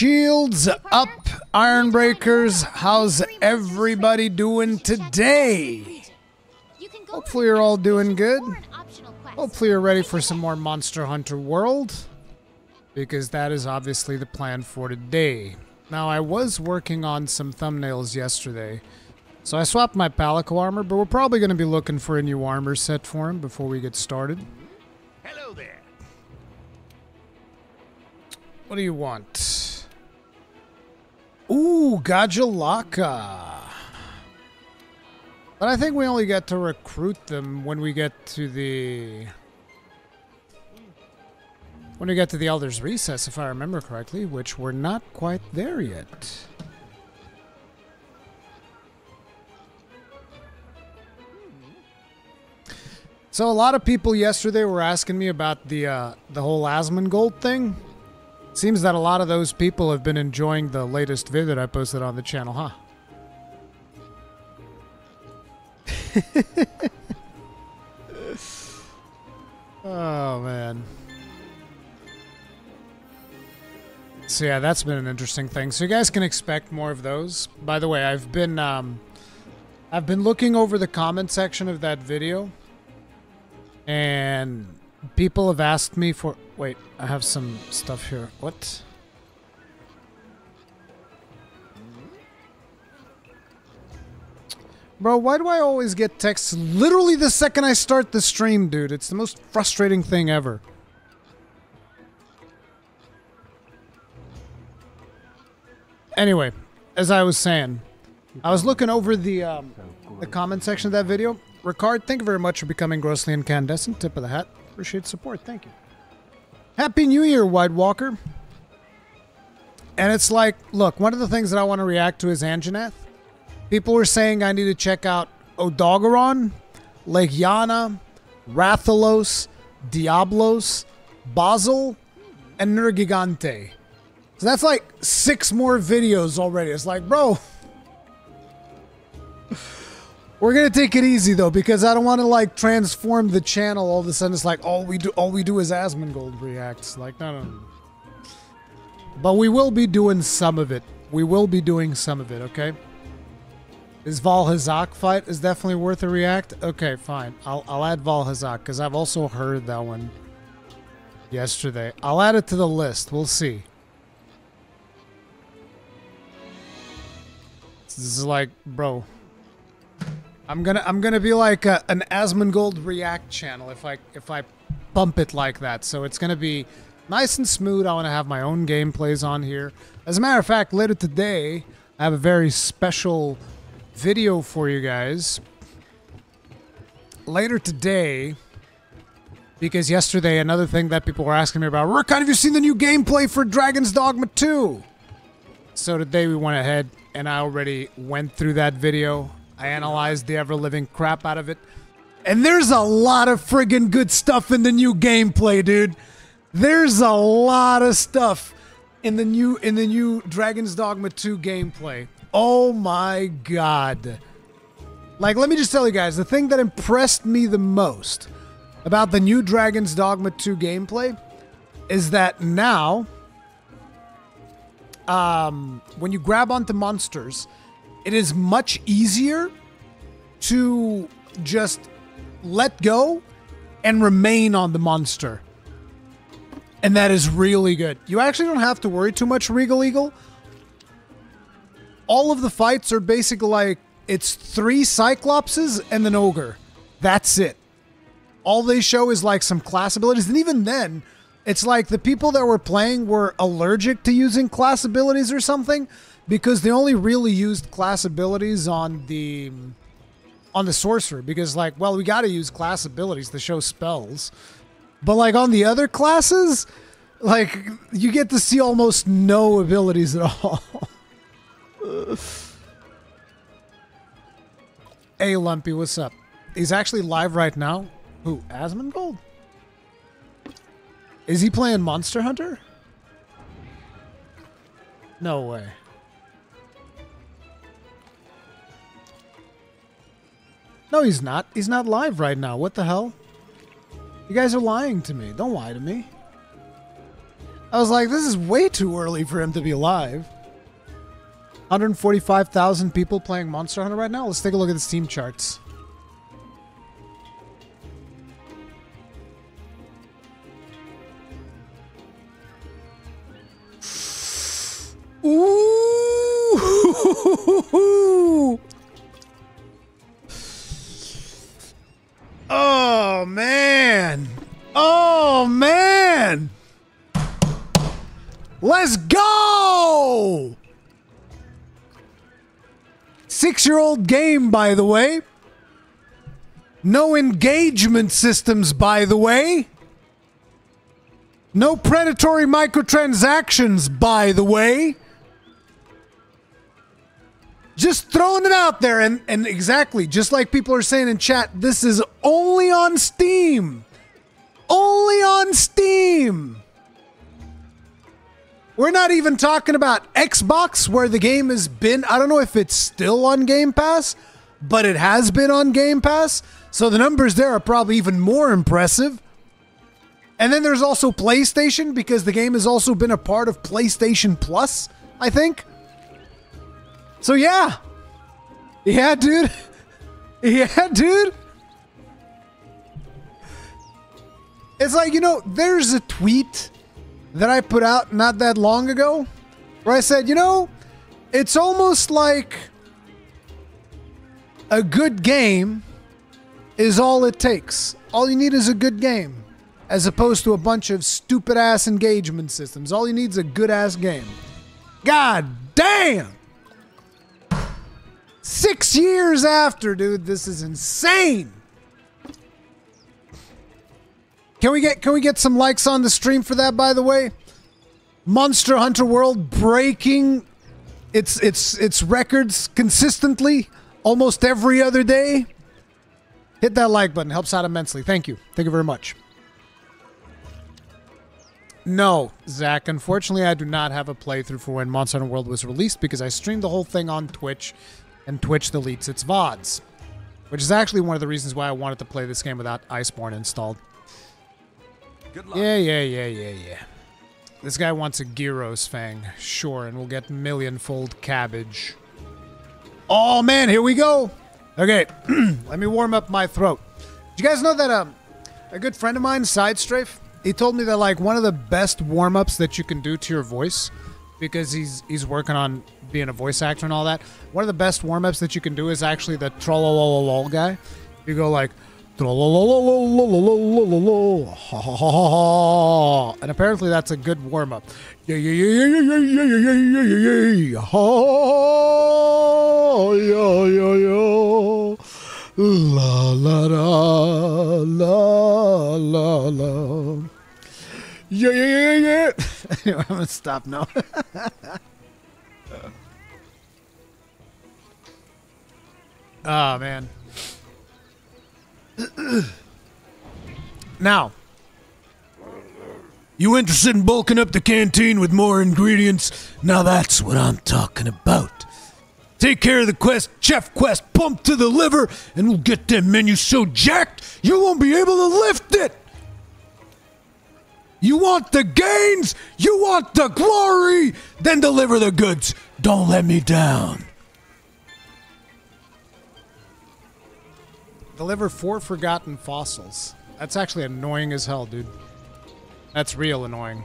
Shields up, Ironbreakers. How's everybody doing today? Hopefully, you're all doing good. Hopefully, you're ready for some more Monster Hunter World. Because that is obviously the plan for today. Now, I was working on some thumbnails yesterday. So I swapped my Palico armor, but we're probably going to be looking for a new armor set for him before we get started. Hello there. What do you want? Ooh, Gajalaka. But I think we only get to recruit them when we get to the... When we get to the Elder's Recess, if I remember correctly, which we're not quite there yet. So a lot of people yesterday were asking me about the uh, the whole Asmongold thing. Seems that a lot of those people have been enjoying the latest vid that I posted on the channel, huh? oh man. So yeah, that's been an interesting thing. So you guys can expect more of those. By the way, I've been um, I've been looking over the comment section of that video, and people have asked me for. Wait, I have some stuff here. What? Bro, why do I always get texts literally the second I start the stream, dude? It's the most frustrating thing ever. Anyway, as I was saying, I was looking over the um, the comment section of that video. Ricard, thank you very much for becoming grossly incandescent. Tip of the hat. Appreciate the support. Thank you. Happy New Year, White Walker. And it's like, look, one of the things that I want to react to is Anjanath. People were saying I need to check out Odogaron, Legiana, Rathalos, Diablos, Bazel, and Nergigante. So that's like six more videos already. It's like, bro, we're gonna take it easy though, because I don't want to like transform the channel. All of a sudden, it's like all we do, all we do is Asmongold reacts. Like, no, no. But we will be doing some of it. We will be doing some of it. Okay. Is Vaal Hazak fight is definitely worth a react? Okay, fine. I'll I'll add Vaal Hazak because I've also heard that one yesterday. I'll add it to the list. We'll see. This is like, bro. I'm gonna I'm gonna be like a, an Asmongold React channel if I if I bump it like that. So it's gonna be nice and smooth. I want to have my own gameplays on here. As a matter of fact, later today I have a very special video for you guys. Later today, because yesterday another thing that people were asking me about, Rick, have you seen the new gameplay for Dragon's Dogma 2? So today we went ahead and I already went through that video. I analyzed the ever living crap out of it. And there's a lot of friggin' good stuff in the new gameplay, dude. There's a lot of stuff in the new in the new Dragon's Dogma 2 gameplay. Oh my god. Like let me just tell you guys, the thing that impressed me the most about the new Dragon's Dogma 2 gameplay is that now um, when you grab onto monsters, it is much easier to just let go and remain on the monster. And that is really good. You actually don't have to worry too much, Regal Eagle. All of the fights are basically like it's three Cyclopses and an Ogre. That's it. All they show is like some class abilities. And even then, it's like the people that were playing were allergic to using class abilities or something because they only really used class abilities on the on the sorcerer because like well we got to use class abilities to show spells. But like on the other classes like you get to see almost no abilities at all. Hey lumpy what's up? He's actually live right now. Who asmongold is he playing Monster Hunter? No way. No, he's not. He's not live right now. What the hell? You guys are lying to me. Don't lie to me. I was like, this is way too early for him to be alive. 145,000 people playing Monster Hunter right now. Let's take a look at the Steam charts. Ooh! Oh man! Oh man! Let's go! Six year old game, by the way. No engagement systems, by the way. No predatory microtransactions, by the way. Just throwing it out there, and, and exactly, just like people are saying in chat, this is only on Steam. Only on Steam. We're not even talking about Xbox, where the game has been. I don't know if it's still on Game Pass, but it has been on Game Pass. So the numbers there are probably even more impressive. And then there's also PlayStation, because the game has also been a part of PlayStation Plus, I think. So yeah. Yeah, dude. Yeah, dude. It's like, you know, there's a tweet that I put out not that long ago where I said, you know, it's almost like a good game is all it takes. All you need is a good game, as opposed to a bunch of stupid ass engagement systems. All you need is a good ass game. God damn! Six years after, dude, this is insane. Can we get can we get some likes on the stream for that? By the way, Monster Hunter World breaking its its its records consistently almost every other day. Hit that like button; helps out immensely. Thank you, thank you very much. No, Zach. Unfortunately, I do not have a playthrough for when Monster Hunter World was released because I streamed the whole thing on Twitch, and Twitch deletes its VODs, which is actually one of the reasons why I wanted to play this game without Iceborne installed. Good luck. Yeah, yeah, yeah, yeah, yeah. This guy wants a Girros Fang. Sure, and we'll get millionfold cabbage. Oh, man, here we go. Okay, let me warm up my throat. Did you guys know that um, a good friend of mine, Sidestrafe, he told me that like one of the best warm-ups that you can do to your voice, because he's he's working on being a voice actor and all that. One of the best warm ups that you can do is actually the trollololol guy. You go like and apparently that's a good warm up. La la la la la. Yeah yeah yeah yeah anyway, I'm to stop now. oh, ah, man. now, you interested in bulking up the canteen with more ingredients? Now that's what I'm talking about. Take care of the quest, Chef Quest, pump to the liver, and we'll get them menu so jacked you won't be able to lift it. You want the gains? You want the glory? Then deliver the goods. Don't let me down. Deliver four forgotten fossils. That's actually annoying as hell, dude. That's real annoying.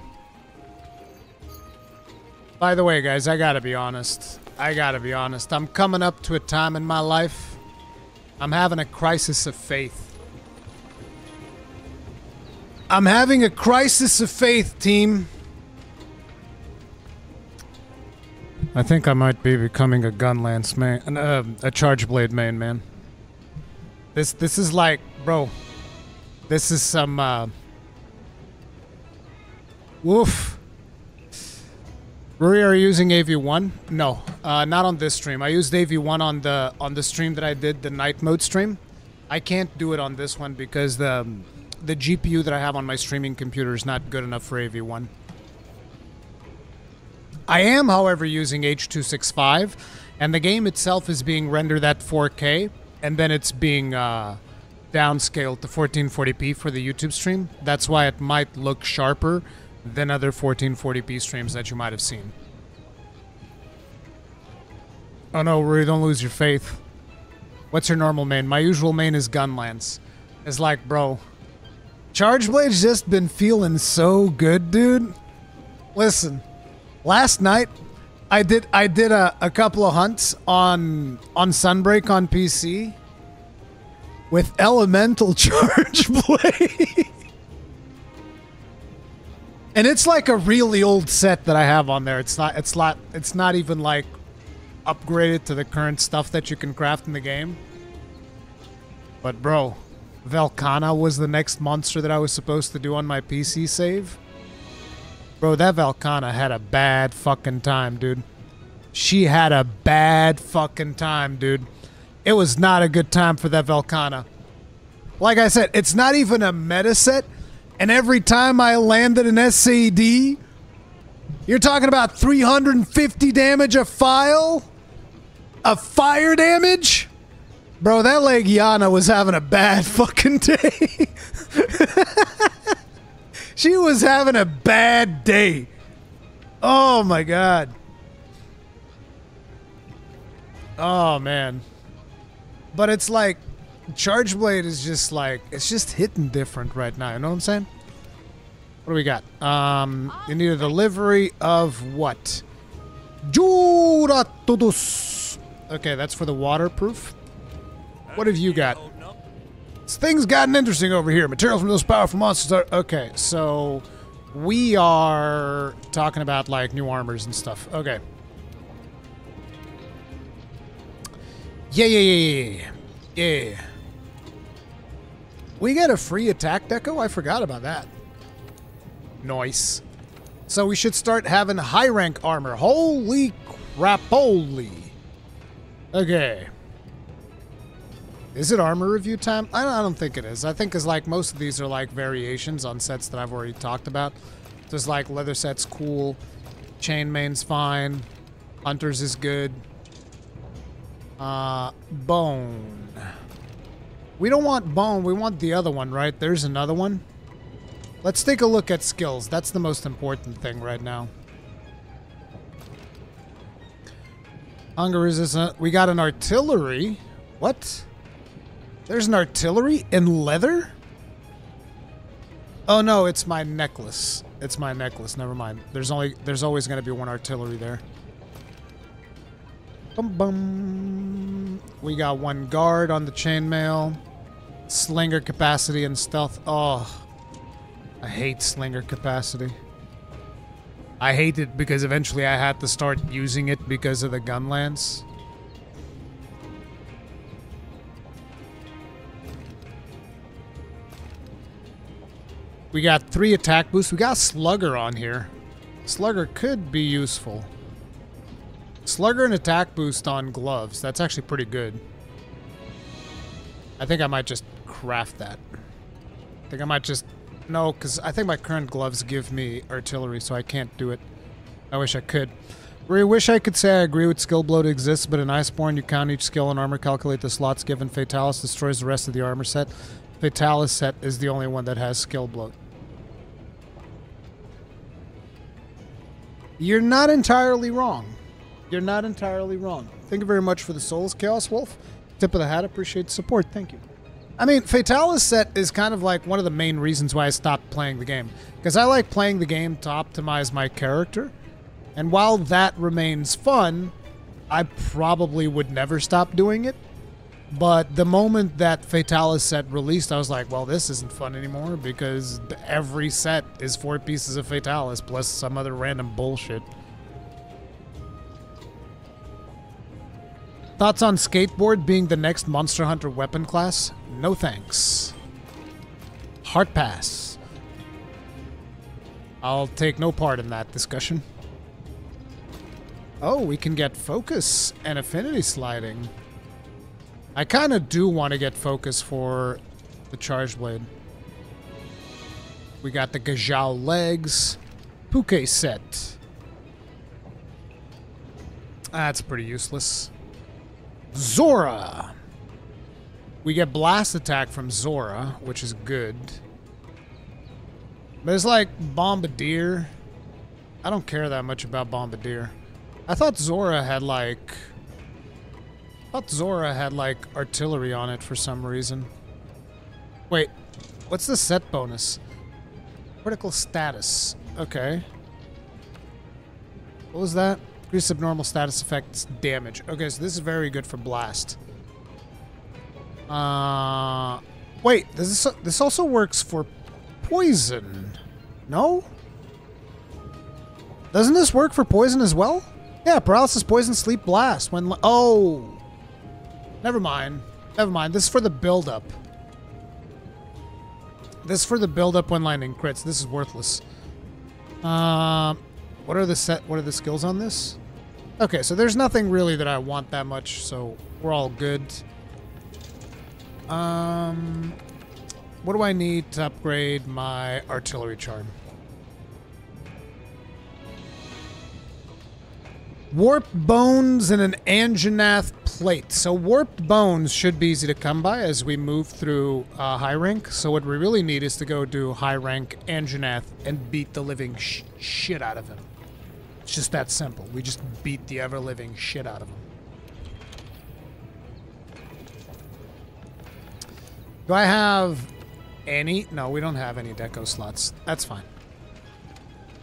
By the way, guys, I gotta be honest. I gotta be honest. I'm coming up to a time in my life. I'm having a crisis of faith. I'm having a crisis of faith, team. I think I might be becoming a Gunlance main, uh, a Charge Blade main, man. This this is like, bro. This is some uh Woof. Rory, are you using AV1? No, uh, not on this stream. I used AV1 on the on the stream that I did, the night mode stream. I can't do it on this one because the um, the GPU that I have on my streaming computer is not good enough for AV1. I am, however, using H265, and the game itself is being rendered at 4K, and then it's being uh, downscaled to 1440p for the YouTube stream. That's why it might look sharper than other 1440p streams that you might have seen. Oh no, Rui, don't lose your faith. What's your normal main? My usual main is Gunlance. It's like, bro, Charge Blade's just been feeling so good, dude. Listen, last night I did I did a, a couple of hunts on on Sunbreak on PC with Elemental Charge Blade. and it's like a really old set that I have on there. It's not it's not it's not even like upgraded to the current stuff that you can craft in the game. But bro, Velkhana was the next monster that I was supposed to do on my PC save. Bro, that Velkhana had a bad fucking time, dude. She had a bad fucking time, dude. It was not a good time for that Velkhana. Like I said, it's not even a meta set, and every time I landed an SCD, you're talking about 350 damage a file? A fire damage? Bro, that Legiana was having a bad fucking day. she was having a bad day. Oh my god. Oh man. But it's like Charge Blade is just like it's just hitting different right now. You know what I'm saying? What do we got? Um, you need a delivery of what? Okay, that's for the waterproof. What have you got? Things gotten interesting over here. Materials from those powerful monsters are okay. So we are talking about like new armors and stuff. Okay. Yeah, yeah, yeah, yeah, yeah. We get a free attack deco. I forgot about that. Nice. So we should start having high rank armor. Holy crap! Holy. Okay. Is it armor review time? I don't, think it is. I think it's like most of these are like variations on sets that I've already talked about. There's like leather sets cool, chainmain's fine, hunters is good. Uh, bone. We don't want bone. We want the other one, right? There's another one. Let's take a look at skills. That's the most important thing right now. Hunger resistant. We got an artillery. What? There's an artillery in leather? Oh no, it's my necklace. It's my necklace. Never mind. There's only there's always going to be one artillery there. Bum bum. We got one guard on the chainmail. Slinger capacity and stealth. Oh. I hate slinger capacity. I hate it because eventually I had to start using it because of the gun lance. We got three attack boosts. We got Slugger on here. Slugger could be useful. Slugger and attack boost on gloves. That's actually pretty good. I think I might just craft that. I think I might just... No, because I think my current gloves give me artillery, so I can't do it. I wish I could. I wish I could say I agree with skill bloat exists, but in Iceborne you count each skill and armor, calculate the slots given. Fatalis destroys the rest of the armor set. Fatalis set is the only one that has skill bloat. You're not entirely wrong. You're not entirely wrong. Thank you very much for the souls, Chaos Wolf. Tip of the hat, appreciate the support. Thank you. I mean, Fatalis set is kind of like one of the main reasons why I stopped playing the game. Because I like playing the game to optimize my character. And while that remains fun, I probably would never stop doing it. But the moment that Fatalis set released, I was like, well, this isn't fun anymore because every set is four pieces of Fatalis plus some other random bullshit. Thoughts on skateboard being the next Monster Hunter weapon class? No thanks. Heart pass. I'll take no part in that discussion. Oh, we can get focus and affinity sliding. I kind of do want to get focus for the charge blade. We got the Gajal legs. Pukei set. That's pretty useless. Zorah. We get blast attack from Zorah, which is good. But it's like Bombardier. I don't care that much about Bombardier. I thought Zorah had like... Thought Zorah had like artillery on it for some reason. Wait, what's the set bonus? Critical status. Okay. What was that? Increase abnormal status effects damage. Okay, so this is very good for blast. Uh, wait, this this also works for poison? No? Doesn't this work for poison as well? Yeah, paralysis, poison, sleep, blast. When oh, never mind, never mind. This is for the build-up. This is for the build-up when landing crits. This is worthless. Um, what are the set? What are the skills on this? Okay, so there's nothing really that I want that much, so we're all good. Um, what do I need to upgrade my artillery charm? Warped bones and an Anjanath plate. So warped bones should be easy to come by as we move through uh, high rank. So what we really need is to go do high rank Anjanath and beat the living sh shit out of him. It's just that simple. We just beat the ever living shit out of him. Do I have any? No, we don't have any deco slots. That's fine.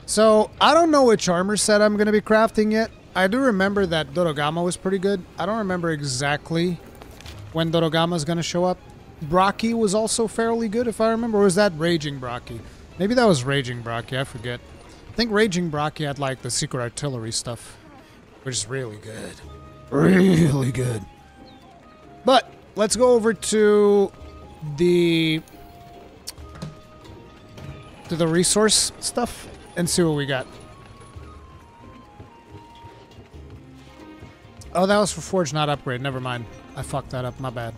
So, I don't know which armor set I'm going to be crafting yet. I do remember that Dodogama was pretty good. I don't remember exactly when Dodogama is going to show up. Brachy was also fairly good, if I remember. Or was that Raging Brachy? Maybe that was Raging Brachy. I forget. I think Raging Brachy had, like, the secret artillery stuff. Which is really good. Really good. But, let's go over to the... To the resource stuff and see what we got. Oh, that was for Forge, not upgrade. Never mind. I fucked that up. My bad.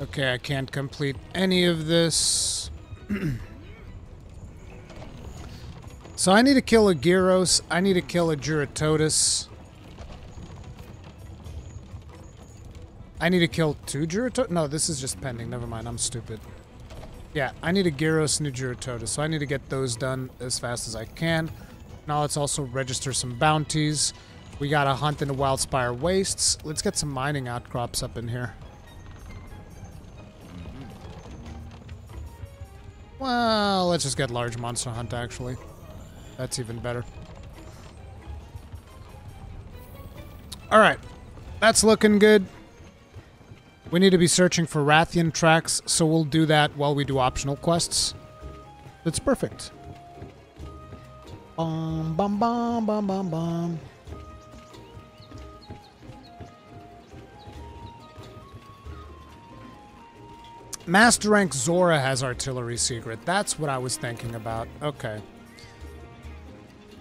Okay, I can't complete any of this. so I need to kill a Girros. I need to kill a Jyuratodus. I need to kill two Jyuratodus? No, this is just pending. Never mind. I'm stupid. Yeah, I need a Girros and a Jyuratodus, so I need to get those done as fast as I can. Now let's also register some bounties. We gotta hunt in the Wildspire Wastes. Let's get some mining outcrops up in here. Well, let's just get large monster hunt, actually. That's even better. Alright. That's looking good. We need to be searching for Rathian tracks, so we'll do that while we do optional quests. That's perfect. Bum, bum, bum, bum, bum, bum. Master rank Zorah has artillery secret. That's what I was thinking about. Okay.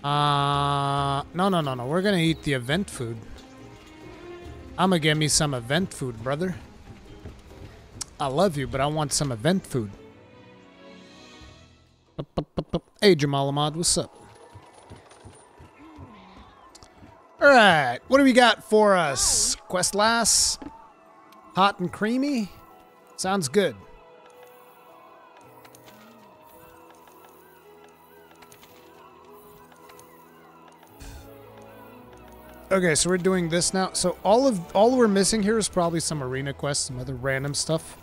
Uh, no, no, no, no. We're gonna eat the event food. I'm gonna get me some event food, brother. I love you, but I want some event food. Hey, Jamal Ahmad, what's up? All right, what do we got for us? Quest lass, hot and creamy. Sounds good. Okay, so we're doing this now. So all of all we're missing here is probably some arena quests, some other random stuff.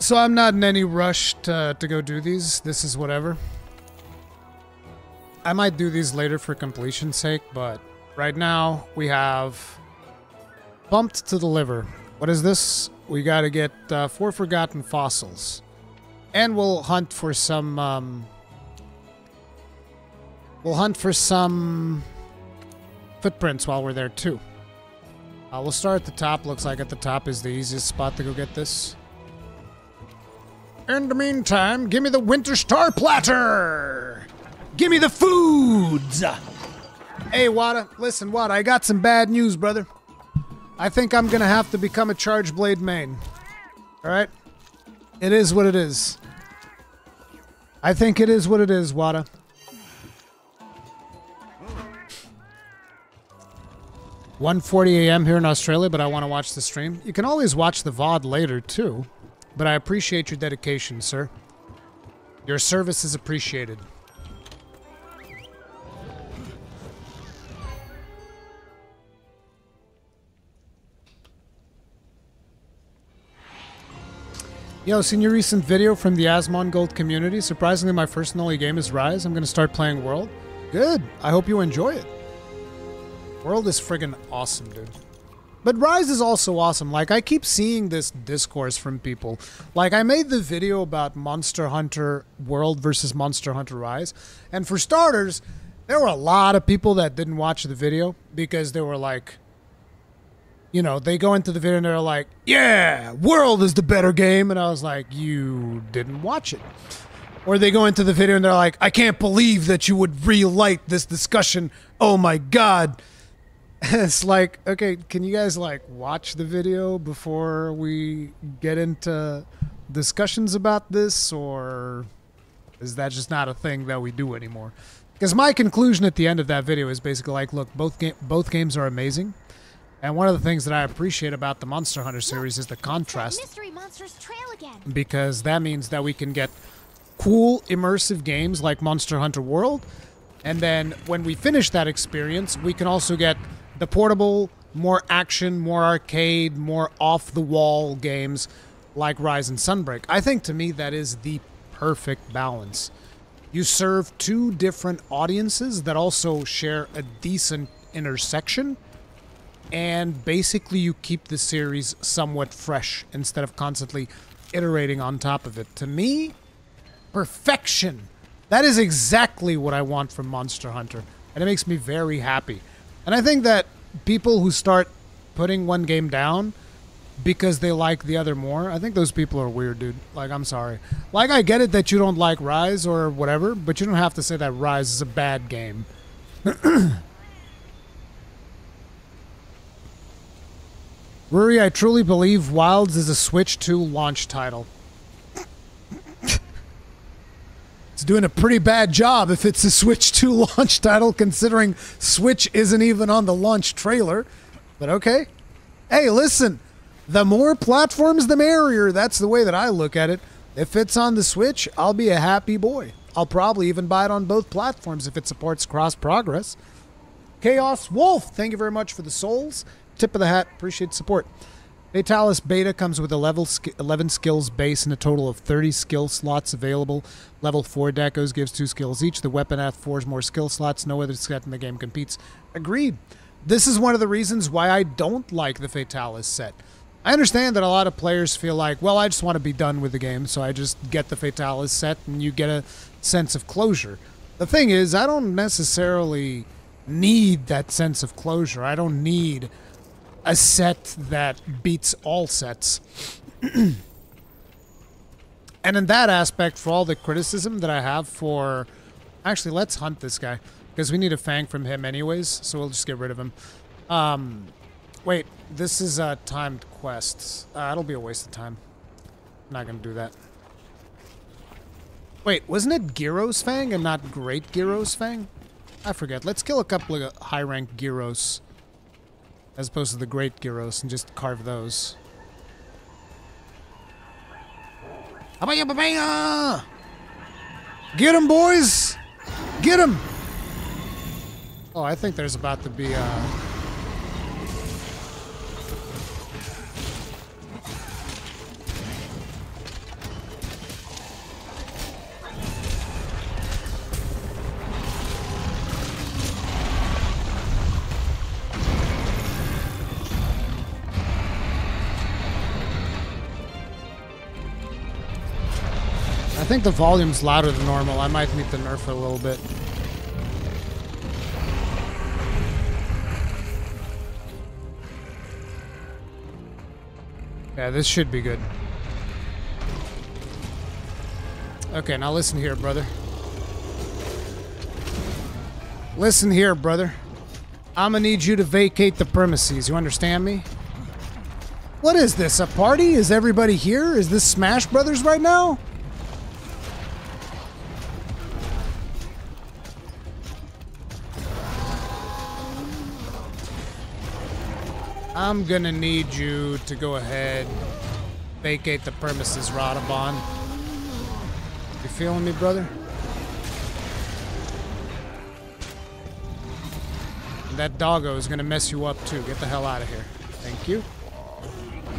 So I'm not in any rush to, to go do these. This is whatever. I might do these later for completion's sake, but right now we have bumped to the liver. What is this? We got to get uh, four forgotten fossils. And we'll hunt for some... Um, we'll hunt for some footprints while we're there, too. Uh, we'll start at the top. Looks like at the top is the easiest spot to go get this. In the meantime, give me the Winter Star Platter! Give me the foods! Hey, Wada. Listen, Wada, I got some bad news, brother. I think I'm gonna have to become a Charge Blade main. Alright? It is what it is. I think it is what it is, Wada. One forty a.m. here in Australia, but I want to watch the stream. You can always watch the VOD later, too. But I appreciate your dedication, sir. Your service is appreciated. Yo, seen your recent video from the Asmon Gold community? Surprisingly, my first and only game is Rise. I'm going to start playing World. Good. I hope you enjoy it. World is friggin' awesome, dude. But Rise is also awesome. Like, I keep seeing this discourse from people. Like, I made the video about Monster Hunter World versus Monster Hunter Rise. And for starters, there were a lot of people that didn't watch the video because they were like, you know, they go into the video and they're like, yeah, World is the better game. And I was like, you didn't watch it. Or they go into the video and they're like, I can't believe that you would relight this discussion. Oh my God. it's like, okay, can you guys like watch the video before we get into discussions about this? Or is that just not a thing that we do anymore? Because my conclusion at the end of that video is basically like, look, both, ga- both games are amazing. And one of the things that I appreciate about the Monster Hunter series is the contrast. Mystery Monsters trail again. Because that means that we can get cool, immersive games like Monster Hunter World. And then when we finish that experience, we can also get the portable, more action, more arcade, more off the wall games like Rise and Sunbreak. I think to me that is the perfect balance. You serve two different audiences that also share a decent intersection and basically you keep the series somewhat fresh instead of constantly iterating on top of it. To me, perfection. That is exactly what I want from Monster Hunter, and it makes me very happy. And I think that people who start putting one game down because they like the other more, I think those people are weird, dude. Like, I'm sorry. Like, I get it that you don't like Rise or whatever, but you don't have to say that Rise is a bad game. Ruri, I truly believe Wilds is a Switch 2 launch title. It's doing a pretty bad job if it's a Switch 2 launch title, considering Switch isn't even on the launch trailer. But okay. Hey, listen, the more platforms, the merrier. That's the way that I look at it. If it's on the Switch, I'll be a happy boy. I'll probably even buy it on both platforms if it supports cross progress. Chaos Wolf, thank you very much for the souls. Tip of the hat. Appreciate support. Fatalis Beta comes with a level sk- 11 skills base and a total of 30 skill slots available. Level 4 Decos gives 2 skills each. The Weapon F4 is more skill slots. No other set in the game competes. Agreed. This is one of the reasons why I don't like the Fatalis set. I understand that a lot of players feel like, well, I just want to be done with the game, so I just get the Fatalis set and you get a sense of closure. The thing is, I don't necessarily need that sense of closure. I don't need a set that beats all sets. and in that aspect, for all the criticism that I have for. Actually, let's hunt this guy. Because we need a fang from him, anyways, so we'll just get rid of him. Um, wait, this is a timed quest. Uh, it'll be a waste of time. I'm not gonna do that. Wait, wasn't it Girros Fang and not Great Girros Fang? I forget. Let's kill a couple of high rank Girros as opposed to the great girros and just carve those. Get him, boys! Get him! Oh, I think there's about to be uh think the volume's louder than normal. I might need to nerf it a little bit. Yeah, this should be good. Okay, now listen here, brother. Listen here, brother. I'm gonna need you to vacate the premises. You understand me? What is this? A party? Is everybody here? Is this Smash Brothers right now? I'm gonna need you to go ahead, vacate the premises, Radobaan. You feeling me, brother? And that doggo is gonna mess you up too. Get the hell out of here. Thank you.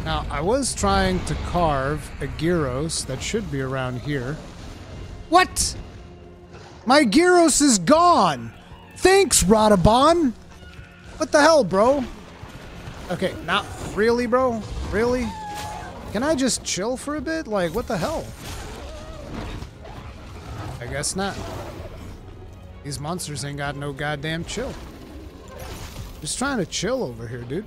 Now, I was trying to carve a Girros that should be around here. What? My Girros is gone! Thanks, Radobaan! What the hell, bro? Okay, not really, bro? Really? Can I just chill for a bit? Like, what the hell? I guess not. These monsters ain't got no goddamn chill. Just trying to chill over here, dude.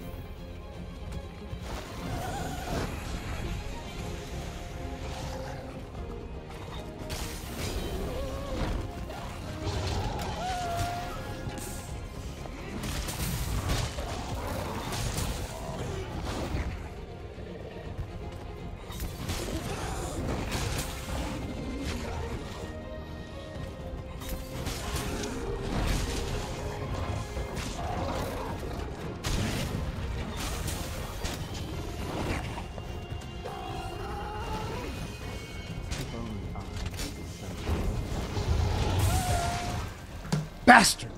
Bastard!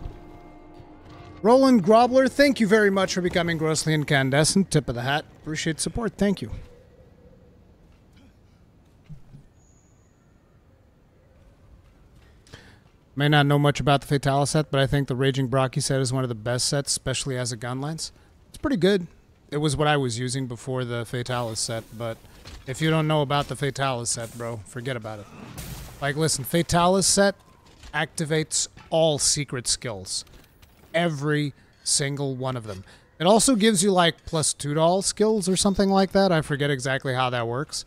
Roland Grobler, thank you very much for becoming grossly incandescent. Tip of the hat. Appreciate support. Thank you. May not know much about the Fatalis set, but I think the Raging Brachy set is one of the best sets, especially as a gunlance. It's pretty good. It was what I was using before the Fatalis set, but if you don't know about the Fatalis set, bro, forget about it. Like, listen, Fatalis set activates all secret skills. Every single one of them. It also gives you like plus two to all skills or something like that. I forget exactly how that works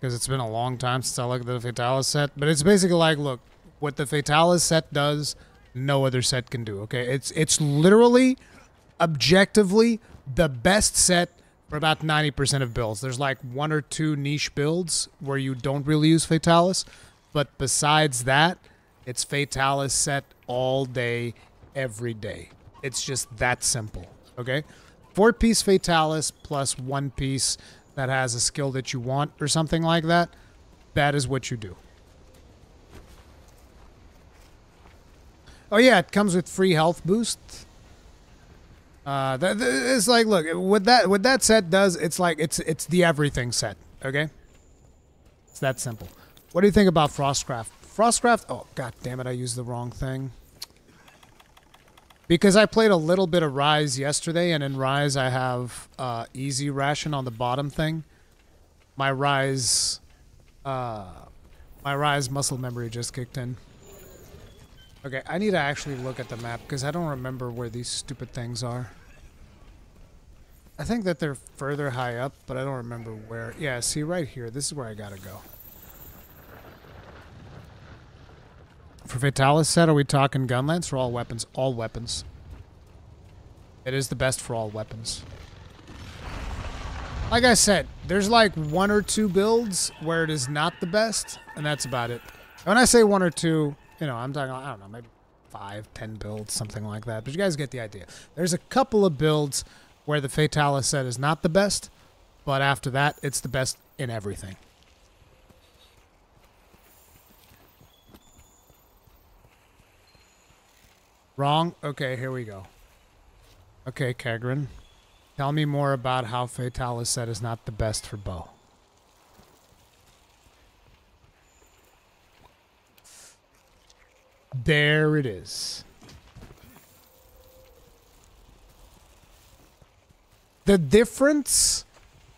because it's been a long time since I looked at the Fatalis set. But it's basically like, look, what the Fatalis set does, no other set can do. Okay, it's it's literally, objectively, the best set for about ninety percent of builds. There's like one or two niche builds where you don't really use Fatalis, but besides that, it's Fatalis set all day, every day. It's just that simple. Okay, four piece Fatalis plus one piece that has a skill that you want or something like that. That is what you do. Oh yeah, it comes with free health boost. Uh, that, that- it's like, look, what that what that set does, it's like it's it's the everything set. Okay, it's that simple. What do you think about Frostcraft? Frostcraft. Oh god damn it, I used the wrong thing. Because I played a little bit of Rise yesterday, and in Rise I have uh, easy ration on the bottom thing. My Rise, uh, my Rise muscle memory just kicked in. Okay, I need to actually look at the map because I don't remember where these stupid things are. I think that they're further high up, but I don't remember where. Yeah, see right here. This is where I gotta go. For Fatalis set, are we talking gunlance for all weapons? All weapons. It is the best for all weapons. Like I said, there's like one or two builds where it is not the best, and that's about it. When I say one or two, you know, I'm talking, I don't know, maybe five, ten builds, something like that. But you guys get the idea. There's a couple of builds where the Fatalis set is not the best, but after that, it's the best in everything. Wrong? Okay, here we go. Okay, Kegrin. Tell me more about how Fatalis said is not the best for bow. There it is. The difference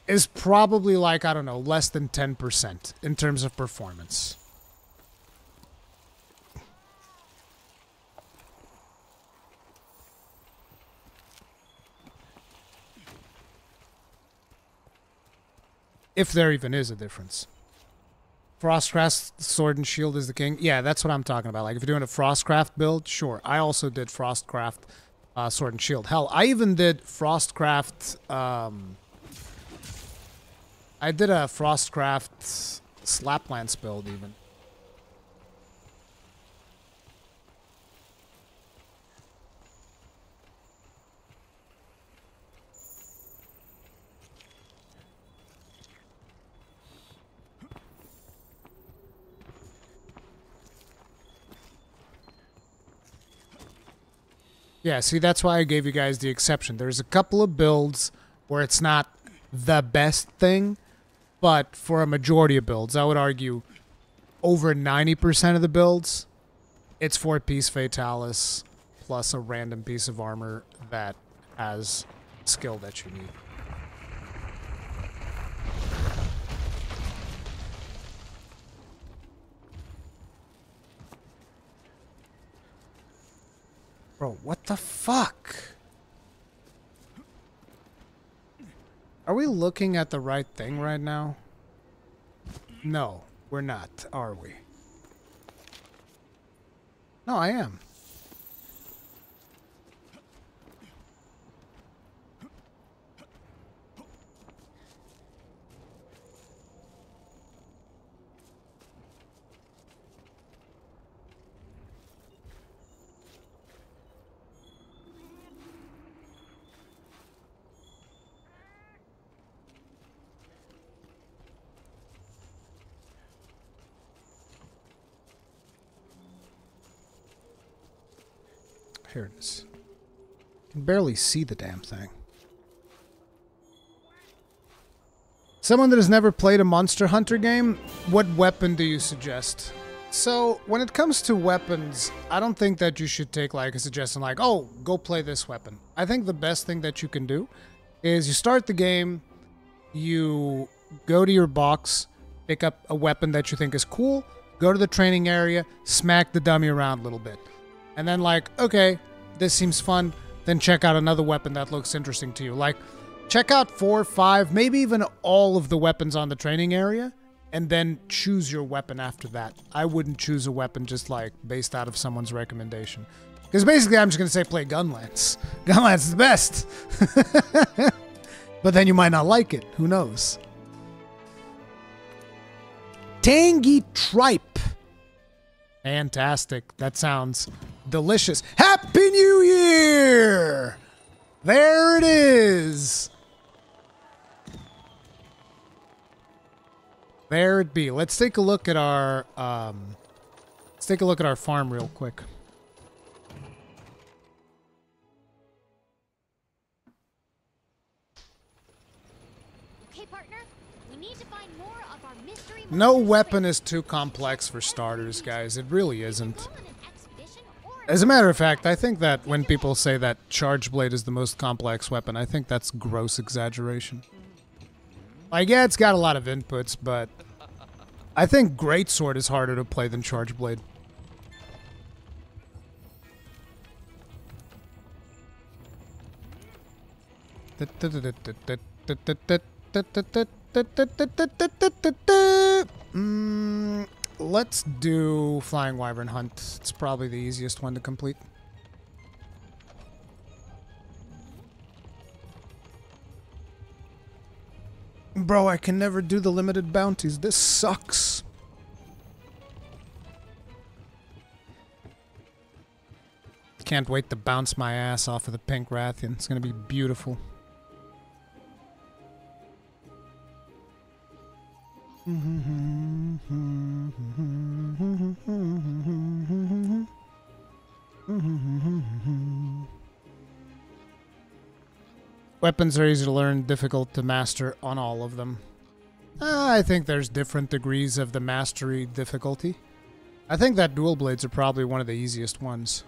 is probably like, I don't know, less than 10% in terms of performance. If there even is a difference. Frostcraft Sword and Shield is the king. Yeah, that's what I'm talking about. Like if you're doing a Frostcraft build, sure. I also did Frostcraft uh, Sword and Shield. Hell, I even did Frostcraft. Um, I did a Frostcraft Slaplance build even. Yeah, see, that's why I gave you guys the exception. There's a couple of builds where it's not the best thing, but for a majority of builds, I would argue over 90% of the builds, it's four piece Fatalis plus a random piece of armor that has skill that you need. Bro, what the fuck? Are we looking at the right thing right now? No, we're not, are we? No, I am. Here it is. can barely see the damn thing. Someone that has never played a Monster Hunter game, what weapon do you suggest? So, when it comes to weapons, I don't think that you should take like a suggestion like, oh, go play this weapon. I think the best thing that you can do is you start the game, you go to your box, pick up a weapon that you think is cool, go to the training area, smack the dummy around a little bit and then like, okay, this seems fun, then check out another weapon that looks interesting to you. Like, check out four, five, maybe even all of the weapons on the training area, and then choose your weapon after that. I wouldn't choose a weapon just like based out of someone's recommendation. Because basically, I'm just going to say play Gunlance. Gunlance is the best. but then you might not like it. Who knows? Tangy Tripe. Fantastic. That sounds delicious. Happy New Year! There it is. There it be. Let's take a look at our um let's take a look at our farm real quick. Okay, partner. We need to find more of our mystery No weapon is too complex for starters, guys. It really isn't. As a matter of fact, I think that when people say that Charge Blade is the most complex weapon, I think that's gross exaggeration. Like, yeah, it's got a lot of inputs, but I think Greatsword is harder to play than Charge Blade. Mm, let's do Flying Wyvern Hunt. It's probably the easiest one to complete. Bro, I can never do the limited bounties. This sucks. Can't wait to bounce my ass off of the pink Rathian. It's gonna be beautiful. Weapons are easy to learn, difficult to master on all of them. Uh, I think there's different degrees of the mastery difficulty. I think that dual blades are probably one of the easiest ones.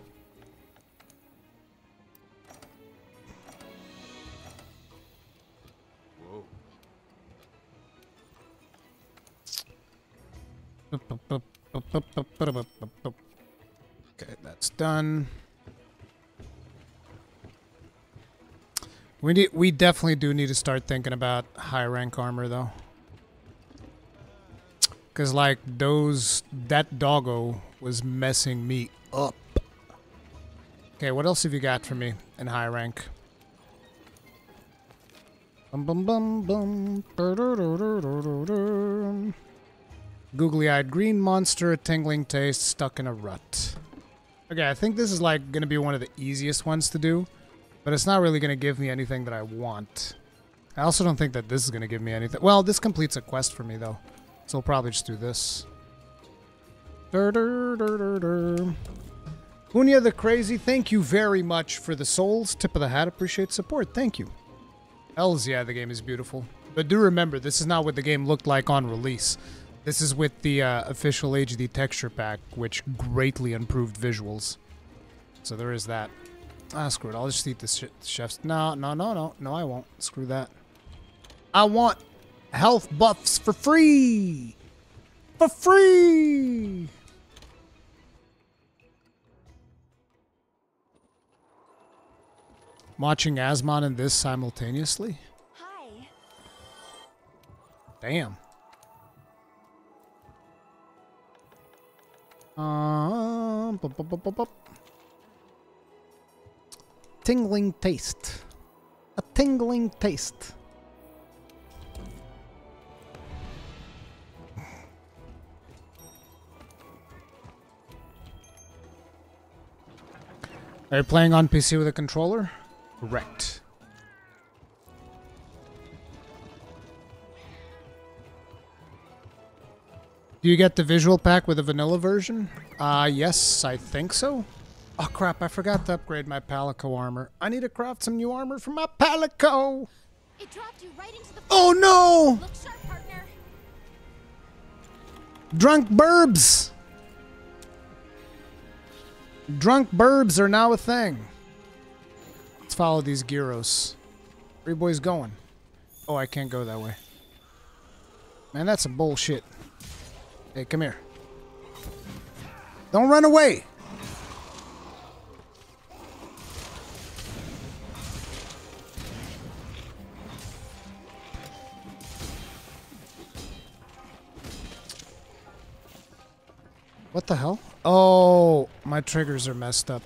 Okay, that's done. We need, we definitely do need to start thinking about high rank armor though. Cause like those that doggo was messing me up. Okay, what else have you got for me in high rank? Bum bum bum bum. Ba-da-da-da-da-da-da. Googly eyed green monster, a tingling taste, stuck in a rut. Okay, I think this is like gonna be one of the easiest ones to do, but it's not really gonna give me anything that I want. I also don't think that this is gonna give me anything. Well, this completes a quest for me though, so I'll probably just do this. Dur, dur, dur. Unia the Crazy, thank you very much for the souls. Tip of the hat, appreciate support. Thank you. Hells yeah, the game is beautiful. But do remember, this is not what the game looked like on release. This is with the uh, official HD texture pack, which greatly improved visuals. So there is that. Ah, screw it. I'll just eat the sh chef's. No, no, no, no. No, I won't. Screw that. I want health buffs for free! For free! Watching Asmon and this simultaneously? Hi. Damn. Um, bup, bup, bup. Tingling taste. A tingling taste. Are you playing on PC with a controller? Correct. Do you get the visual pack with a vanilla version? Uh, yes, I think so. Oh crap, I forgot to upgrade my Palico armor. I need to craft some new armor for my Palico! It dropped you right into the. Oh no! Look sharp, partner. Drunk burbs! Drunk burbs are now a thing. Let's follow these girros. Where you boys going? Oh, I can't go that way. Man, that's some bullshit. Hey, come here. Don't run away! What the hell? Oh, my triggers are messed up.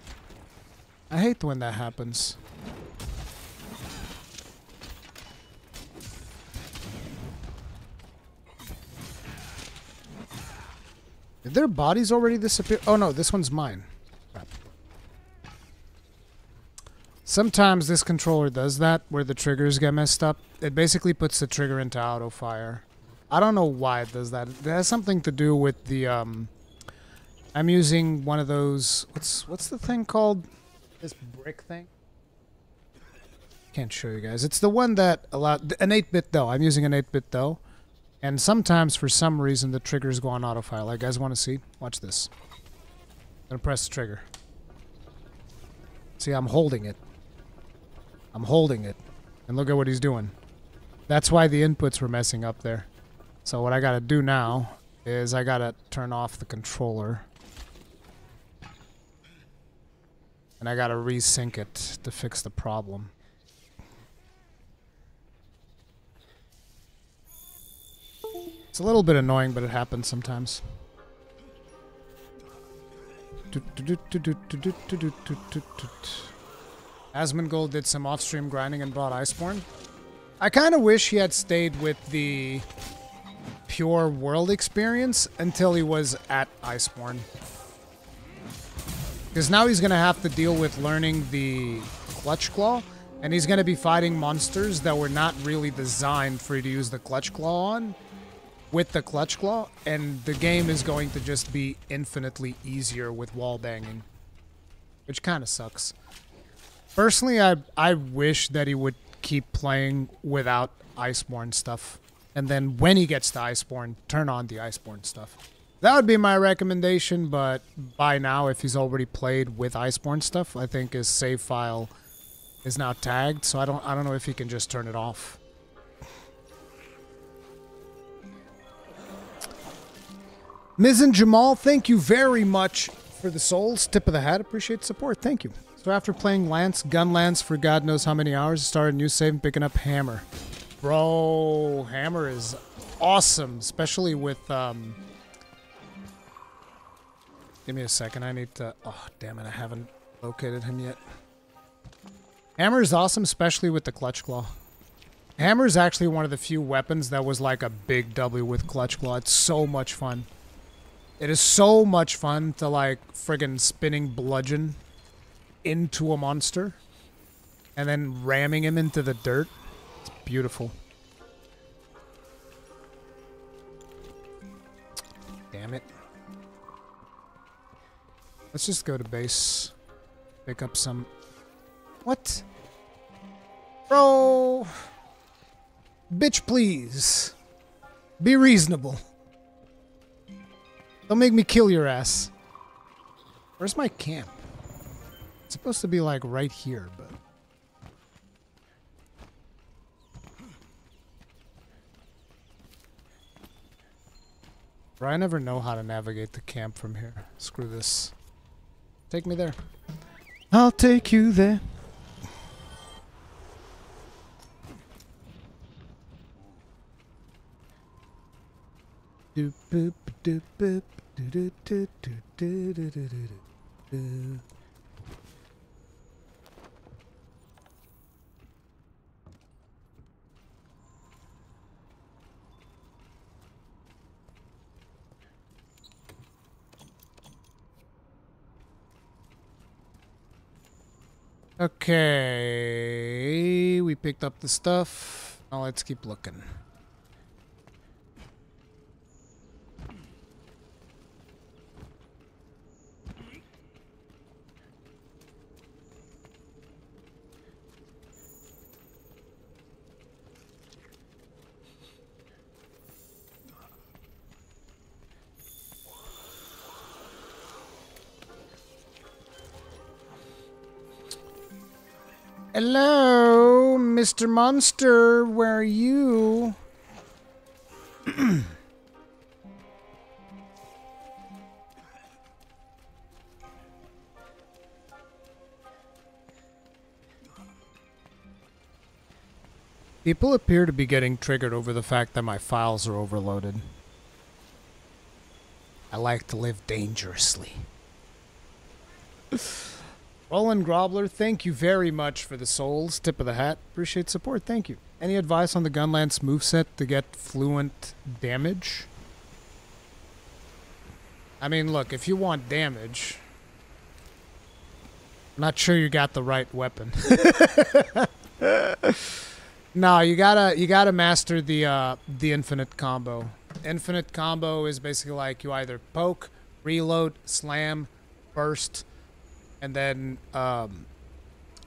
I hate when that happens. Did their bodies already disappear? Oh no, this one's mine. Sometimes this controller does that, where the triggers get messed up. It basically puts the trigger into auto fire. I don't know why it does that. It has something to do with the um, I'm using one of those. What's what's the thing called? This brick thing. Can't show you guys. It's the one that allowed an 8-bit though. I'm using an 8-bit though, and sometimes for some reason the triggers go on autofire. Like guys want to see? Watch this. I'm gonna press the trigger. See, I'm holding it. I'm holding it, and look at what he's doing. That's why the inputs were messing up there. So what I gotta do now is I gotta turn off the controller. And I gotta resync it to fix the problem. It's a little bit annoying, but it happens sometimes. Asmongold did some off-stream grinding and brought Iceborne. I kind of wish he had stayed with the pure world experience until he was at Iceborne. Because now he's going to have to deal with learning the Clutch Claw, and he's going to be fighting monsters that were not really designed for you to use the Clutch Claw on with the Clutch Claw, and the game is going to just be infinitely easier with wall banging, which kind of sucks. Personally, I I wish that he would keep playing without Iceborne stuff, and then when he gets to Iceborne, turn on the Iceborne stuff. That would be my recommendation, but by now, if he's already played with Iceborne stuff, I think his save file is now tagged, so I don't I don't know if he can just turn it off. Miz and Jamal, thank you very much for the souls. Tip of the hat. Appreciate the support. Thank you. So after playing Lance, Gun Lance for God knows how many hours, started a new save and picking up Hammer. Bro, Hammer is awesome, especially with um Give me a second. I need to Oh, damn it. I haven't located him yet. Hammer is awesome, especially with the Clutch Claw. Hammer is actually one of the few weapons that was like a big W with Clutch Claw. It's so much fun. It is so much fun to like friggin' spinning bludgeon into a monster and then ramming him into the dirt. It's beautiful. Damn it. Let's just go to base. Pick up some. What? Bro! Bitch, please. Be reasonable. Don't make me kill your ass. Where's my camp? It's supposed to be like right here, but. I never know how to navigate the camp from here. Screw this. Take me there. I'll take you there. Doop boop doop boop Okay, we picked up the stuff. Now let's keep looking. Hello, Mr. Monster, where are you? People appear to be getting triggered over the fact that my phials are overloaded. I like to live dangerously. Roland Grobler, thank you very much for the souls. Tip of the hat. Appreciate support. Thank you. Any advice on the Gunlance moveset to get fluent damage? I mean, look, if you want damage, I'm not sure you got the right weapon. no, you gotta you gotta master the uh, the infinite combo. Infinite combo is basically like you either poke, reload, slam, burst, and then um,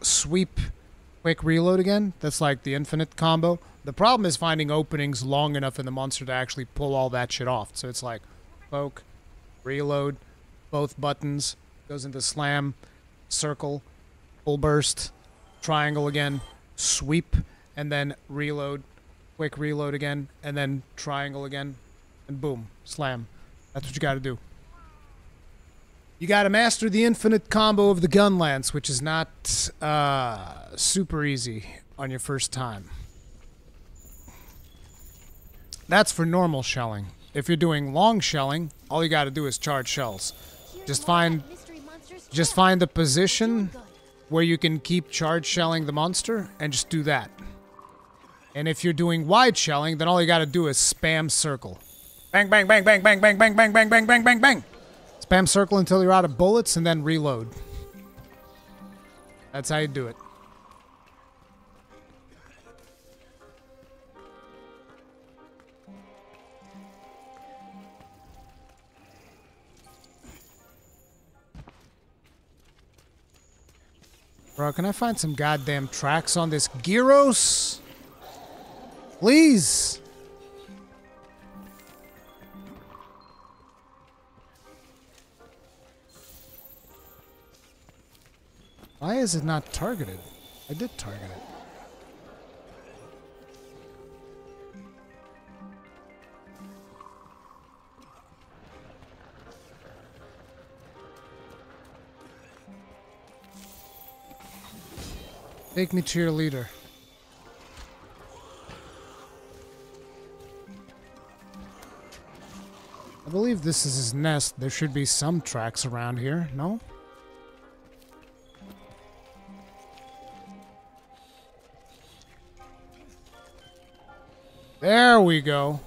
sweep, quick reload again. That's like the infinite combo. The problem is finding openings long enough in the monster to actually pull all that shit off. So it's like poke, reload, both buttons, goes into slam, circle, full burst, triangle again, sweep, and then reload, quick reload again, and then triangle again, and boom, slam. That's what you got to do. You got to master the infinite combo of the gun lance, which is not uh, super easy on your first time. That's for normal shelling. If you're doing long shelling, all you got to do is charge shells. Just find- about Mystery Monster's Just find the position where you can keep charge shelling the monster and just do that. And if you're doing wide shelling, then all you got to do is spam circle. Bang, bang, bang, bang, bang, bang, bang, bang, bang, bang, bang, bang, bang. Spam circle until you're out of bullets and then reload. That's how you do it. Bro, can I find some goddamn tracks on this Girros? Please. Why is it not targeted? I did target it. Take me to your leader. I believe this is his nest. There should be some tracks around here, no? There we go.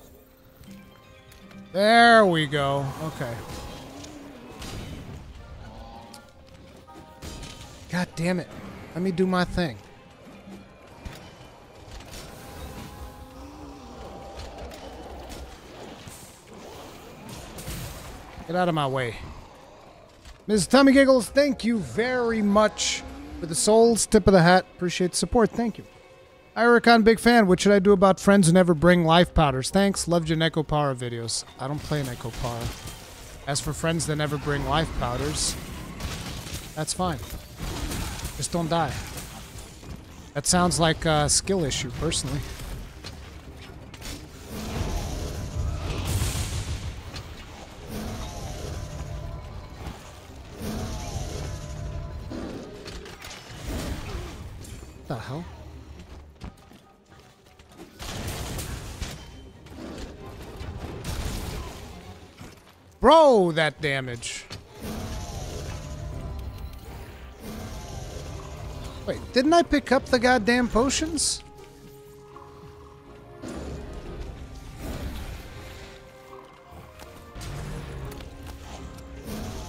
There we go. Okay. God damn it. Let me do my thing. Get out of my way. Ms. Tummy Giggles, thank you very much for the souls. Tip of the hat. Appreciate the support. Thank you. Iricon, big fan. What should I do about friends who never bring life powders? Thanks. Loved your Neko Power videos. I don't play Neko Power. As for friends that never bring life powders, that's fine. Just don't die. That sounds like a skill issue, personally. Bro, that damage. Wait, didn't I pick up the goddamn potions?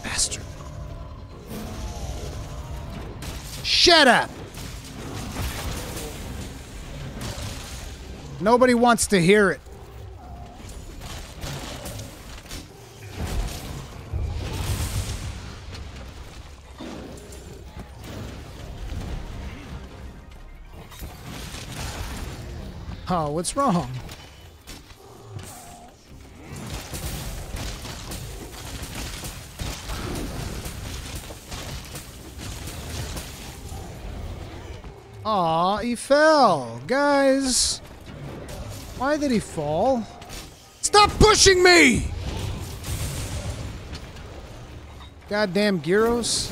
Bastard. Shut up! Nobody wants to hear it. Oh, what's wrong? Aw, he fell. Guys. Why did he fall? Stop pushing me! Goddamn Girros.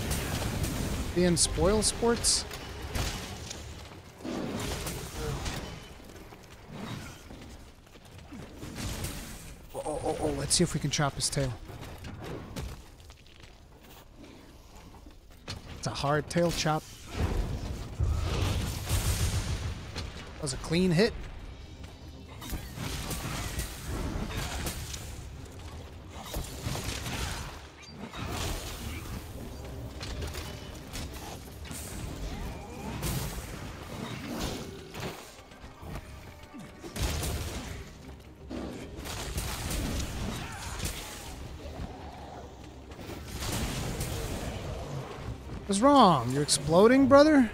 Being spoil sports. Oh, oh, oh, oh, let's see if we can chop his tail. It's a hard tail chop. That was a clean hit. What's wrong? You're exploding, brother?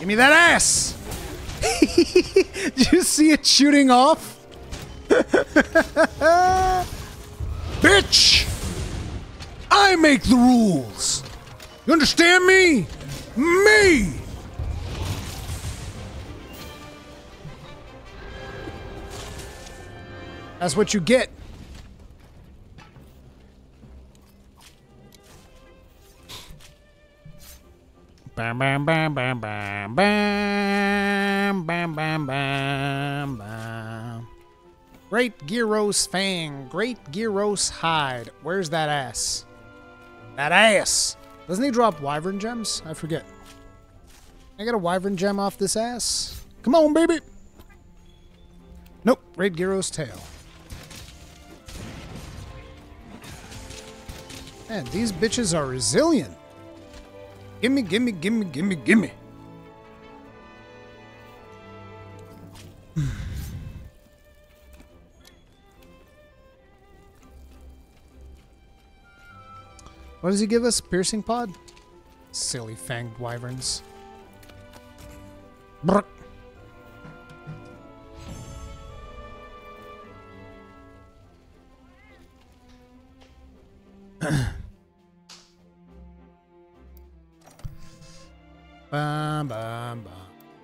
Give me that ass! Did you see it shooting off? Bitch! I make the rules! You understand me? Me! That's what you get. Bam bam bam bam bam bam bam bam bam. Great Girros Fang, Great Girros Hide. Where's that ass? That ass! Doesn't he drop Wyvern gems? I forget. I got a Wyvern gem off this ass? Come on, baby! Nope, Great Girros tail. Man, these bitches are resilient. Gimme, gimme, gimme, gimme, gimme. what does he give us? Piercing pod? Silly fanged wyverns. Brr.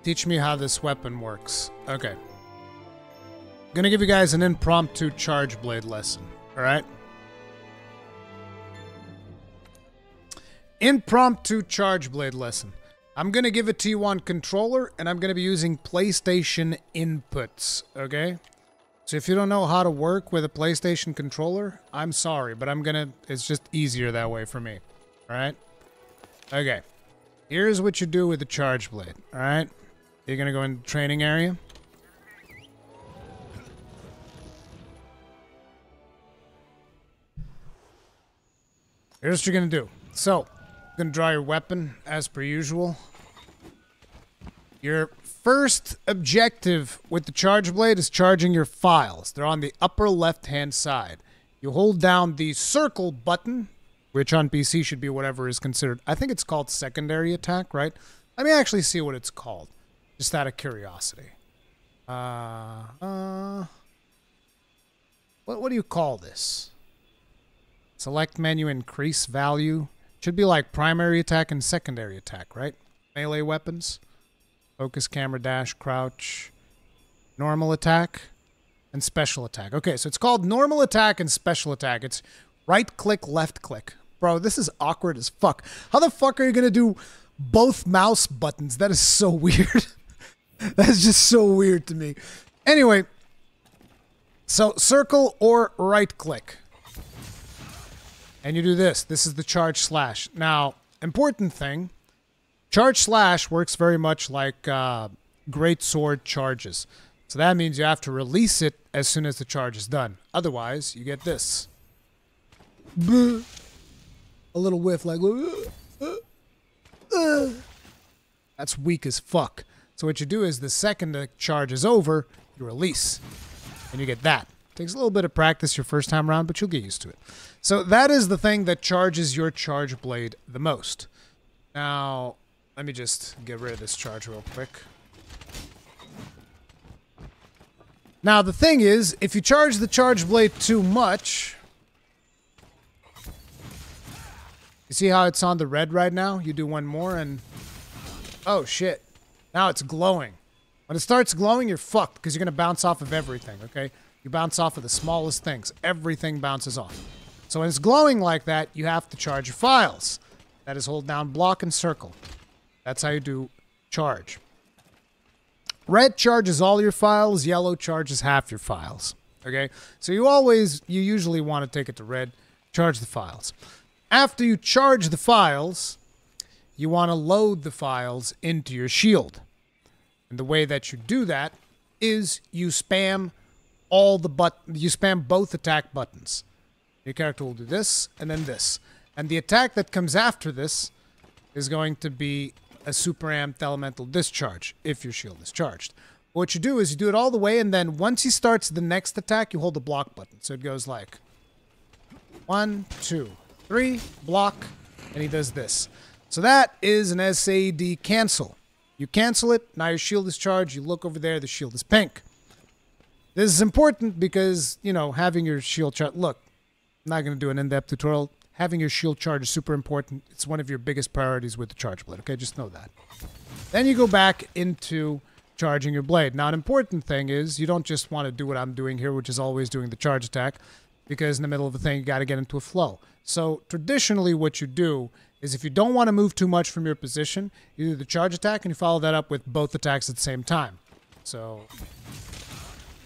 Teach me how this weapon works. Okay. gonna give you guys an impromptu charge blade lesson. Alright? Impromptu charge blade lesson. I'm gonna give it to you on controller, and I'm gonna be using PlayStation inputs, okay? So if you don't know how to work with a PlayStation controller, I'm sorry, but I'm gonna, it's just easier that way for me. Alright? Okay. Here's what you do with the charge blade, alright? You're gonna go in the training area. Here's what you're gonna do. So, you're gonna draw your weapon as per usual. Your first objective with the charge blade is charging your phials. They're on the upper left hand side. You hold down the circle button, which on PC should be whatever is considered. I think it's called secondary attack, right? Let me actually see what it's called, just out of curiosity. Uh, uh, what what do you call this? Select menu, increase value. Should be like primary attack and secondary attack, right? Melee weapons. Focus, camera, dash, crouch. Normal attack and special attack. Okay, so it's called normal attack and special attack. It's right click, left click. Bro, this is awkward as fuck. How the fuck are you gonna do both mouse buttons? That is so weird. That's just so weird to me. Anyway, so circle or right click. And you do this. This is the charge slash. Now, important thing charge slash works very much like uh, great sword charges. So that means you have to release it as soon as the charge is done. Otherwise, you get this. A little whiff like. That's weak as fuck. So what you do is the second the charge is over, you release. And you get that. Takes a little bit of practice your first time around, but you'll get used to it. So that is the thing that charges your charge blade the most. Now, let me just get rid of this charge real quick. Now, the thing is, if you charge the charge blade too much... see how it's on the red right now? You do one more and... Oh, shit. Now it's glowing. When it starts glowing, you're fucked because you're going to bounce off of everything, okay? You bounce off of the smallest things. Everything bounces off. So when it's glowing like that, you have to charge your phials. That is hold down block and circle. That's how you do charge. Red charges all your phials, yellow charges half your phials. Okay? So you always, you usually want to take it to red, charge the phials. After you charge the phials, you want to load the phials into your shield. And the way that you do that is you spam all the but you spam both attack buttons. Your character will do this and then this. And the attack that comes after this is going to be a super amped elemental discharge if your shield is charged. What you do is you do it all the way, and then once he starts the next attack, you hold the block button. So it goes like one, two, three, block, and he does this. So that is an SAD cancel. You cancel it, now your shield is charged, you look over there, the shield is pink. This is important because, you know, having your shield charged. Look, I'm not going to do an in depth tutorial. Having your shield charged is super important. It's one of your biggest priorities with the charge blade, okay? Just know that. Then you go back into charging your blade. Now, an important thing is you don't just want to do what I'm doing here, which is always doing the charge attack, because in the middle of a thing, you got to get into a flow. So, traditionally, what you do is if you don't want to move too much from your position, you do the charge attack and you follow that up with both attacks at the same time. So,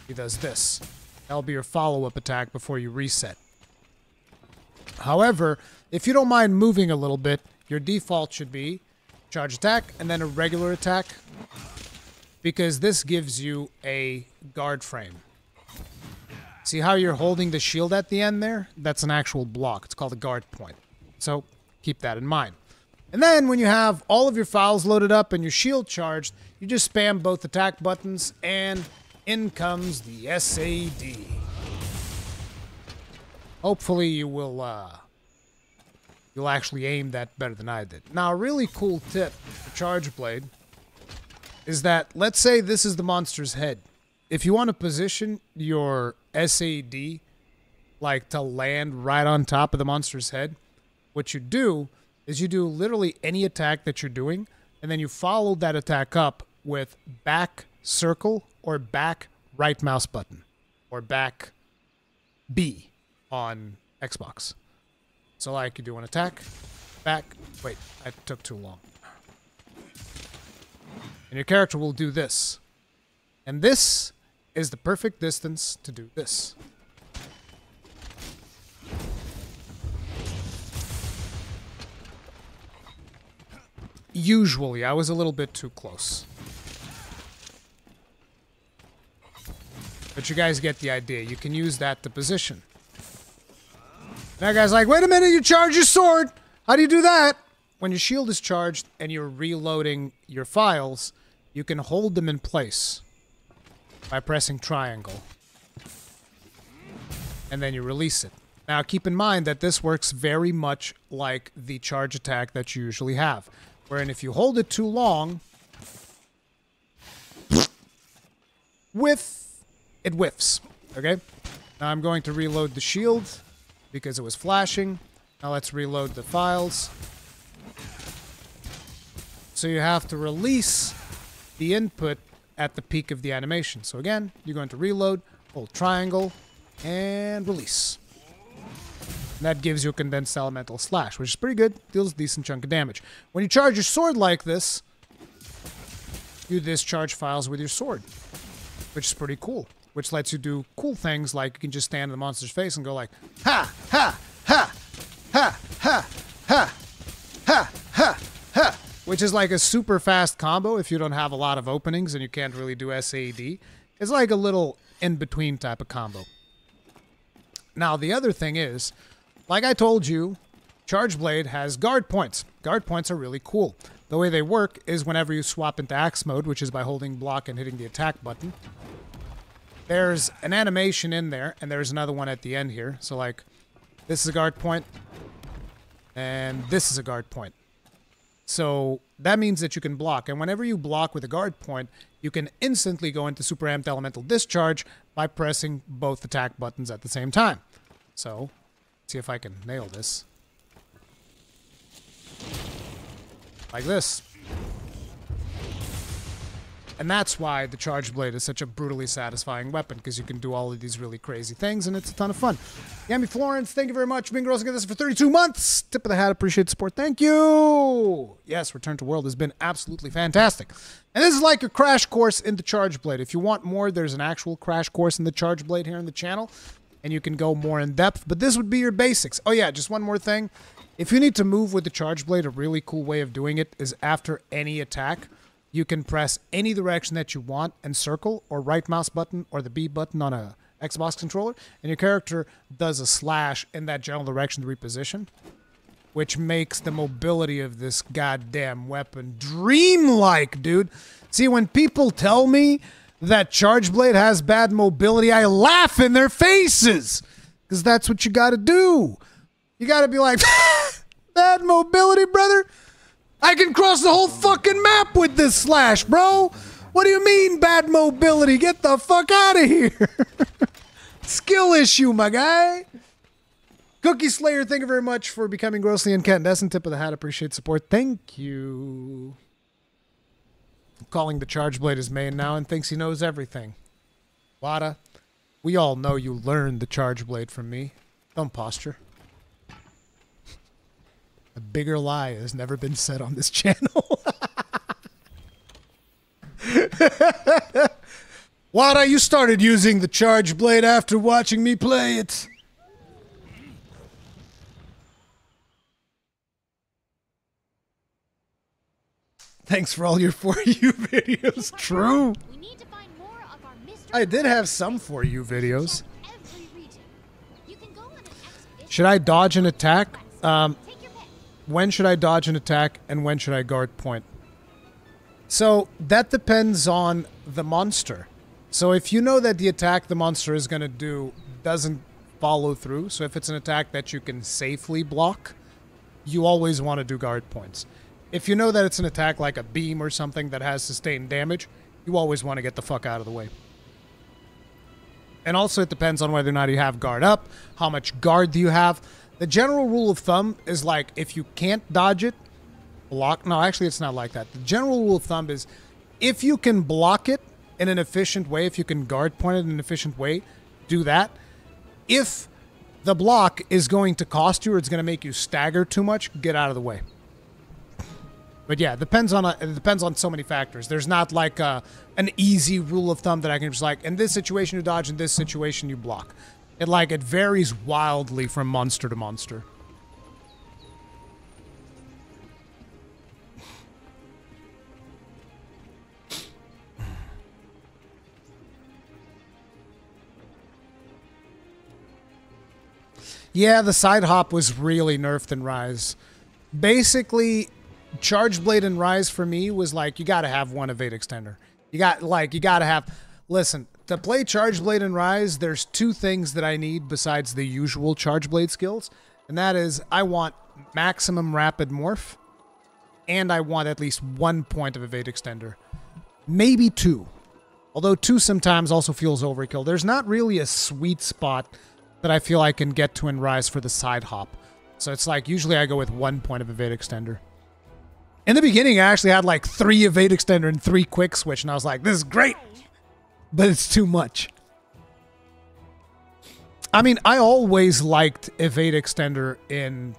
he does this. That'll be your follow-up attack before you reset. However, if you don't mind moving a little bit, your default should be charge attack and then a regular attack because this gives you a guard frame. See how you're holding the shield at the end there? That's an actual block. It's called a guard point. So keep that in mind. And then when you have all of your phials loaded up and your shield charged, you just spam both attack buttons and in comes the SAD. Hopefully you will, uh, you'll actually aim that better than I did. Now, a really cool tip for Charge Blade is that, let's say this is the monster's head. If you want to position your SAD, like to land right on top of the monster's head, what you do is you do literally any attack that you're doing, and then you follow that attack up with back circle or back right mouse button or back B on Xbox. So like you do an attack, back, wait, I took too long. And your character will do this. And this is the perfect distance to do this. Usually, I was a little bit too close. But you guys get the idea. You can use that to position. That guy's like, wait a minute, you charge your sword. How do you do that? When your shield is charged and you're reloading your phials, you can hold them in place by pressing triangle. And then you release it. Now keep in mind that this works very much like the charge attack that you usually have. Wherein if you hold it too long, whiff, it whiffs. Okay? Now I'm going to reload the shield because it was flashing. Now let's reload the phials. So you have to release the input at the peak of the animation. So again, you're going to reload, hold triangle, and release. And that gives you a condensed elemental slash, which is pretty good, deals a decent chunk of damage. When you charge your sword like this, you discharge phials with your sword, which is pretty cool. Which lets you do cool things like you can just stand in the monster's face and go like, ha, ha, ha, ha, ha, ha, ha, ha, ha, which is like a super fast combo if you don't have a lot of openings and you can't really do SAD. It's like a little in between type of combo. Now, the other thing is, like I told you, Charge Blade has guard points. Guard points are really cool. The way they work is whenever you swap into axe mode, which is by holding block and hitting the attack button, there's an animation in there, and there's another one at the end here. So, like, this is a guard point, and this is a guard point. So that means that you can block. And whenever you block with a guard point, you can instantly go into Super Amped Elemental Discharge by pressing both attack buttons at the same time. So, see if I can nail this. Like this. And that's why the Charge Blade is such a brutally satisfying weapon, because you can do all of these really crazy things, and it's a ton of fun. Yami Florence, thank you very much. Bing Girls, get this for 32 months. Tip of the hat, appreciate support. Thank you. Yes, Return to World has been absolutely fantastic. And this is like a crash course in the Charge Blade. If you want more, there's an actual crash course in the Charge Blade here in the channel, and you can go more in depth, but this would be your basics. Oh yeah, just one more thing. If you need to move with the Charge Blade, a really cool way of doing it is after any attack, you can press any direction that you want and circle or right mouse button or the B button on a Xbox controller, and your character does a slash in that general direction to reposition, which makes the mobility of this goddamn weapon dreamlike, dude. See, when people tell me that Charge Blade has bad mobility, I laugh in their faces because that's what you got to do. You got to be like, bad mobility, brother. I can cross the whole fucking map with this slash, bro. What do you mean bad mobility? Get the fuck out of here. Skill issue, my guy. Cookie Slayer, thank you very much for becoming grossly incandescent. Tip of the hat, appreciate support. Thank you. calling the Charge Blade his main now and thinks he knows everything. Wada, we all know you learned the Charge Blade from me. Don't posture. A bigger lie has never been said on this channel. Wada, you started using the charge blade after watching me play it. Thanks for all your For You videos. True. We need to find more of our mystery. I did have some For You videos. Check every region. You can go on an expedition. Should I dodge an attack? Um, Take your pick. When should I dodge an attack and when should I guard point? So that depends on the monster. So if you know that the attack the monster is going to do doesn't follow through, so if it's an attack that you can safely block, you always want to do guard points. If you know that it's an attack like a beam or something that has sustained damage, you always want to get the fuck out of the way. And also, it depends on whether or not you have guard up, how much guard do you have. The general rule of thumb is like if you can't dodge it, block. No, actually, it's not like that. The general rule of thumb is if you can block it in an efficient way, if you can guard point it in an efficient way, do that. If the block is going to cost you or it's going to make you stagger too much, get out of the way. But yeah, it depends on a, it depends on so many factors. There's not like a, an easy rule of thumb that I can just like in this situation you dodge, in this situation you block. It like it varies wildly from monster to monster. Yeah, the side hop was really nerfed in Rise. Basically, Charge Blade and Rise for me was like you got to have one evade extender. You got like you got to have. Listen, to play Charge Blade and Rise, there's two things that I need besides the usual Charge Blade skills, and that is I want maximum rapid morph, and I want at least one point of evade extender, maybe two. Although two sometimes also feels overkill. There's not really a sweet spot that I feel I can get to in Rise for the side hop. So it's like usually I go with one point of evade extender. In the beginning, I actually had like three evade extender and three quick switch, and I was like, this is great, but it's too much. I mean, I always liked evade extender in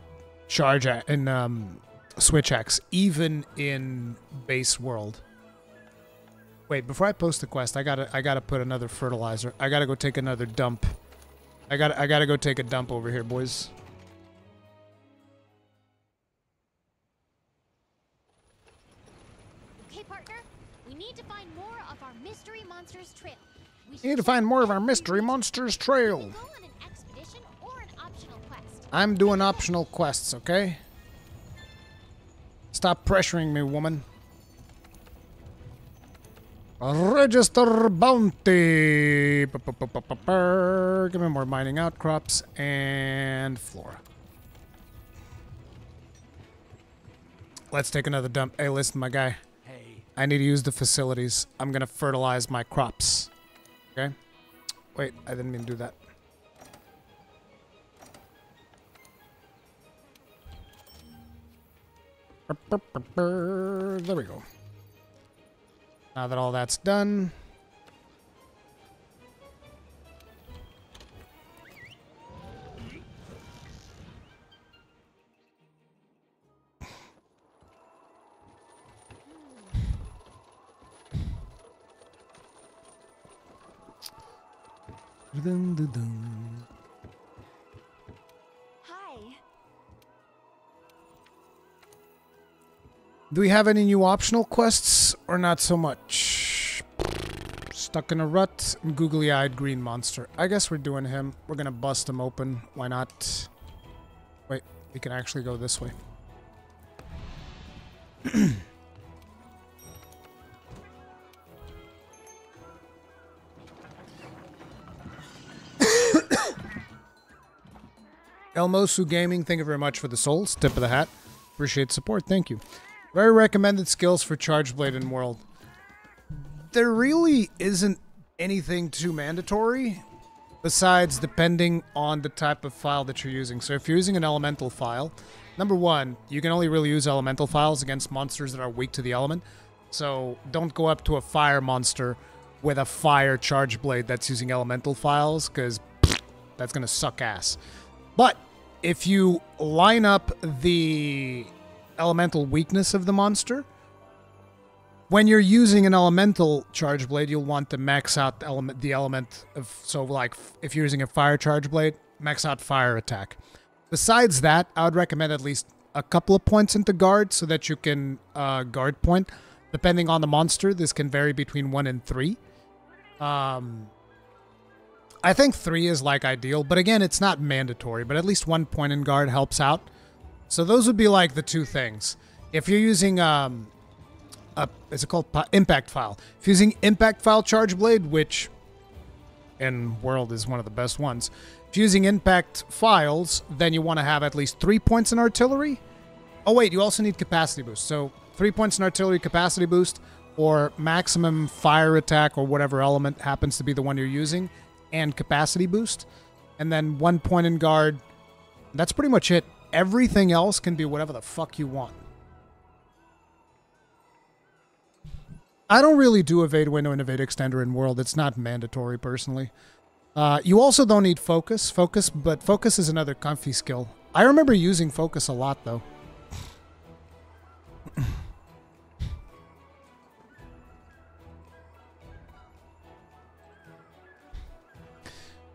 charge in um, switch axe, even in base world. Wait, before I post the quest, I gotta I gotta put another fertilizer. I gotta go take another dump. I gotta I gotta go take a dump over here, boys. We We need to find more of our mystery monsters trail. Go on an expedition or an optional quest. I'm doing optional quests, okay? Stop pressuring me, woman. Register bounty. Give me more mining outcrops and flora. Let's take another dump. Hey, listen, my guy. Hey. I need to use the facilities. I'm gonna fertilize my crops. Okay? Wait, I didn't mean to do that. There we go. Now that all that's done. Hi. Do we have any new optional quests or not so much? Stuck in a rut, googly eyed green monster. I guess we're doing him. We're gonna bust him open. Why not? Wait, we can actually go this way. Elmosu Gaming, thank you very much for the souls. Tip of the hat. Appreciate support. Thank you. Very recommended skills for Charge Blade in World. There really isn't anything too mandatory besides depending on the type of phial that you're using. So if you're using an elemental phial, number one, you can only really use elemental phials against monsters that are weak to the element. So don't go up to a fire monster with a fire charge blade that's using elemental phials because that's going to suck ass. But if you line up the elemental weakness of the monster, when you're using an elemental charge blade, you'll want to max out the element the element of so like if you're using a fire charge blade, max out fire attack. Besides that, I would recommend at least a couple of points into guard so that you can uh, guard point. Depending on the monster, this can vary between one and three. Um, I think three is like ideal, but again, it's not mandatory. But at least one point in guard helps out. So those would be like the two things. If you're using um, a is it called impact phial? If you're using impact phial charge blade, which in world is one of the best ones. If you're using impact phials, then you want to have at least three points in artillery. Oh wait, you also need capacity boost. So three points in artillery capacity boost, or maximum fire attack, or whatever element happens to be the one you're using, and capacity boost, and then one point in guard. That's pretty much it. Everything else can be whatever the fuck you want. I don't really do evade window and evade extender in world. It's not mandatory personally. Uh, you also don't need focus. Focus, but focus is another comfy skill. I remember using focus a lot though.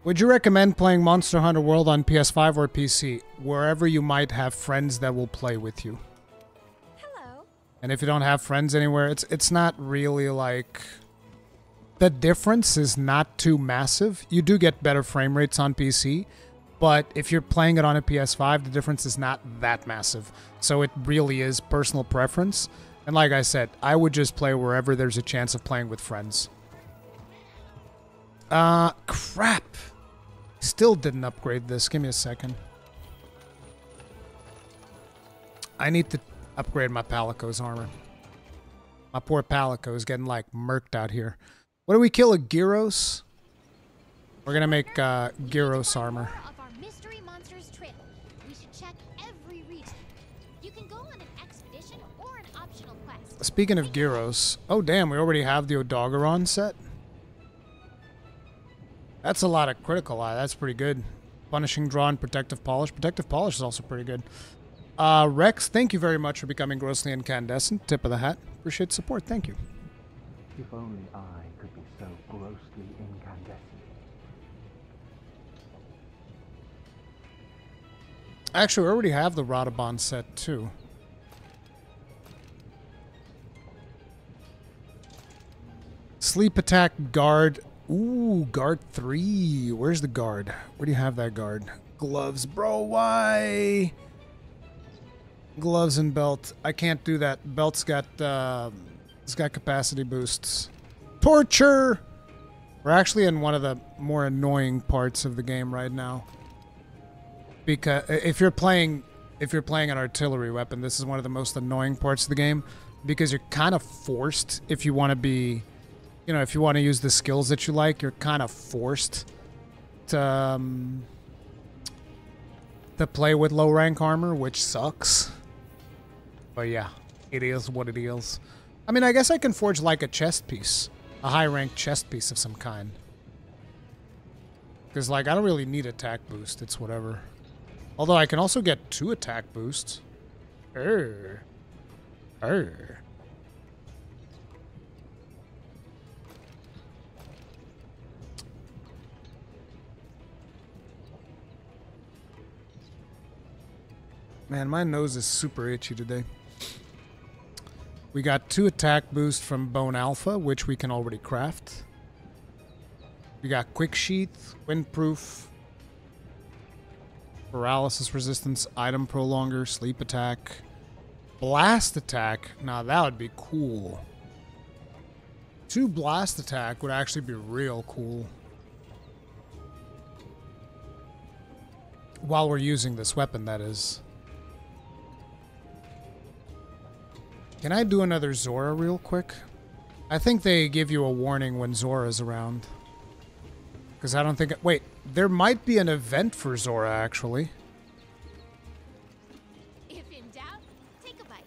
Would you recommend playing Monster Hunter World on PS5 or PC, wherever you might have friends that will play with you? Hello. And if you don't have friends anywhere, it's it's not really like the difference is not too massive. You do get better frame rates on PC, But if you're playing it on a PS5, the difference is not that massive. So it really is personal preference. And like I said, I would just play wherever there's a chance of playing with friends. Uh, crap. Still didn't upgrade this. Give me a second. I need to upgrade my Palico's armor. My poor Palico is getting like murked out here. What do we kill a Girros? We're gonna make uh, Girros armor. Speaking of Girros, oh damn, we already have the Odogaron set. That's a lot of critical eye. That's pretty good. Punishing draw and protective polish. Protective polish is also pretty good. Uh, Rex, thank you very much for becoming grossly incandescent. Tip of the hat. Appreciate support. Thank you. If only I could be so grossly incandescent. Actually, we already have the Radobaan set too. Sleep attack guard. Ooh, guard three. Where's the guard? Where do you have that guard? Gloves, bro. Why? Gloves and belt. I can't do that. Belt's got uh, it's got capacity boosts. Torture. We're actually in one of the more annoying parts of the game right now because if you're playing if you're playing an artillery weapon this is one of the most annoying parts of the game because you're kind of forced if you want to be you know if you want to use the skills that you like you're kind of forced to um, to play with low rank armor which sucks but yeah it is what it is i mean i guess i can forge like a chest piece a high rank chest piece of some kind because like i don't really need attack boost it's whatever Although I can also get two attack boosts. Err. Err. Man, my nose is super itchy today. We got two attack boosts from Bone Alpha, which we can already craft. We got Quick Sheath, Windproof, paralysis resistance, item prolonger, sleep attack, blast attack. Now that would be cool. Two blast attack would actually be real cool. While we're using this weapon, that is. Can I do another Zorah real quick? I think they give you a warning when Zorah's around. Because I don't think... Wait, there might be an event for Zorah, actually. If in doubt, take a bite.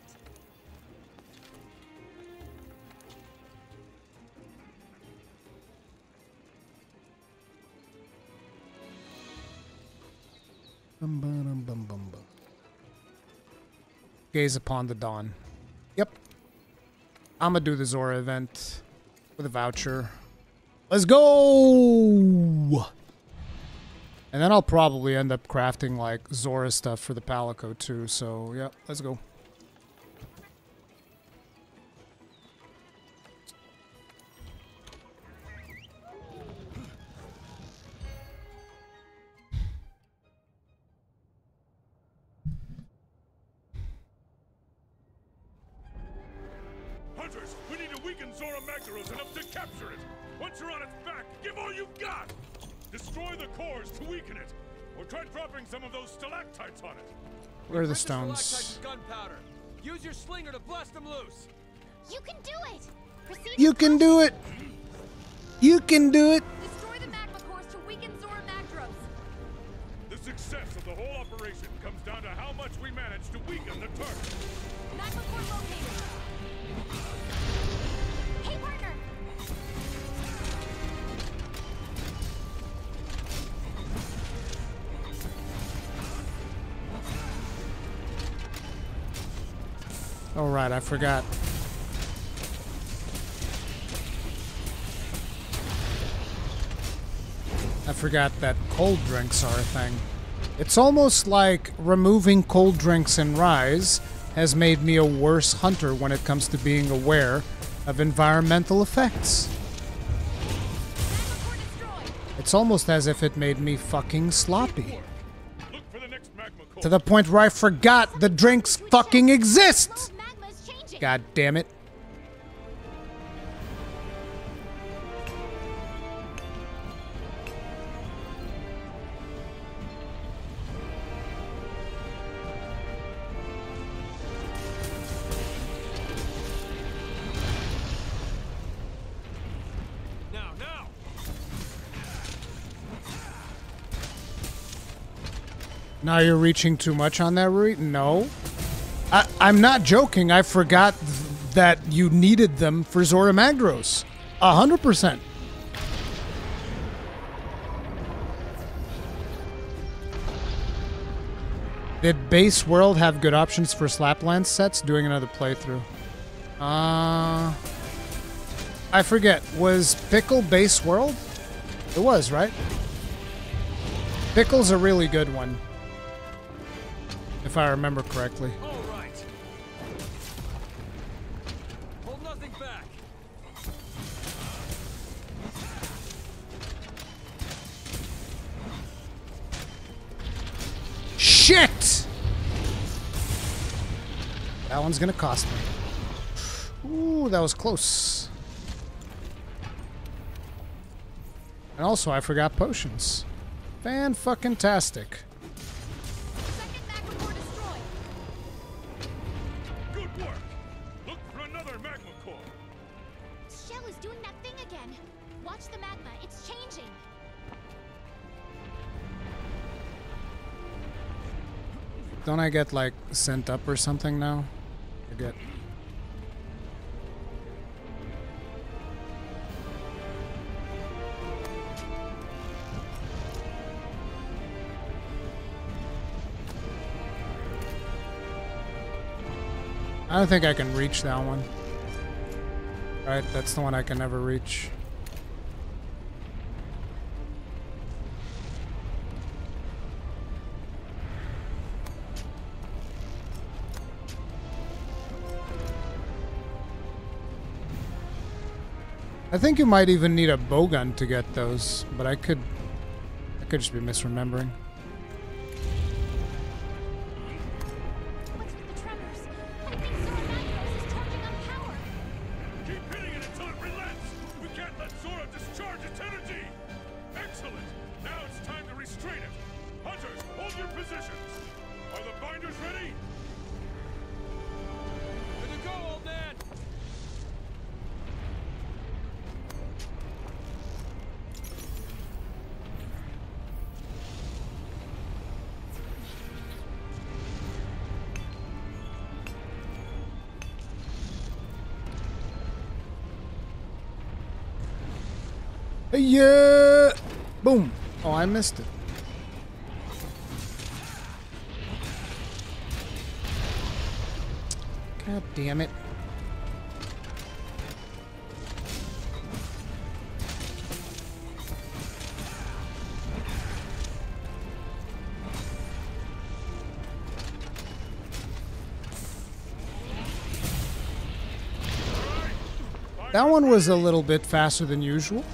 Bum, ba-dum, bum, bum, bum. Gaze upon the dawn. I'm gonna do the Zorah event with a voucher. Let's go! And then I'll probably end up crafting like Zorah stuff for the Palico too. So yeah, let's go. Some of those stalactites on it. Where are the stones? gunpowder. Use your slinger to blast them loose. You can do it! Proceed You can do it! You can do it! Destroy the magma cores to weaken Zorah Magdaros. The success of the whole operation comes down to how much we manage to weaken the target. Magma core located. Oh right, I forgot. I forgot that cold drinks are a thing. It's almost like removing cold drinks in Rise has made me a worse hunter when it comes to being aware of environmental effects. Magma core destroyed. It's almost as if it made me fucking sloppy. To the point where I forgot the drinks fucking exist! God damn it. Now, now! Now you're reaching too much on that route? No. I, I'm not joking. I forgot th- that you needed them for Zorah hundred percent. Did Base World have good options for Slapland sets? Doing another playthrough. Uh, I forget. Was Pickle Base World? It was, right? Pickle's a really good one. If I remember correctly. That one's gonna cost me. Ooh, that was close. And also, I forgot potions. Fan fucking tastic. Second magma core destroyed. Good work. Look for another magma core. Shell is doing that thing again. Watch the magma. It's changing. Don't I get like sent up or something now? I don't think I can reach that one. Right, that's the one I can never reach. I think you might even need a bowgun to get those, but I could I could just be misremembering. Missed it. God damn it. That one was a little bit faster than usual.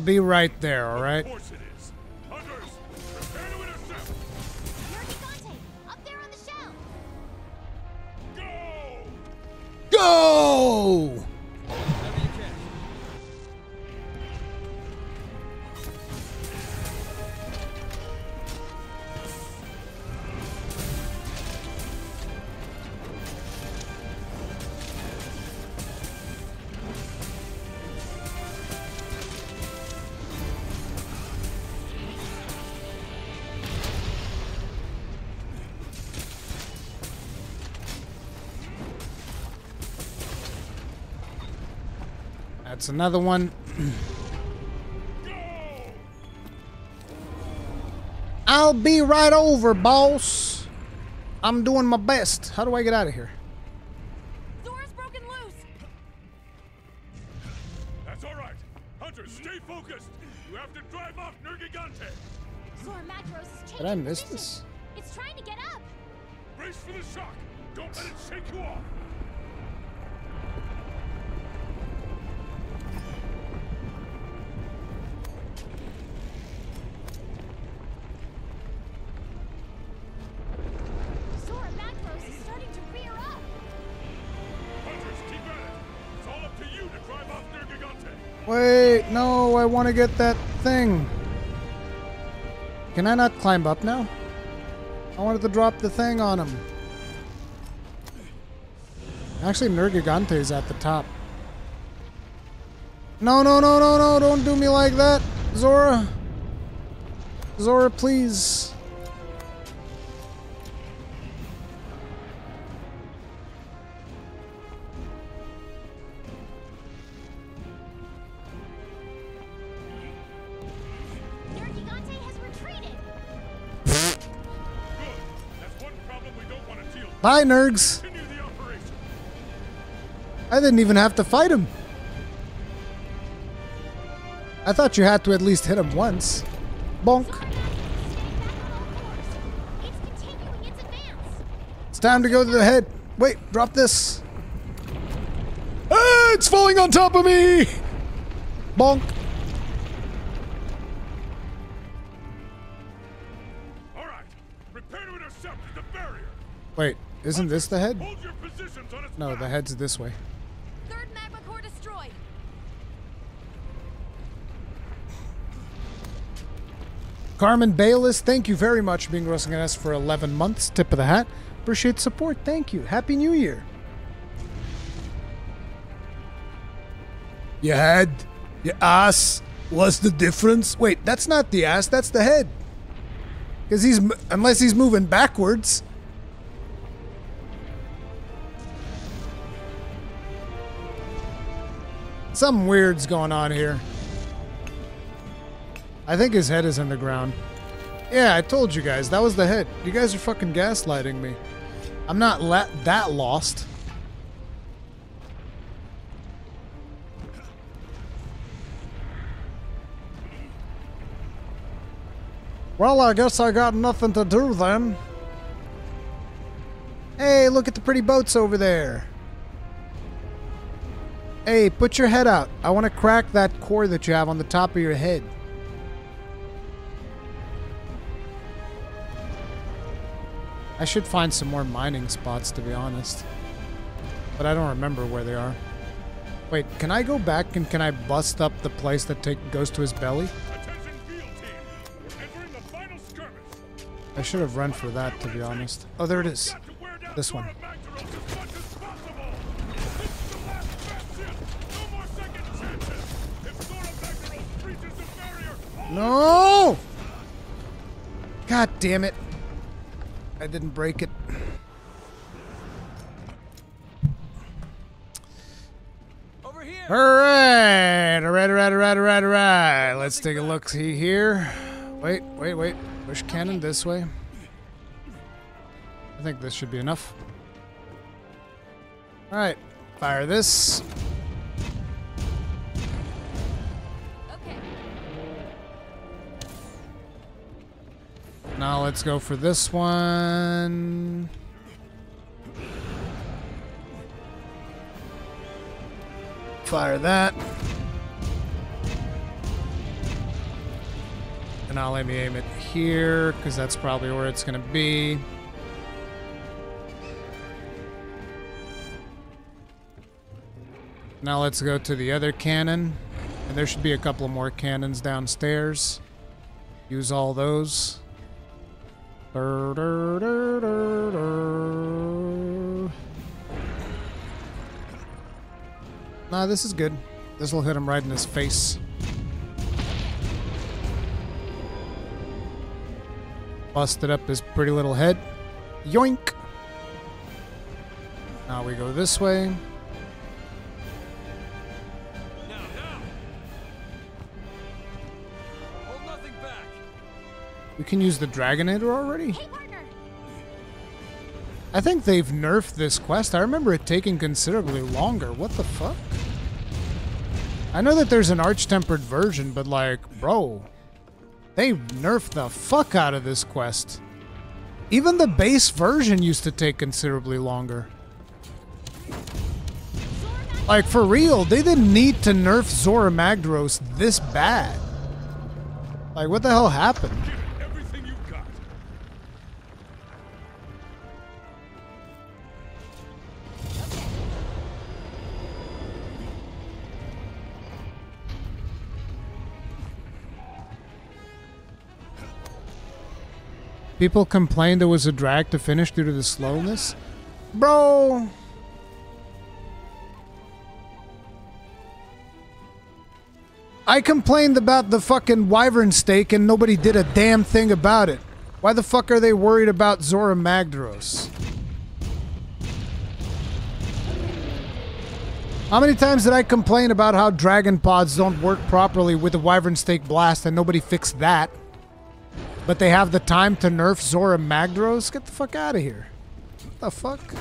I'll be right there, alright? Of That's another one. I'll be right over, boss. I'm doing my best. How do I get out of here? Zorah's broken loose. That's all right. Hunter, stay focused. You have to drive off Nergigante. Zorah Magdaros is Did I miss this? To get that thing. Can I not climb up now? I wanted to drop the thing on him. Actually, Nergigante is at the top. No, no, no, no, no, don't do me like that, Zorah. Zorah, please. Bye, Nergs. I didn't even have to fight him. I thought you had to at least hit him once. Bonk. It's time to go to the head. Wait, drop this. Ah, it's falling on top of me. Bonk. Isn't this the head? Hold your positions on its No, the head's this way. Third magma core destroyed. Carmen Bayless, thank you very much for being Wrestling us for 11 months. Tip of the hat. Appreciate the support. Thank you. Happy New Year. Your head, your ass. What's the difference? Wait, that's not the ass. That's the head. Because he's unless he's moving backwards. Something weird's going on here. I think his head is in the ground. Yeah, I told you guys. That was the head. You guys are fucking gaslighting me. I'm not that lost. Well, I guess I got nothing to do then. Hey, look at the pretty boats over there. Hey, put your head out. I want to crack that core that you have on the top of your head. I should find some more mining spots, to be honest. But I don't remember where they are. Wait, can I go back and can I bust up the place that take goes to his belly? Attention field team. Entering the final skirmish. I should have run for that, to be honest. Oh, there it is. Got to wear down This one. Zorah Magdaros as much as possible. This is the last bastion. No more second chances. If Zorah Magdaros breaches the barrier, all No! God damn it. I didn't break it. Over here. Alright, alright, alright, alright, alright, alright. Let's take a look see here. Wait, wait, wait. Push cannon this way. I think this should be enough. Alright, fire this. Now let's go for this one. Fire that. And now let me aim it here, because that's probably where it's going to be. Now let's go to the other cannon. And there should be a couple more cannons downstairs. Use all those. Nah, this is good. This will hit him right in his face. Busted up his pretty little head. Yoink! Now we go this way. We can use the Dragonator already? Hey. I think they've nerfed this quest. I remember it taking considerably longer. What the fuck? I know that there's an arch-tempered version, but like, bro. They nerfed the fuck out of this quest. Even the base version used to take considerably longer. Like, for real, they didn't need to nerf Zorah Magdaros this bad. Like, what the hell happened? People complained there was a drag to finish due to the slowness. Bro. I complained about the fucking wyvern steak and nobody did a damn thing about it. Why the fuck are they worried about Zorah Magdaros? How many times did I complain about how dragon pods don't work properly with the wyvern steak blast and nobody fixed that? But they have the time to nerf Zorah Magdaros? Get the fuck out of here. What the fuck?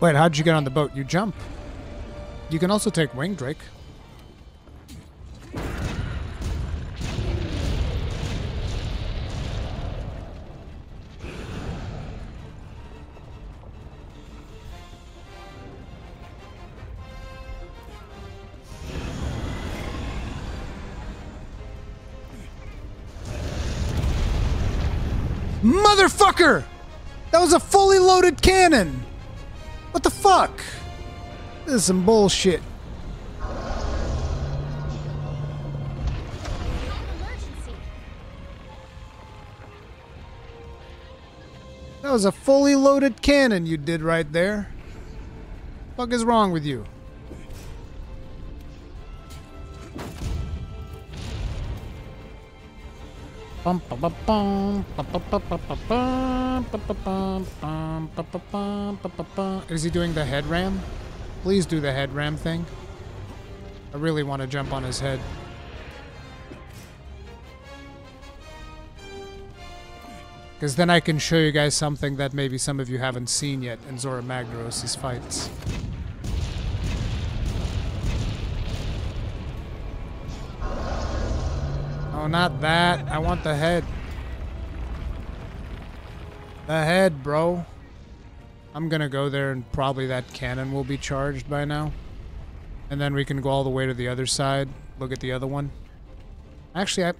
Wait, how'd you get on the boat? You jump. You can also take Wing Drake. Motherfucker! That was a fully loaded cannon! What the fuck? This is some bullshit. That was a fully loaded cannon you did right there. Fuck is wrong with you? Is he doing the head ram? Please do the head ram thing. I really want to jump on his head. Because then I can show you guys something that maybe some of you haven't seen yet in Zorah Magdaros' fights. Oh, not that. I want the head. The head, bro. I'm gonna go there and probably that cannon will be charged by now. And then we can go all the way to the other side, look at the other one. Actually, I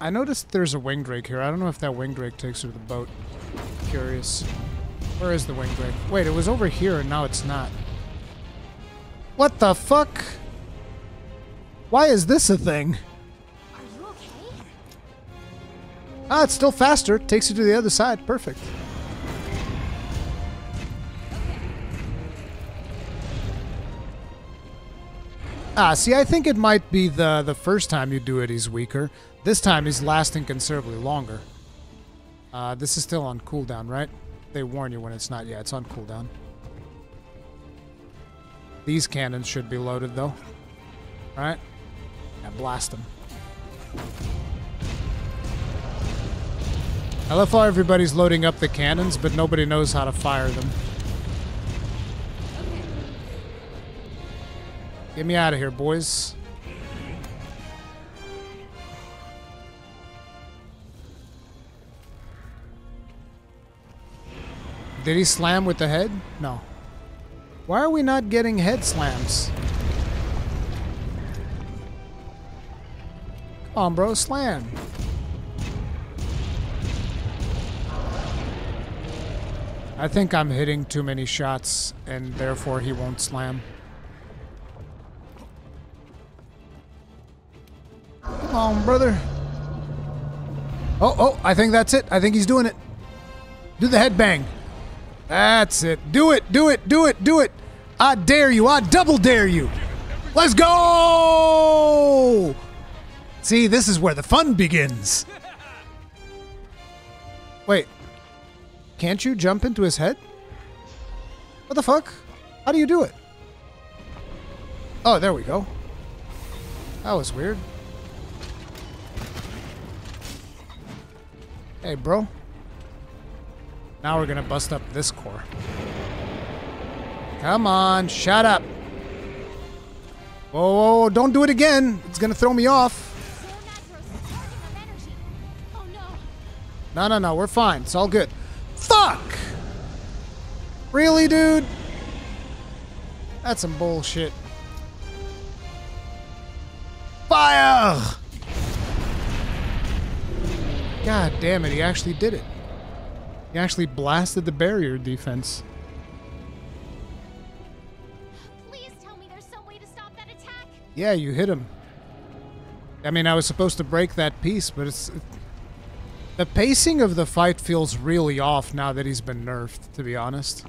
I noticed there's a wing drake here. I don't know if that wing drake takes her to the boat. Curious. Where is the wing drake? Wait, it was over here and now it's not. What the fuck? Why is this a thing? Ah, it's still faster. Takes you to the other side. Perfect. Ah, see, I think it might be the the first time you do it, he's weaker. This time, he's lasting considerably longer. Uh, this is still on cooldown, right? They warn you when it's not. Yeah, it's on cooldown. These cannons should be loaded, though. Right? Yeah, blast them. I love how everybody's loading up the cannons, but nobody knows how to fire them. Get me out of here, boys. Did he slam with the head? No. Why are we not getting head slams? Come on, bro, slam. I think I'm hitting too many shots, and therefore he won't slam. Come on, brother. Oh, oh, I think that's it. I think he's doing it. Do the headbang. That's it. Do it, do it, do it, do it. I dare you. I double dare you. Let's go! See, this is where the fun begins. Wait. Can't you jump into his head? What the fuck? How do you do it? Oh, there we go. That was weird. Hey, bro. Now we're gonna bust up this core. Come on, shut up. Whoa, whoa, whoa, don't do it again. It's gonna throw me off. Zorah Magdaros is charging up energy. Oh no. No, no, no, we're fine. It's all good. Fuck! Really, dude? That's some bullshit. Fire! God damn it, he actually did it. He actually blasted the barrier defense. Please tell me there's some way to stop that attack. Yeah, you hit him. I mean, I was supposed to break that piece, but it's. The pacing of the fight feels really off now that he's been nerfed, to be honest.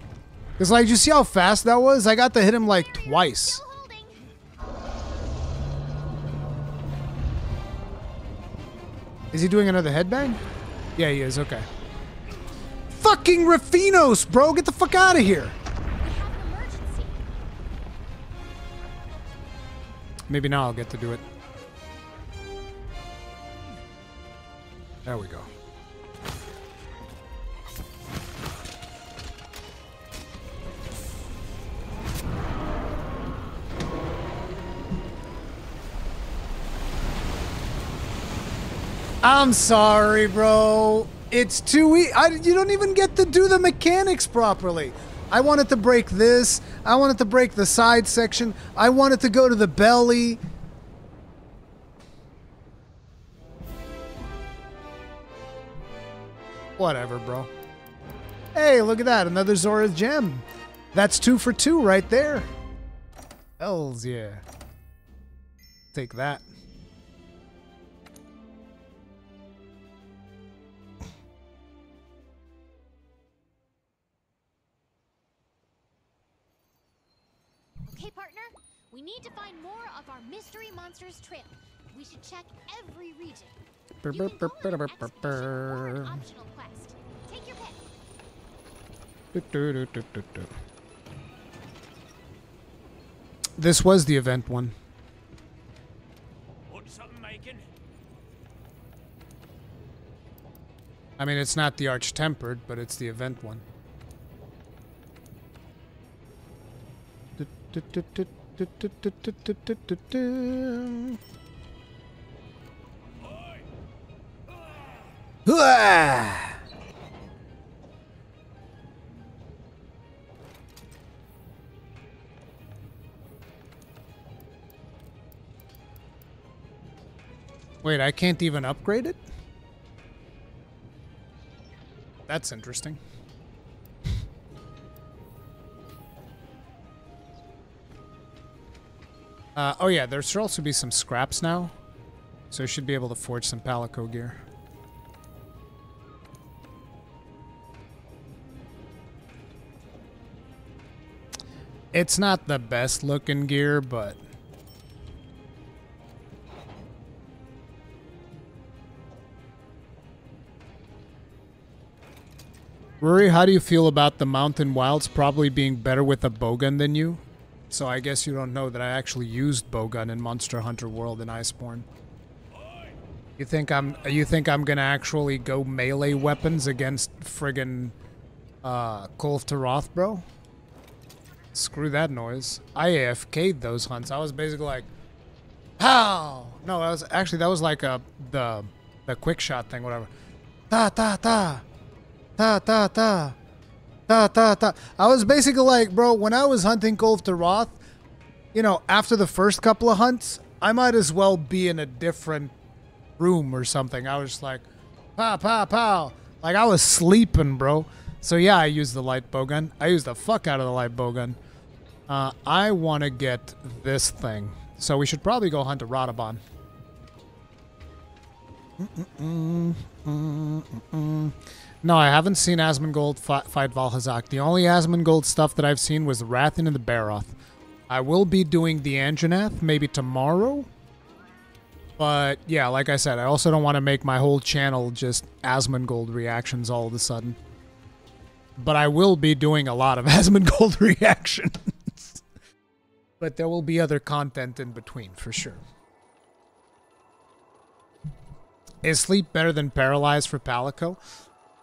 Because, like, you see how fast that was? I got to hit him, like, twice. Is he doing another headbang? Yeah, he is. Okay. Fucking Raphinos, bro! Get the fuck out of here! Maybe now I'll get to do it. There we go. I'm sorry, bro. It's too e- I, You don't even get to do the mechanics properly. I wanted to break this. I wanted to break the side section. I wanted to go to the belly. Whatever, bro. Hey, look at that. Another Zorah gem. That's two for two right there. Hells yeah. Take that. Need to find more of our mystery monsters trail. We should check every region. You can go on an expedition or an optional quest. Take your pick. This was the event one. Want something making? I mean, it's not the Arch Tempered, but it's the event one. Wait, I can't even upgrade it? That's interesting. Uh, oh yeah, there should also be some scraps now. So I should be able to forge some Palico gear. It's not the best looking gear, but... Rory, how do you feel about the Mountain Wilds probably being better with a bowgun than you? So I guess you don't know that I actually used bowgun in Monster Hunter World in Iceborne. You think I'm you think I'm gonna actually go melee weapons against friggin' uh Kulve Taroth, bro? Screw that noise. I AFK'd those hunts. I was basically like Pow! No, that was actually that was like a the the quick shot thing, whatever. Ta ta ta ta ta ta ta ta ta. I was basically like, bro, when I was hunting Kulve Taroth, you know, after the first couple of hunts, I might as well be in a different room or something. I was just like, pow, pow, pow. Like I was sleeping, bro. So yeah, I used the light bowgun. I used the fuck out of the light bowgun. Uh, I want to get this thing. So we should probably go hunt a Radobaan. Mm-mm-mm, mm-mm-mm. No, I haven't seen Asmongold fi- fight Vaal Hazak. The only Asmongold stuff that I've seen was the Rathian and the Barroth. I will be doing the Anjanath maybe tomorrow. But yeah, like I said, I also don't want to make my whole channel just Asmongold reactions all of a sudden. But I will be doing a lot of Asmongold reactions. but there will be other content in between for sure. Is sleep better than paralyzed for Palico?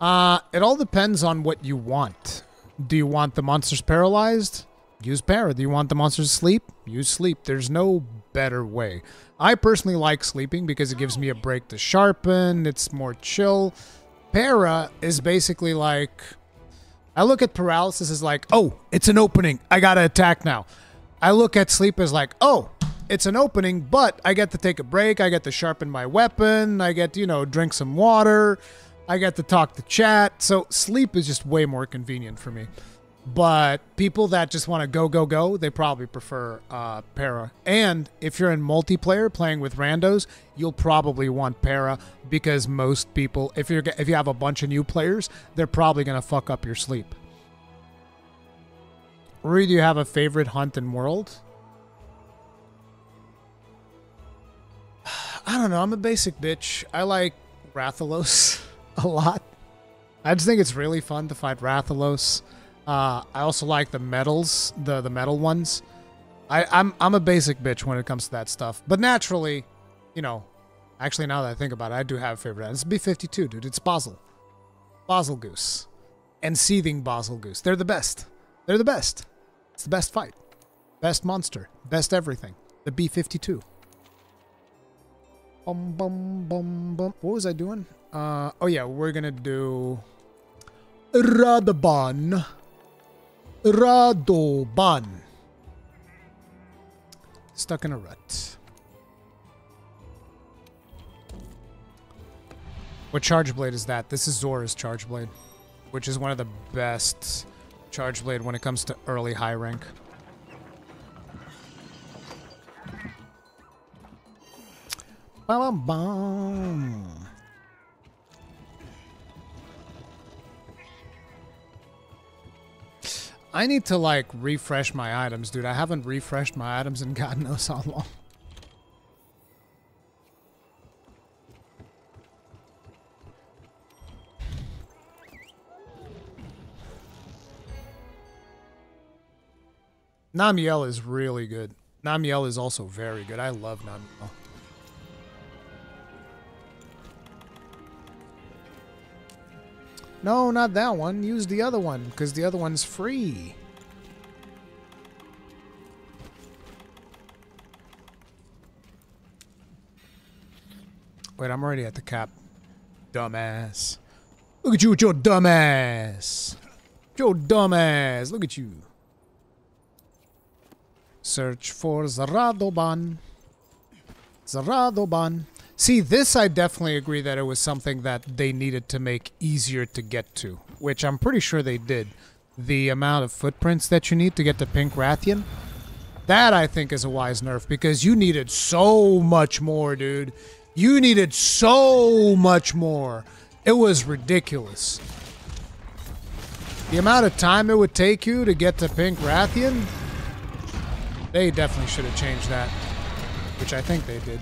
Uh, it all depends on what you want. Do you want the monsters paralyzed use para. Do you want the monsters to sleep? Use sleep. There's no better way. I personally like sleeping because it gives me a break to sharpen. It's more chill. Para is basically like I look at paralysis as like, oh, it's an opening. I gotta attack now. I look at sleep as like, oh, it's an opening, but I get to take a break. I get to sharpen my weapon. I get to, you know, drink some water. I get to talk to chat. So sleep is just way more convenient for me. But people that just want to go, go, go, they probably prefer uh, para. And if you're in multiplayer playing with randos, you'll probably want para because most people, if you're if you have a bunch of new players, they're probably gonna fuck up your sleep. Rui, do you have a favorite hunt in world? I don't know. I'm a basic bitch. I like Rathalos a lot. I just think it's really fun to fight Rathalos. Uh, I also like the metals, the the metal ones. I, I'm I'm a basic bitch when it comes to that stuff. But naturally, you know, actually now that I think about it, I do have a favorite. It's B52, dude. It's Bazel. Basil Goose. And Seething Bazelgeuse. They're the best. They're the best. It's the best fight. Best monster. Best everything. The B52. Bum bum bum bum. What was I doing? Uh oh yeah, we're gonna do Radobaan. Radobaan. Stuck in a rut. What charge blade is that? This is Zorah's charge blade, which is one of the best charge blade when it comes to early high rank. Bum, bum, bum. I need to like refresh my items, dude. I haven't refreshed my items in God knows how long. Namielle is really good. Namielle is also very good. I love Namielle. No, not that one. Use the other one, because the other one's free. Wait, I'm already at the cap. Dumbass. Look at you with your dumbass. Your dumbass. Look at you. Search for Zaradoban. Zaradoban. See, this I definitely agree that it was something that they needed to make easier to get to, which I'm pretty sure they did. The amount of footprints that you need to get to Pink Rathian, that I think is a wise nerf because you needed so much more, dude. You needed so much more. It was ridiculous. The amount of time it would take you to get to Pink Rathian, they definitely should have changed that, which I think they did.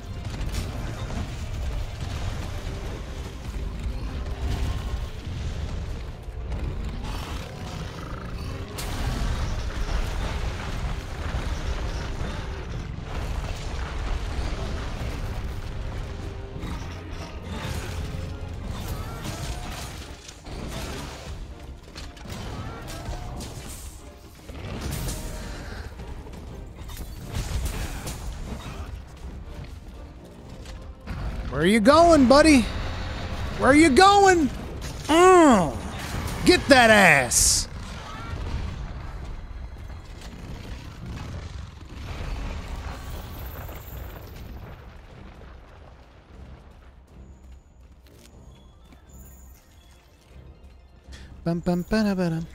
Where are you going, buddy? Where are you going? Mm. Get that ass. Bum, bum, ba, ba, dum.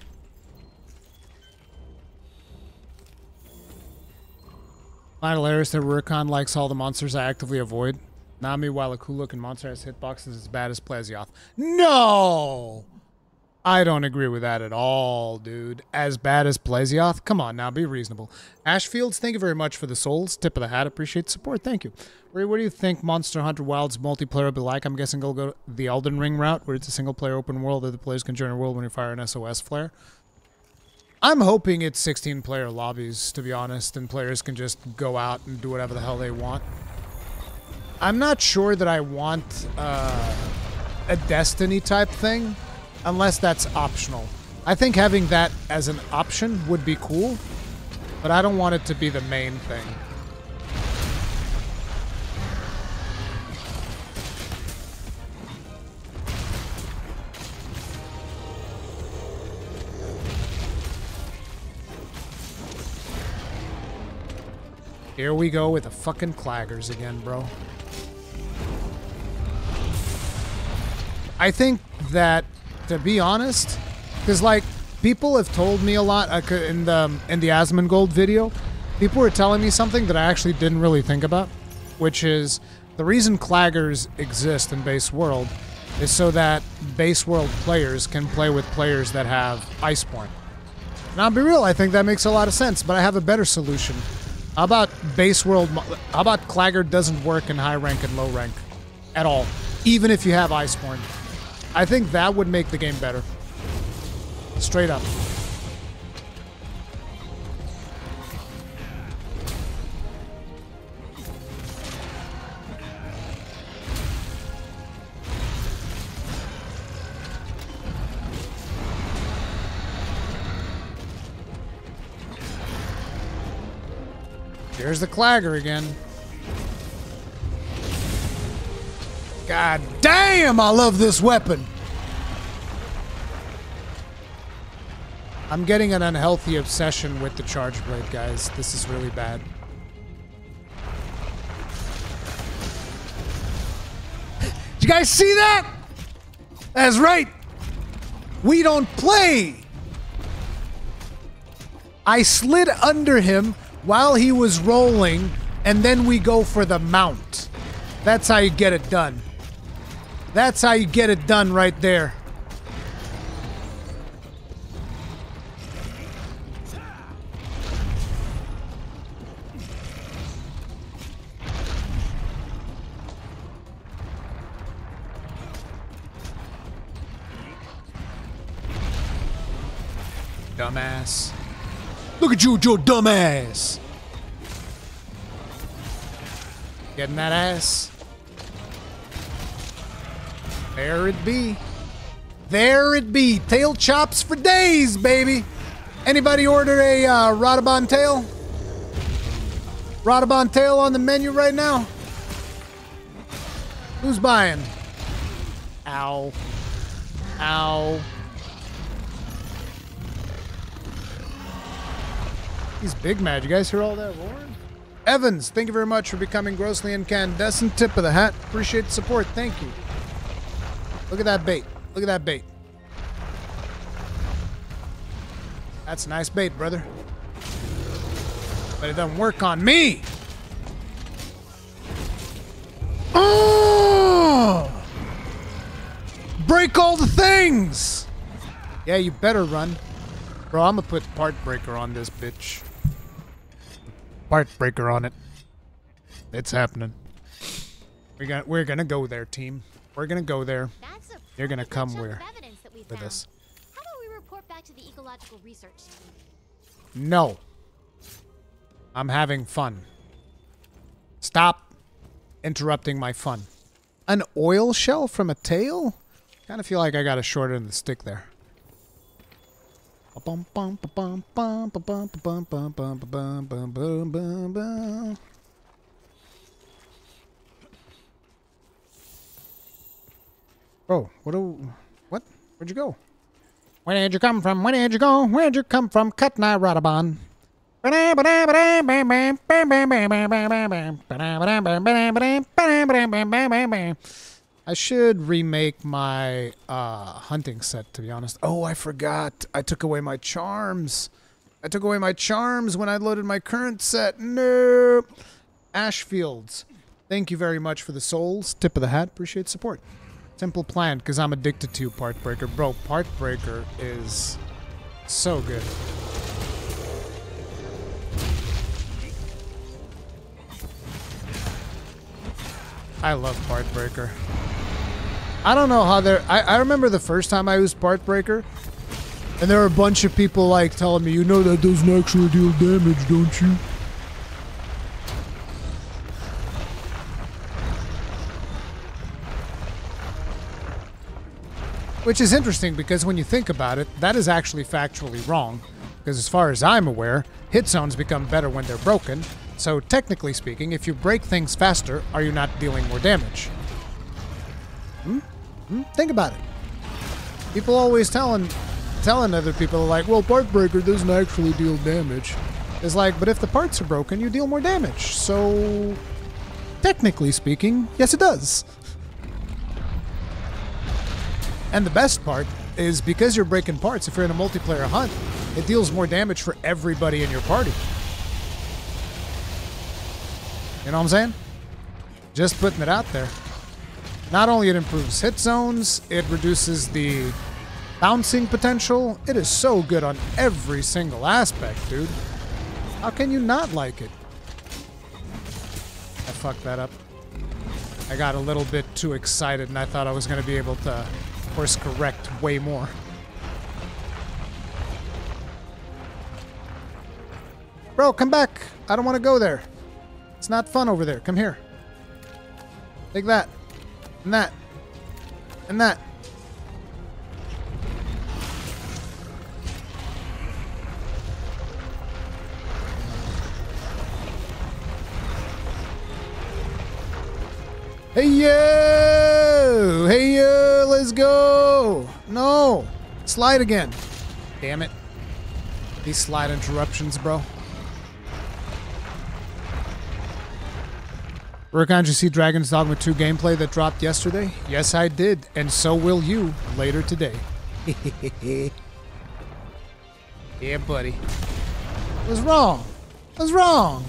Find hilarious that Rurikhan likes all the monsters I actively avoid. Nami, while a cool looking monster has hitboxes as bad as Plesioth. No! I don't agree with that at all, dude. As bad as Plesioth? Come on now, be reasonable. Ashfields, thank you very much for the souls. Tip of the hat, appreciate the support. Thank you. Ray, what do you think Monster Hunter Wilds multiplayer will be like? I'm guessing it'll go the Elden Ring route, where it's a single player open world that the players can join a world when you fire an SOS flare. I'm hoping it's 16 player lobbies, to be honest, and players can just go out and do whatever the hell they want. I'm not sure that I want uh, a Destiny type thing, unless that's optional. I think having that as an option would be cool, but I don't want it to be the main thing. Here we go with the fucking claggers again, bro. I think that, to be honest, because like people have told me a lot uh, in the in the Asmongold video, people were telling me something that I actually didn't really think about, which is the reason claggers exist in base world is so that base world players can play with players that have Iceborne. And I'll be real, I think that makes a lot of sense, but I have a better solution. How about base world? How about Clagger doesn't work in high rank and low rank at all, even if you have Iceborne? I think that would make the game better. Straight up. There's the Clagger again. God damn, I love this weapon. I'm getting an unhealthy obsession with the Charge Blade, guys. This is really bad. Did you guys see that? That's right. We don't play. I slid under him while he was rolling, and then we go for the mount. That's how you get it done. That's how you get it done right there. Dumbass. Look at you with your dumbass. Getting that ass. There it be. There it be. Tail chops for days, baby. Anybody order a uh, tail? Radobaan tail on the menu right now? Who's buying? Ow. Ow. He's big mad. You guys hear all that roaring? Evans, thank you very much for becoming grossly incandescent. Tip of the hat. Appreciate the support. Thank you. Look at that bait. Look at that bait. That's nice bait, brother. But it doesn't work on me. Oh! Break all the things! Yeah, you better run. Bro, I'm gonna put part breaker on this bitch. Part breaker on it. It's happening. We're gonna we're gonna go there, team. We're gonna go there That's You're gonna come where- of evidence that with us. How about we report back to the ecological research team? No. I'm having fun. Stop interrupting my fun. An oil shell from a tail? Kind of feel like I got a short end of the stick there. Bum, bum, bum, bum, bum, bum, bum, bum, bum, bum, bum, bum, bum, bum. Oh, what do, what? Where'd you go? Where did you come from? Where did you go? Where'd you come from? Cut Night Radobaan. I should remake my uh, hunting set, to be honest. Oh, I forgot. I took away my charms. I took away my charms when I loaded my current set. Nope. Ashfields. Thank you very much for the souls. Tip of the hat. Appreciate support. Simple plan, because I'm addicted to Part Breaker. Bro, Part Breaker is so good. I love Part Breaker. I don't know how they're. I, I remember the first time I used Part Breaker, and there were a bunch of people like telling me, you know that doesn't actually deal damage, don't you? Which is interesting because when you think about it, that is actually factually wrong. Because as far as I'm aware, hit zones become better when they're broken. So technically speaking, if you break things faster, are you not dealing more damage? Hmm? Hmm? Think about it. People always telling telling other people like, well, part breaker doesn't actually deal damage. It's like, but if the parts are broken, you deal more damage. So technically speaking, yes it does. And the best part is because you're breaking parts, if you're in a multiplayer hunt, it deals more damage for everybody in your party. You know what I'm saying? Just putting it out there. Not only it improves hit zones, it reduces the bouncing potential. It is so good on every single aspect, dude. How can you not like it? I fucked that up. I got a little bit too excited and I thought I was going to be able to course correct way more. Bro, come back. I don't want to go there. It's not fun over there. Come here. Take that. And that. And that. Hey yo! Hey yo! Let's go! No! Slide again. Damn it. These slide interruptions, bro. Rurikhan, did you see Dragon's Dogma 2 gameplay that dropped yesterday? Yes, I did, and so will you later today. yeah, buddy. What's wrong? What's wrong?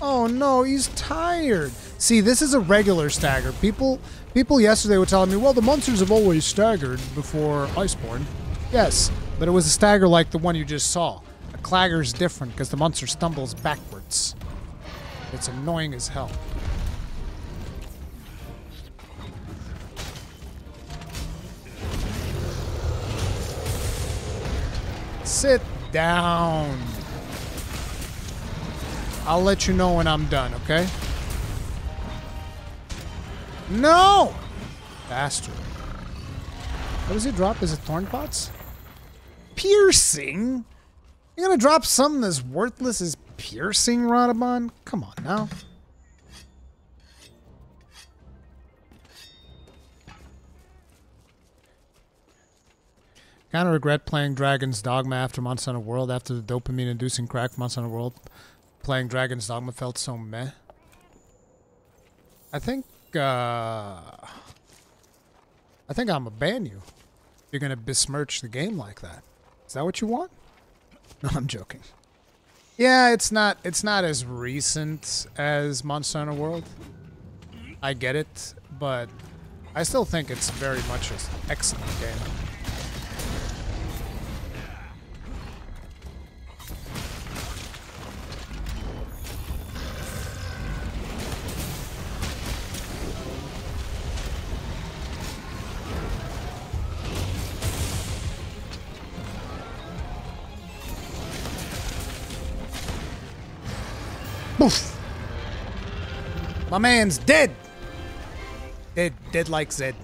Oh no, he's tired. See, this is a regular stagger. People people yesterday were telling me, well, the monsters have always staggered before Iceborne. Yes, but it was a stagger like the one you just saw. A clagger is different because the monster stumbles backwards. It's annoying as hell. Sit down. I'll let you know when I'm done, okay? No! Bastard. What does he drop? Is it thorn pots? Piercing? You're gonna drop something as worthless as piercing, Radobaan? Come on now. Kind of regret playing Dragon's Dogma after Monster World after the dopamine-inducing crack Monster World playing Dragon's Dogma felt so meh. I think, uh... I think I'm gonna ban you. You're gonna besmirch the game like that. Is that what you want? No, I'm joking. Yeah, it's not it's not as recent as Monster Hunter World. I get it, but I still think it's very much an excellent game. My man's dead! Dead, dead like Zed.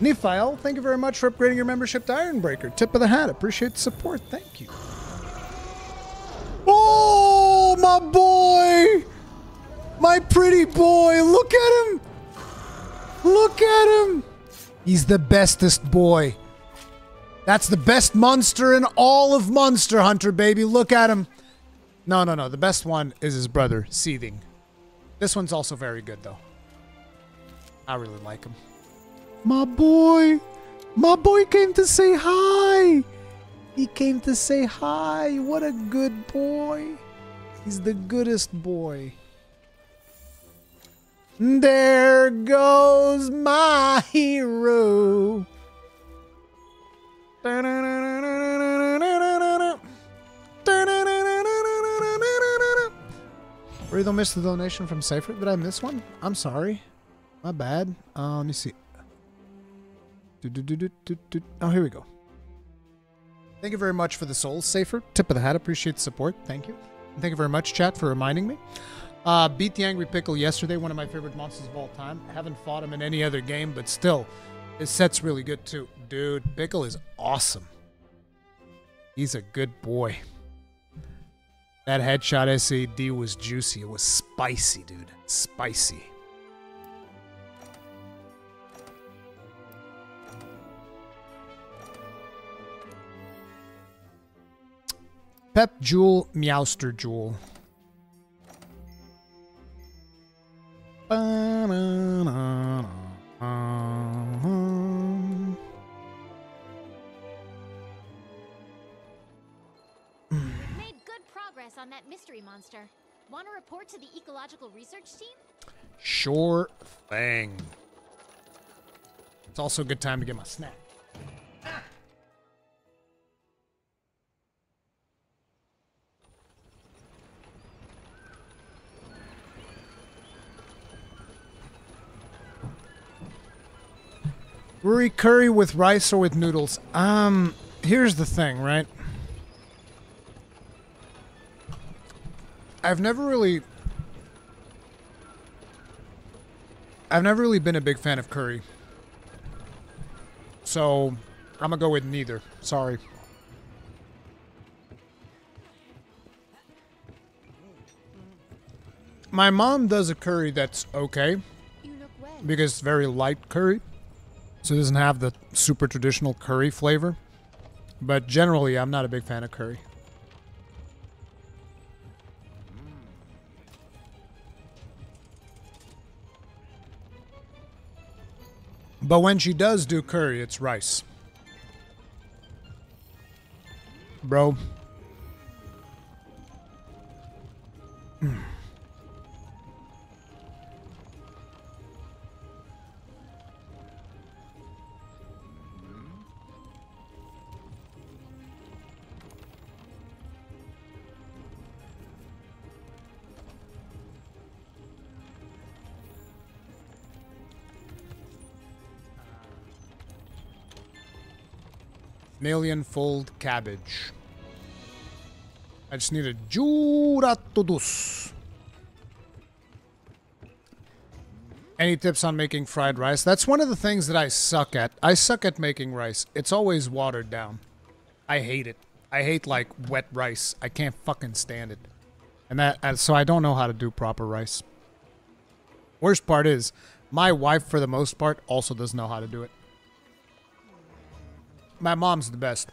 Nephiel, thank you very much for upgrading your membership to Ironbreaker. Tip of the hat. Appreciate the support. Thank you. Oh, my boy! My pretty boy! Look at him! Look at him! He's the bestest boy. That's the best monster in all of Monster Hunter, baby. Look at him. No, no, no. The best one is his brother, Seething. This one's also very good, though. I really like him. My boy! My boy came to say hi! He came to say hi! What a good boy! He's the goodest boy. There goes my hero. Really missed the donation from Cypher. Did I miss one? I'm sorry. My bad. Uh, let me see. Do, do, do. Oh, here we go. Thank you very much for the souls, Safer. Tip of the hat. Appreciate the support. Thank you. And thank you very much, chat, for reminding me. Uh, beat the Angry Pickle yesterday, one of my favorite monsters of all time. Haven't fought him in any other game, but still, His set's really good too. Dude, Pickle is awesome. He's a good boy. That headshot SAD was juicy. It was spicy, dude. Spicy. Pep Jewel, Meowster Jewel. Ba-na-na-na. On that mystery monster. Want to report to the ecological research team? Sure thing. It's also a good time to get my snack. Ruri curry with rice or with noodles? Um, here's the thing, right? I've never really I've never really been a big fan of curry. So, I'm gonna go with neither. Sorry. My mom does a curry that's okay because it's very light curry. So it doesn't have the super traditional curry flavor. But generally, I'm not a big fan of curry. But when she does do curry, it's rice. Bro. Mm. Million fold cabbage. I just need a Jyuratodus. Any tips on making fried rice? That's one of the things that I suck at. I suck at making rice. It's always watered down. I hate it. I hate like wet rice. I can't fucking stand it. And that uh, so I don't know how to do proper rice. Worst part is my wife for the most part also doesn't know how to do it. My mom's the best.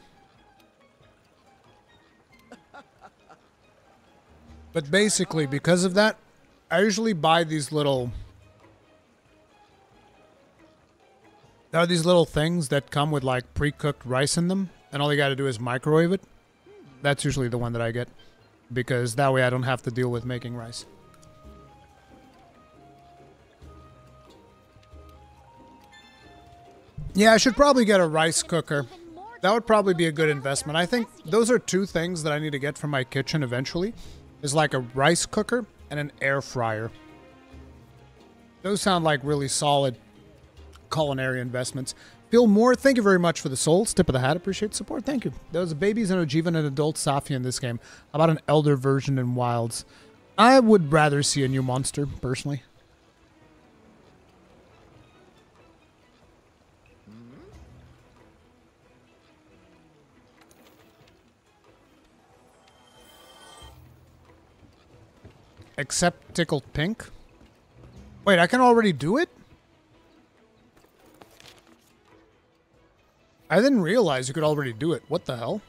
But basically, because of that, I usually buy these little. There are these little things that come with like pre cooked rice in them, and all you gotta do is microwave it. That's usually the one that I get. Because that way I don't have to deal with making rice. Yeah, I should probably get a rice cooker. That would probably be a good investment. I think those are two things that I need to get from my kitchen eventually. Is like a rice cooker and an air fryer. Those sound like really solid culinary investments. Phil Moore, thank you very much for the souls. Tip of the hat, appreciate the support. Thank you. There was babies and Ojiva and an adult Safi in this game. How about an elder version in Wilds? I would rather see a new monster, personally. Except tickled pink. Wait, I can already do it? I didn't realize you could already do it. What the hell?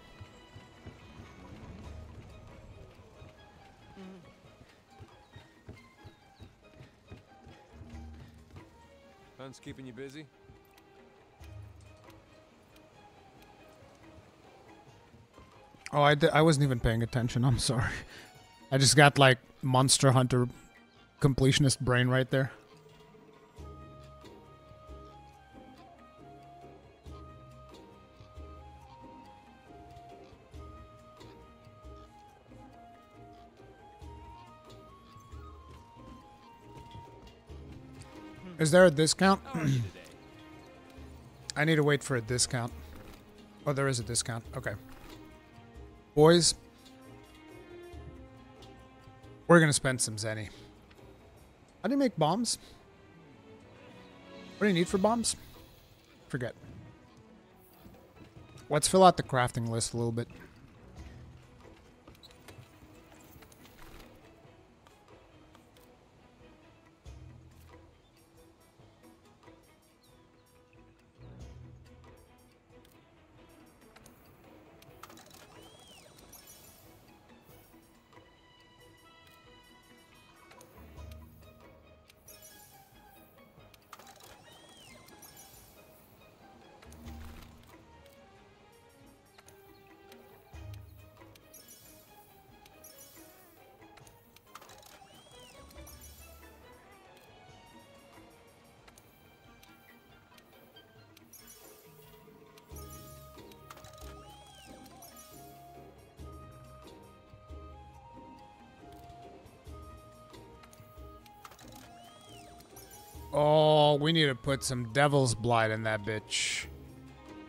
Hunt's keeping you busy? Oh, I, I wasn't even paying attention. I'm sorry. I just got like Monster Hunter completionist brain right there. Is there a discount? I need to wait for a discount. Oh, there is a discount. Okay. Boys, we're gonna spend some zenny. How do you make bombs? What do you need for bombs? Forget. Let's fill out the crafting list a little bit. We need to put some devil's blight in that bitch.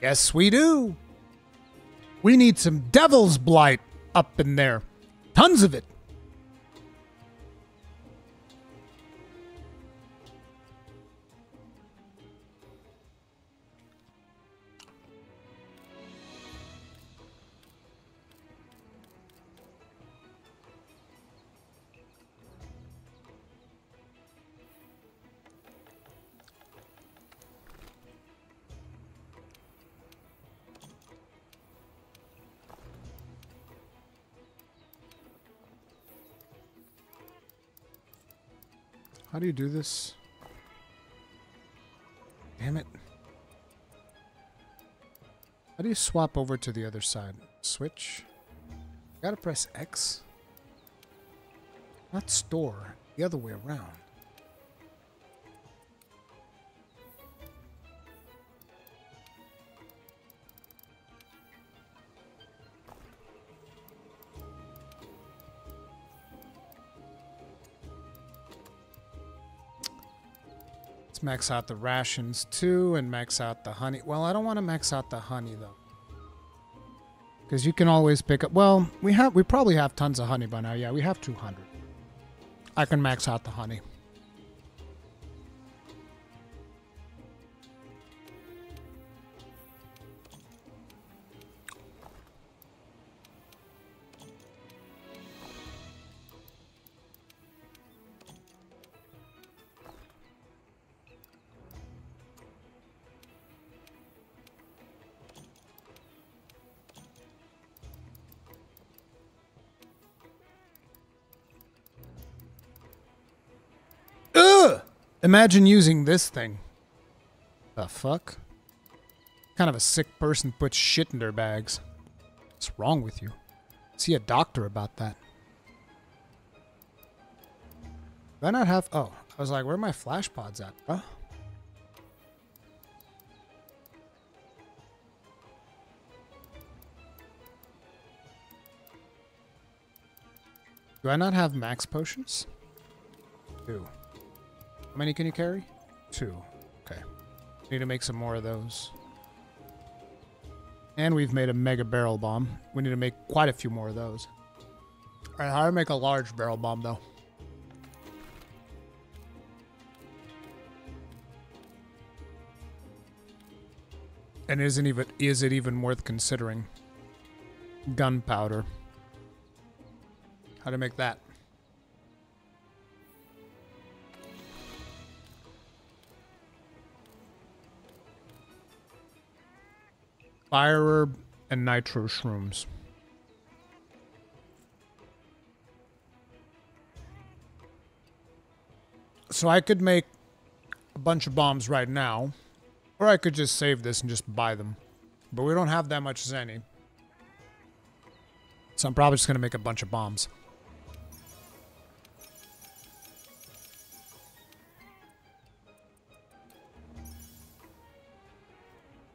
Yes, we do. We need some devil's blight up in there. Tons of it. Do you do this? Damn it. How do you swap over to the other side? Switch? Gotta press X? Not store. The other way around. Max out the rations too and max out the honey. Well, I don't want to max out the honey though. Because you can always pick up. Well, we have we probably have tons of honey by now. Yeah, we have 200. I can max out the honey. Imagine using this thing. The fuck? kind of a sick person puts shit in their bags? What's wrong with you? See a doctor about that. Do I not have... Oh, I was like, where are my flash pods at, bro? Do I not have max potions? Two. How many can you carry? Two. Okay. Need to make some more of those. And we've made a mega barrel bomb. We need to make quite a few more of those. Alright, how do I make a large barrel bomb though? And isn't even is it even worth considering? Gunpowder. How to make that? Fire herb and nitro shrooms. So I could make a bunch of bombs right now, or I could just save this and just buy them. But we don't have that much Zenny. So I'm probably just going to make a bunch of bombs.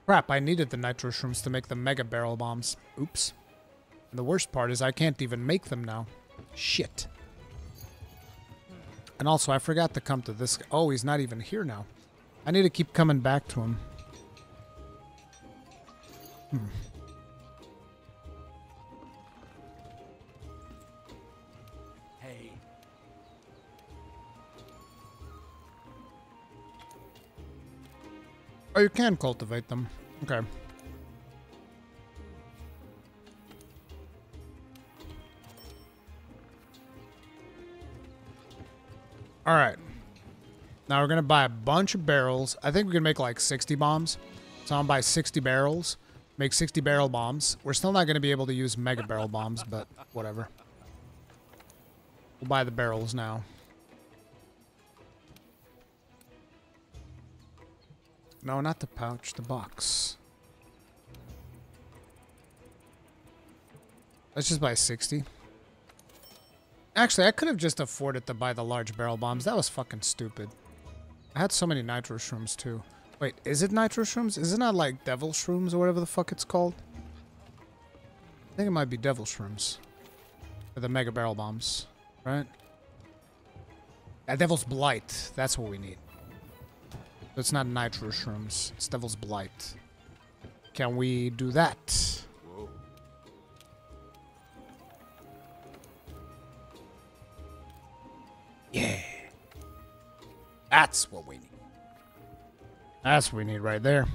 Crap, I needed the nitro shrooms to make the mega barrel bombs. Oops. And the worst part is I can't even make them now. Shit. And also, I forgot to come to this. Oh, he's not even here now. I need to keep coming back to him. Hmm. Oh, you can cultivate them. Okay. All right. Now we're going to buy a bunch of barrels. I think we can make like 60 bombs. So I'm going to buy 60 barrels, make 60 barrel bombs. We're still not going to be able to use mega barrel bombs, but whatever. We'll buy the barrels now. No, not the pouch, the box. Let's just buy 60. Actually, I could have just afforded to buy the large barrel bombs. That was fucking stupid. I had so many nitro shrooms too. Wait, is it nitro shrooms? Is it not like devil shrooms or whatever the fuck it's called? I think it might be devil shrooms. For the mega barrel bombs, right? That devil's blight. That's what we need. It's not nitro shrooms. It's devil's blight. Can we do that? Whoa. Yeah. That's what we need. That's what we need right there.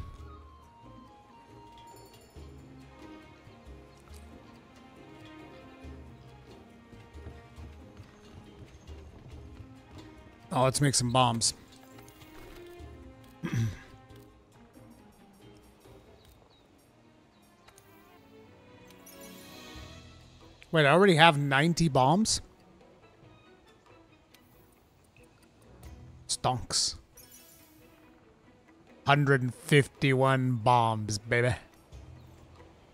Oh, let's make some bombs. Wait, I already have 90 bombs? Stonks. 151 bombs, baby.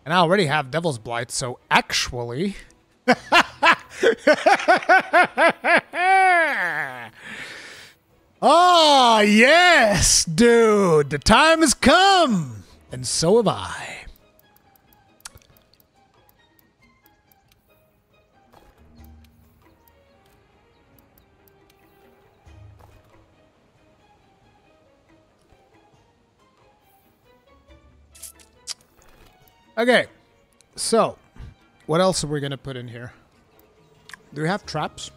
And I already have Devil's Blight, so actually. Ah, yes, dude. The time has come. And so have I. Okay, so what else are we gonna put in here? Do we have traps?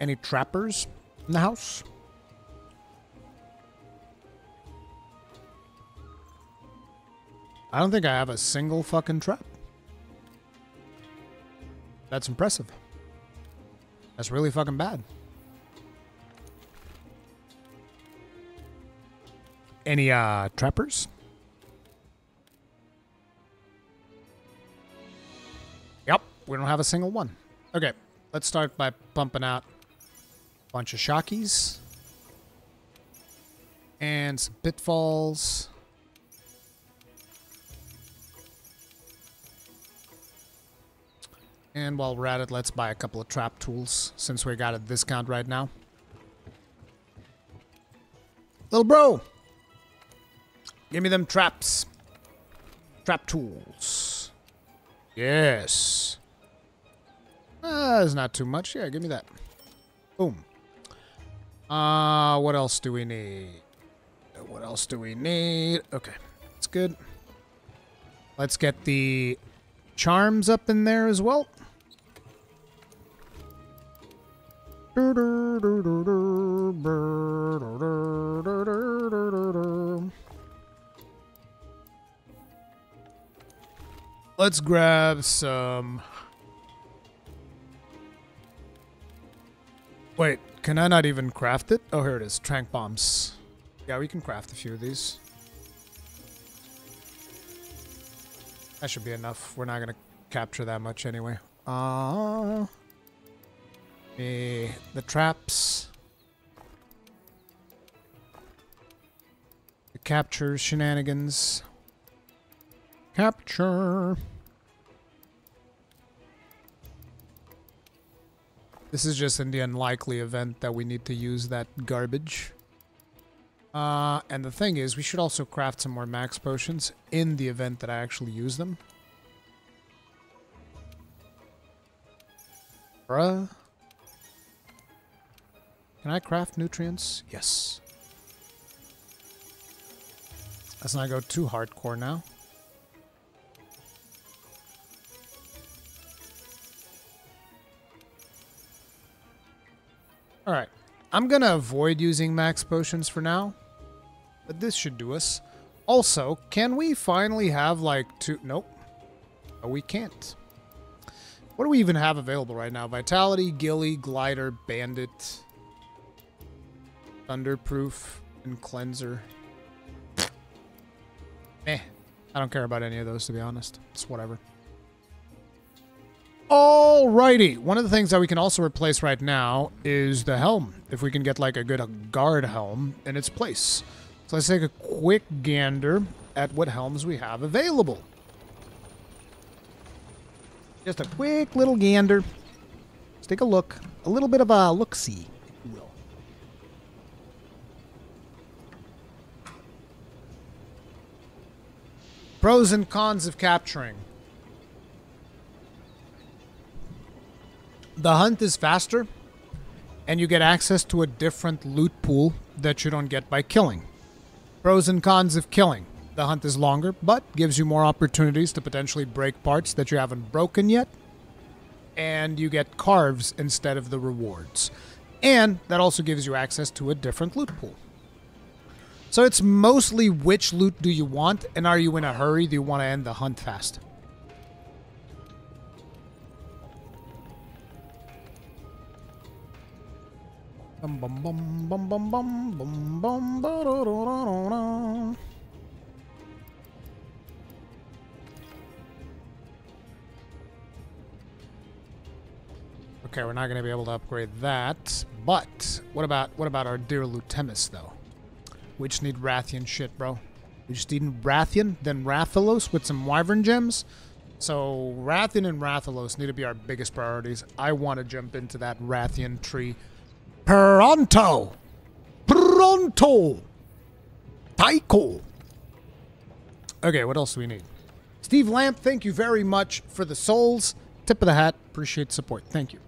Any trappers in the house? I don't think I have a single fucking trap. That's impressive. That's really fucking bad. Any uh trappers? Yep, we don't have a single one. Okay, let's start by pumping out a bunch of shockies and some pitfalls. And while we're at it, let's buy a couple of trap tools since we got a discount right now. Little bro, give me them traps. Trap tools. Yes. Uh, that's not too much. Yeah, give me that. Boom. Uh, what else do we need? What else do we need? Okay, that's good. Let's get the charms up in there as well. Let's grab some. Wait, can I not even craft it? Oh, here it is. Tranq bombs. Yeah, we can craft a few of these. That should be enough. We're not gonna capture that much anyway. Uh, eh, the traps. The capture shenanigans. Capture. This is just in the unlikely event that we need to use that garbage. Uh, and the thing is, we should also craft some more max potions in the event that I actually use them. Bruh. Can I craft nutrients? Yes. Let's not go too hardcore now. Alright. I'm gonna avoid using max potions for now, but this should do us. Also, can we finally have like two? Nope. No, we can't. What do we even have available right now? Vitality, Ghillie, Glider, Bandit, Thunderproof, and Cleanser. Eh. I don't care about any of those, to be honest. It's whatever. Alrighty. One of the things that we can also replace right now is the helm. If we can get like a good guard helm in its place. So let's take a quick gander at what helms we have available. Just a quick little gander. Let's take a look. A little bit of a look-see, if you will. Pros and cons of capturing. The hunt is faster, and you get access to a different loot pool that you don't get by killing. Pros and cons of killing. The hunt is longer, but gives you more opportunities to potentially break parts that you haven't broken yet. And you get carves instead of the rewards. And that also gives you access to a different loot pool. So it's mostly which loot do you want, and are you in a hurry? Do you want to end the hunt fast? Bum bum bum bum bum bum bum bum da da da da Okay, we're not going to be able to upgrade that, but what about what about our dear Lutemis, though? We just need Rathian shit, bro. We just need Rathian, then Rathalos with some Wyvern gems. So Rathian and Rathalos need to be our biggest priorities. I want to jump into that Rathian tree Pronto! Pronto! Taiko! Okay, what else do we need? Steve Lamp, thank you very much for the souls. Tip of the hat. Appreciate support. Thank you.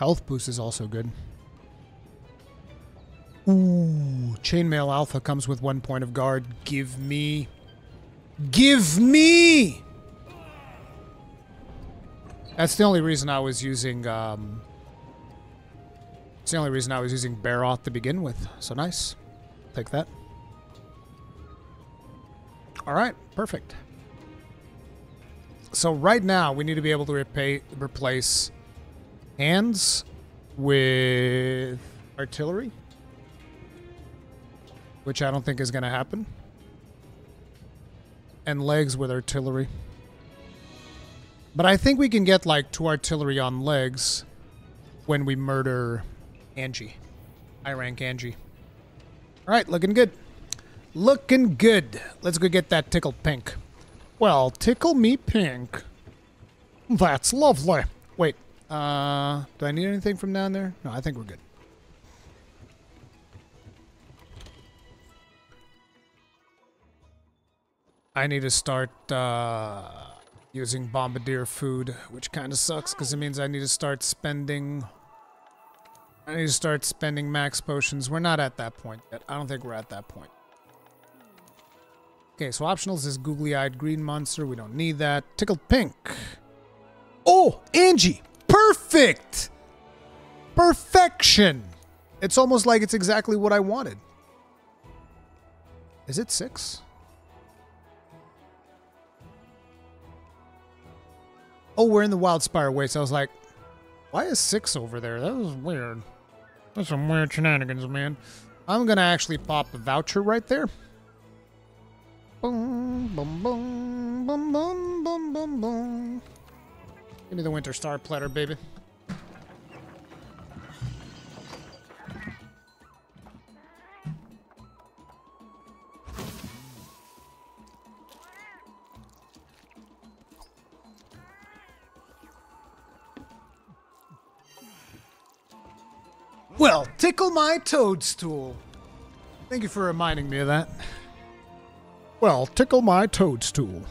Health boost is also good. Ooh, Chainmail Alpha comes with one point of guard. Give me. Give me! That's the only reason I was using, um... It's the only reason I was using Barroth to begin with. So nice. Take that. Alright, perfect. So right now, we need to be able to repay, replace hands with artillery, which I don't think is going to happen, and legs with artillery. But I think we can get like two artillery on legs when we murder Angie. I rank Angie. All right, looking good. Looking good. Let's go get that tickle pink. Well, tickle me pink. That's lovely. Uh, do I need anything from down there? No, I think we're good. I need to start uh, using bombardier food, which kind of sucks because it means I need to start spending. I need to start spending max potions. We're not at that point yet. I don't think we're at that point. Okay, so optionals is googly-eyed green monster. We don't need that. Tickled pink. Oh, Angie! Perfect! Perfection! It's almost like it's exactly what I wanted. Is it six? Oh, we're in the Wildspire Waste. I was like, why is six over there? That was weird. That's some weird shenanigans, man. I'm gonna actually pop a voucher right there. Boom, boom, boom, boom, boom, boom, boom, boom. Give me the Winter Star platter, baby. Well, tickle my toadstool. Thank you for reminding me of that. Well, tickle my toadstool.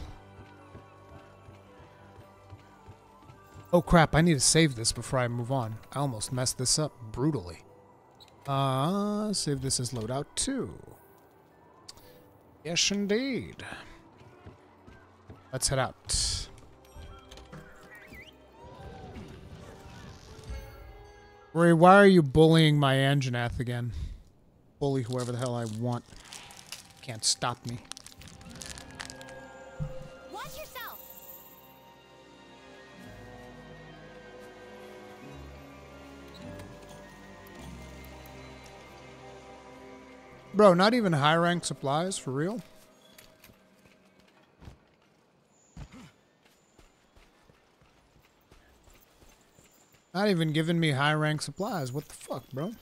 Oh crap, I need to save this before I move on. I almost messed this up brutally. Uh, save this as loadout 2. Yes, indeed. Let's head out. Rory, why are you bullying my Anjanath again? Bully whoever the hell I want. Can't stop me. Bro, not even high rank supplies for real? Not even giving me high rank supplies. What the fuck, bro?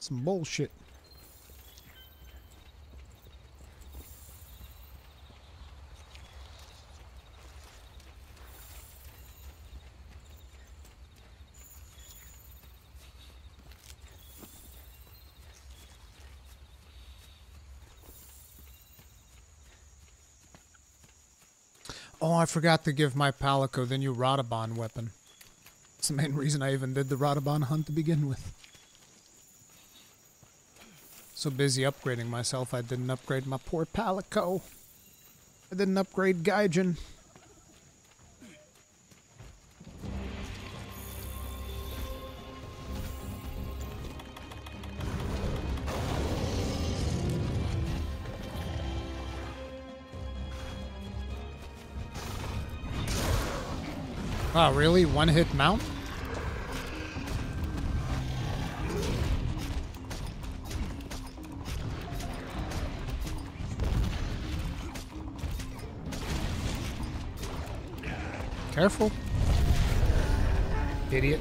Some bullshit. Oh, I forgot to give my Palico the new Radobaan weapon. That's the main reason I even did the Radobaan hunt to begin with. So busy upgrading myself, I didn't upgrade my poor Palico. I didn't upgrade Gaijin. Wow, really? One hit mount? Careful. Idiot.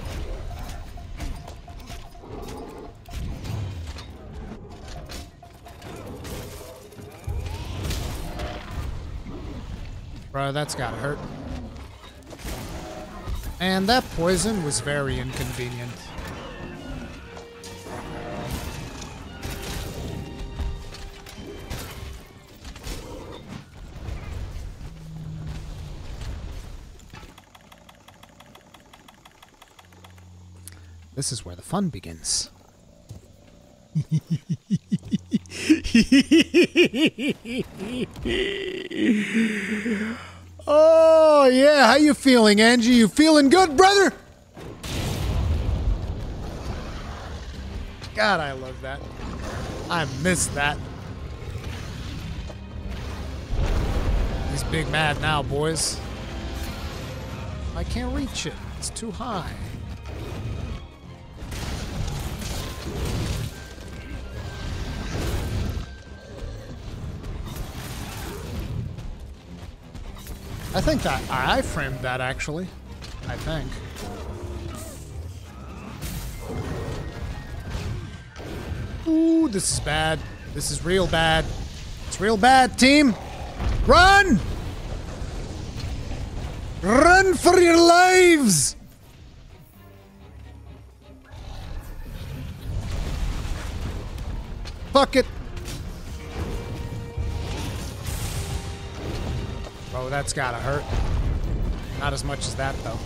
Bro, that's gotta hurt. And that poison was very inconvenient. This is where the fun begins. oh yeah, how you feeling, Angie? You feeling good, brother? God, I love that. I miss that. He's big mad now, boys. I can't reach it. It's too high. Think that I framed that actually. I think. Ooh, this is bad. This is real bad. It's real bad, team. Run! Run for your lives! Fuck it. Oh, that's gotta hurt. Not as much as that, though.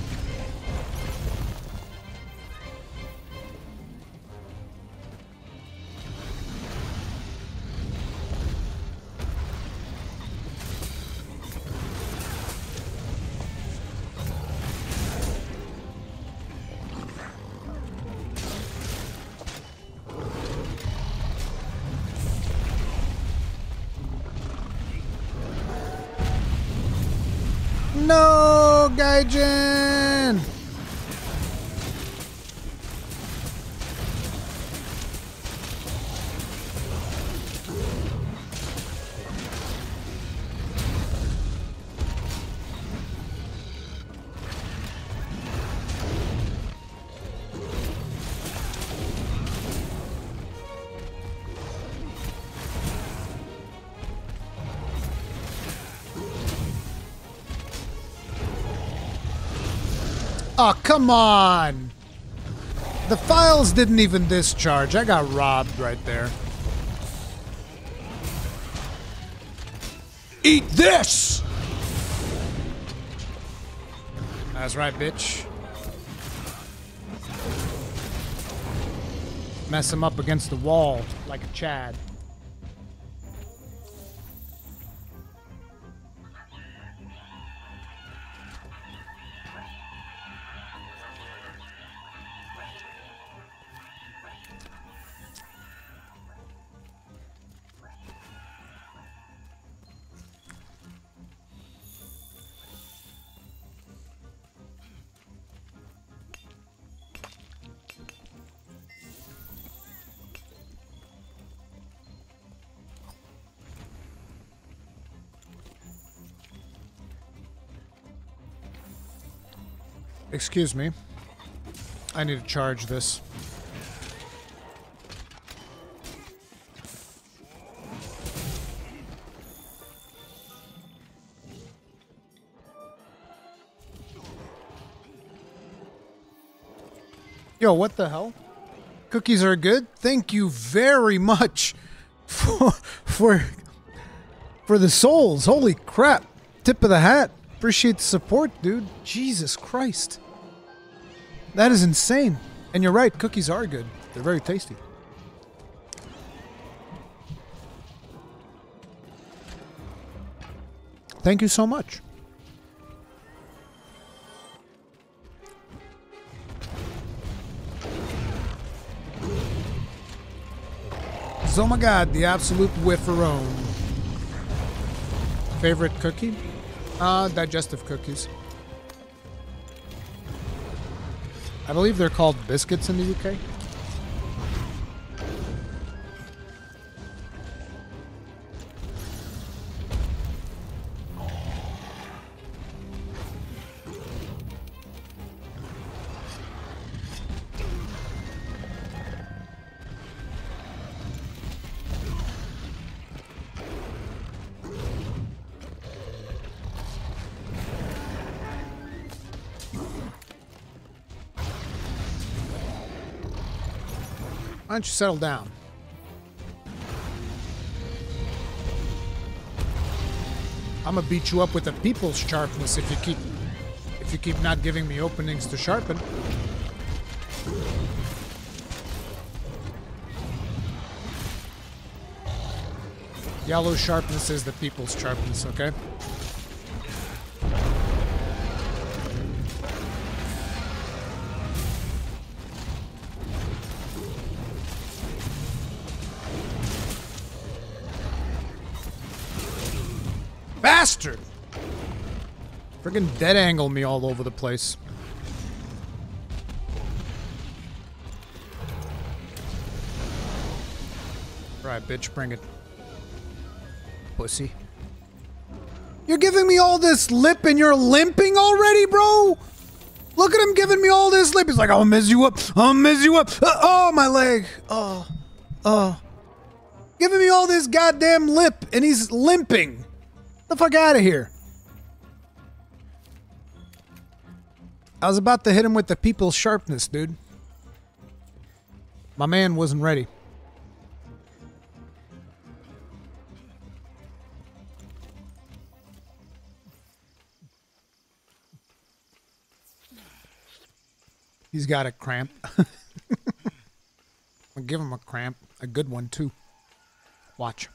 No, Gaijin! come on! The phials didn't even discharge. I got robbed right there. Eat this! That's right, bitch. Mess him up against the wall like a Chad. Excuse me. I need to charge this. Yo, what the hell? Cookies are good. Thank you very much for for for the souls. Holy crap. Tip of the hat. Appreciate the support, dude. Jesus Christ. That is insane. And you're right, cookies are good. They're very tasty. Thank you so much. So, my god, the absolute whifferone. Favorite cookie? Uh, digestive cookies. I believe they're called biscuits in the UK. Don't you settle down? I'm gonna beat you up with the people's sharpness if you keep if you keep not giving me openings to sharpen. Yellow sharpness is the people's sharpness, okay? Bastard! Friggin' dead angle me all over the place. Right, bitch, bring it. Pussy. You're giving me all this lip and you're limping already, bro? Look at him giving me all this lip. He's like, I'll miss you up. I'll miss you up. Uh, oh, my leg. Oh. Oh. Giving me all this goddamn lip and he's limping. The fuck out of here. I was about to hit him with the people's sharpness, dude. My man wasn't ready. He's got a cramp. I'll give him a cramp. A good one, too. Watch.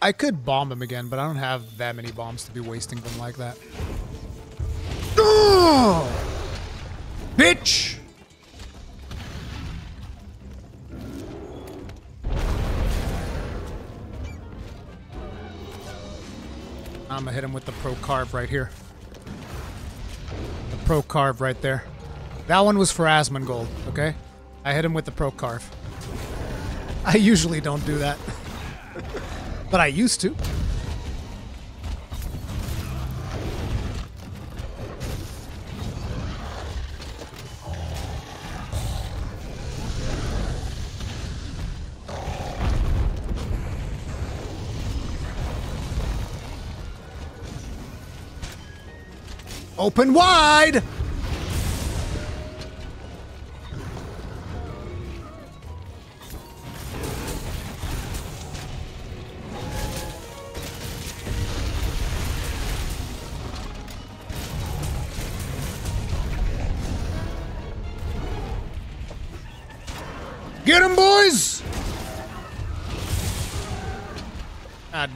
I could bomb him again, but I don't have that many bombs to be wasting them like that. Oh! Bitch! I'm gonna hit him with the pro carve right here. The pro carve right there. That one was for Asmongold, okay? I hit him with the pro carve. I usually don't do that. but I used to. Open wide!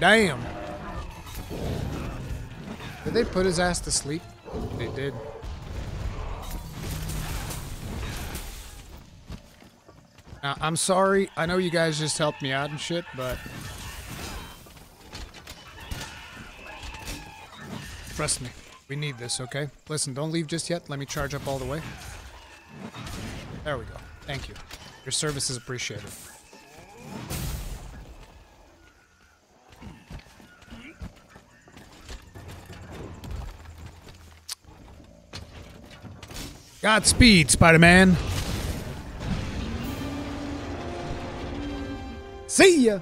Damn. Did they put his ass to sleep? They did. Now, I'm sorry. I know you guys just helped me out and shit, but... Trust me. We need this, okay? Listen, don't leave just yet. Let me charge up all the way. There we go. Thank you. Your service is appreciated. Godspeed, Spider-Man. See ya.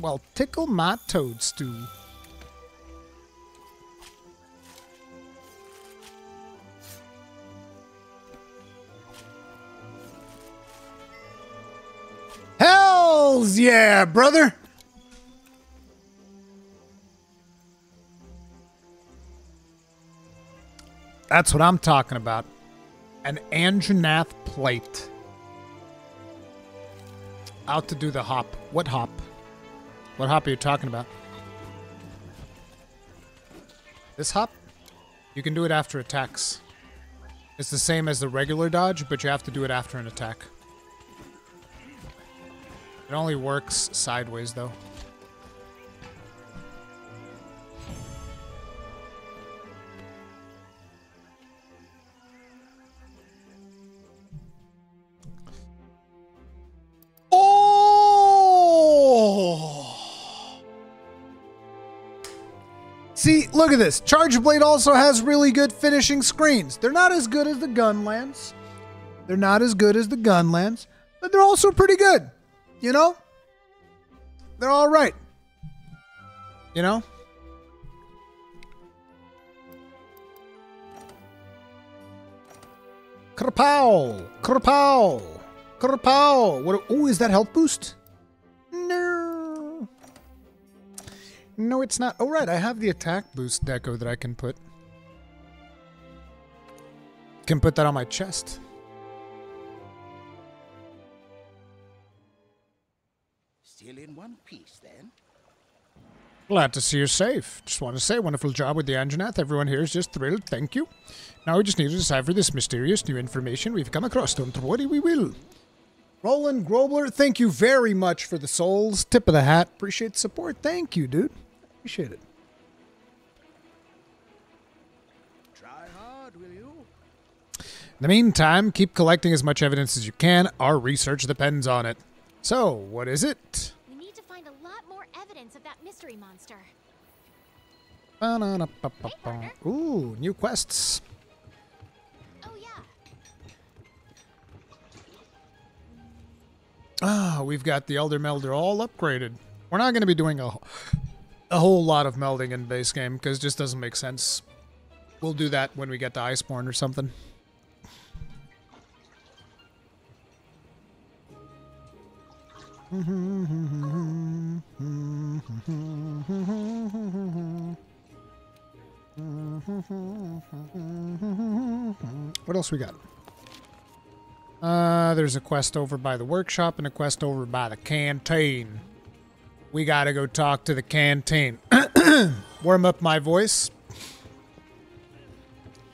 Well, tickle my toadstool. Hells yeah, brother! That's what I'm talking about. An Anjanath plate. Out to do the hop. What hop? What hop are you talking about? This hop? You can do it after attacks. It's the same as the regular dodge, but you have to do it after an attack. It only works sideways, though. Oh! See, look at this. Charge Blade also has really good finishing screens. They're not as good as the Gunlance. They're not as good as the Gunlance, but they're also pretty good. You know? They're all right. You know? Kerpow! Kerpow! Kerpow! What? Oh, is that health boost? No. No, it's not. Oh, right. I have the attack boost deco that I can put. Can put that on my chest. Still in one piece, then? Glad to see you're safe. Just want to say, wonderful job with the Anjanath. Everyone here is just thrilled. Thank you. Now we just need to decipher this mysterious new information we've come across. Don't worry, we will. Roland Grobler, thank you very much for the souls. Tip of the hat. Appreciate the support. Thank you, dude. Appreciate it. Try hard, will you? In the meantime, keep collecting as much evidence as you can. Our research depends on it. So, what is it? We need to find a lot more evidence of that mystery monster. Ba-na-na-ba-ba-ba. Ooh, new quests. Oh yeah, Ah, we've got the Elder Melder all upgraded. We're not going to be doing a, a whole lot of melding in base game because it just doesn't make sense. We'll do that when we get to Iceborne or something. What else we got? Uh, there's a quest over by the workshop and a quest over by the canteen. We gotta go talk to the canteen. Warm up my voice.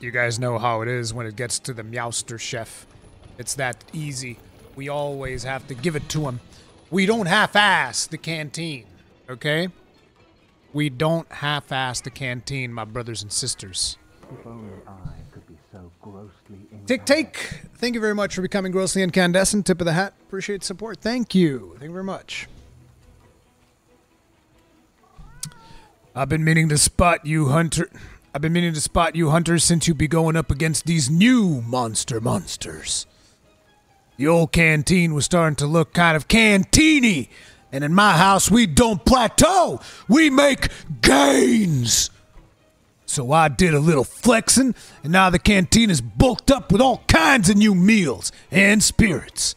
You guys know how it is when it gets to the Meowster chef. It's that easy. We always have to give it to him. We don't half-ass the canteen, okay? We don't half-ass the canteen, my brothers and sisters. If only I could be so grossly Tick Take, thank you very much for becoming grossly incandescent. Tip of the hat. Appreciate support. Thank you. Thank you very much. I've been meaning to spot you, Hunter. I've been meaning to spot you, Hunter, since you be going up against these new monster monsters. The old canteen was starting to look kind of canteeny, and in my house we don't plateau. We make gains. So I did a little flexing, and now the canteen is bulked up with all kinds of new meals and spirits.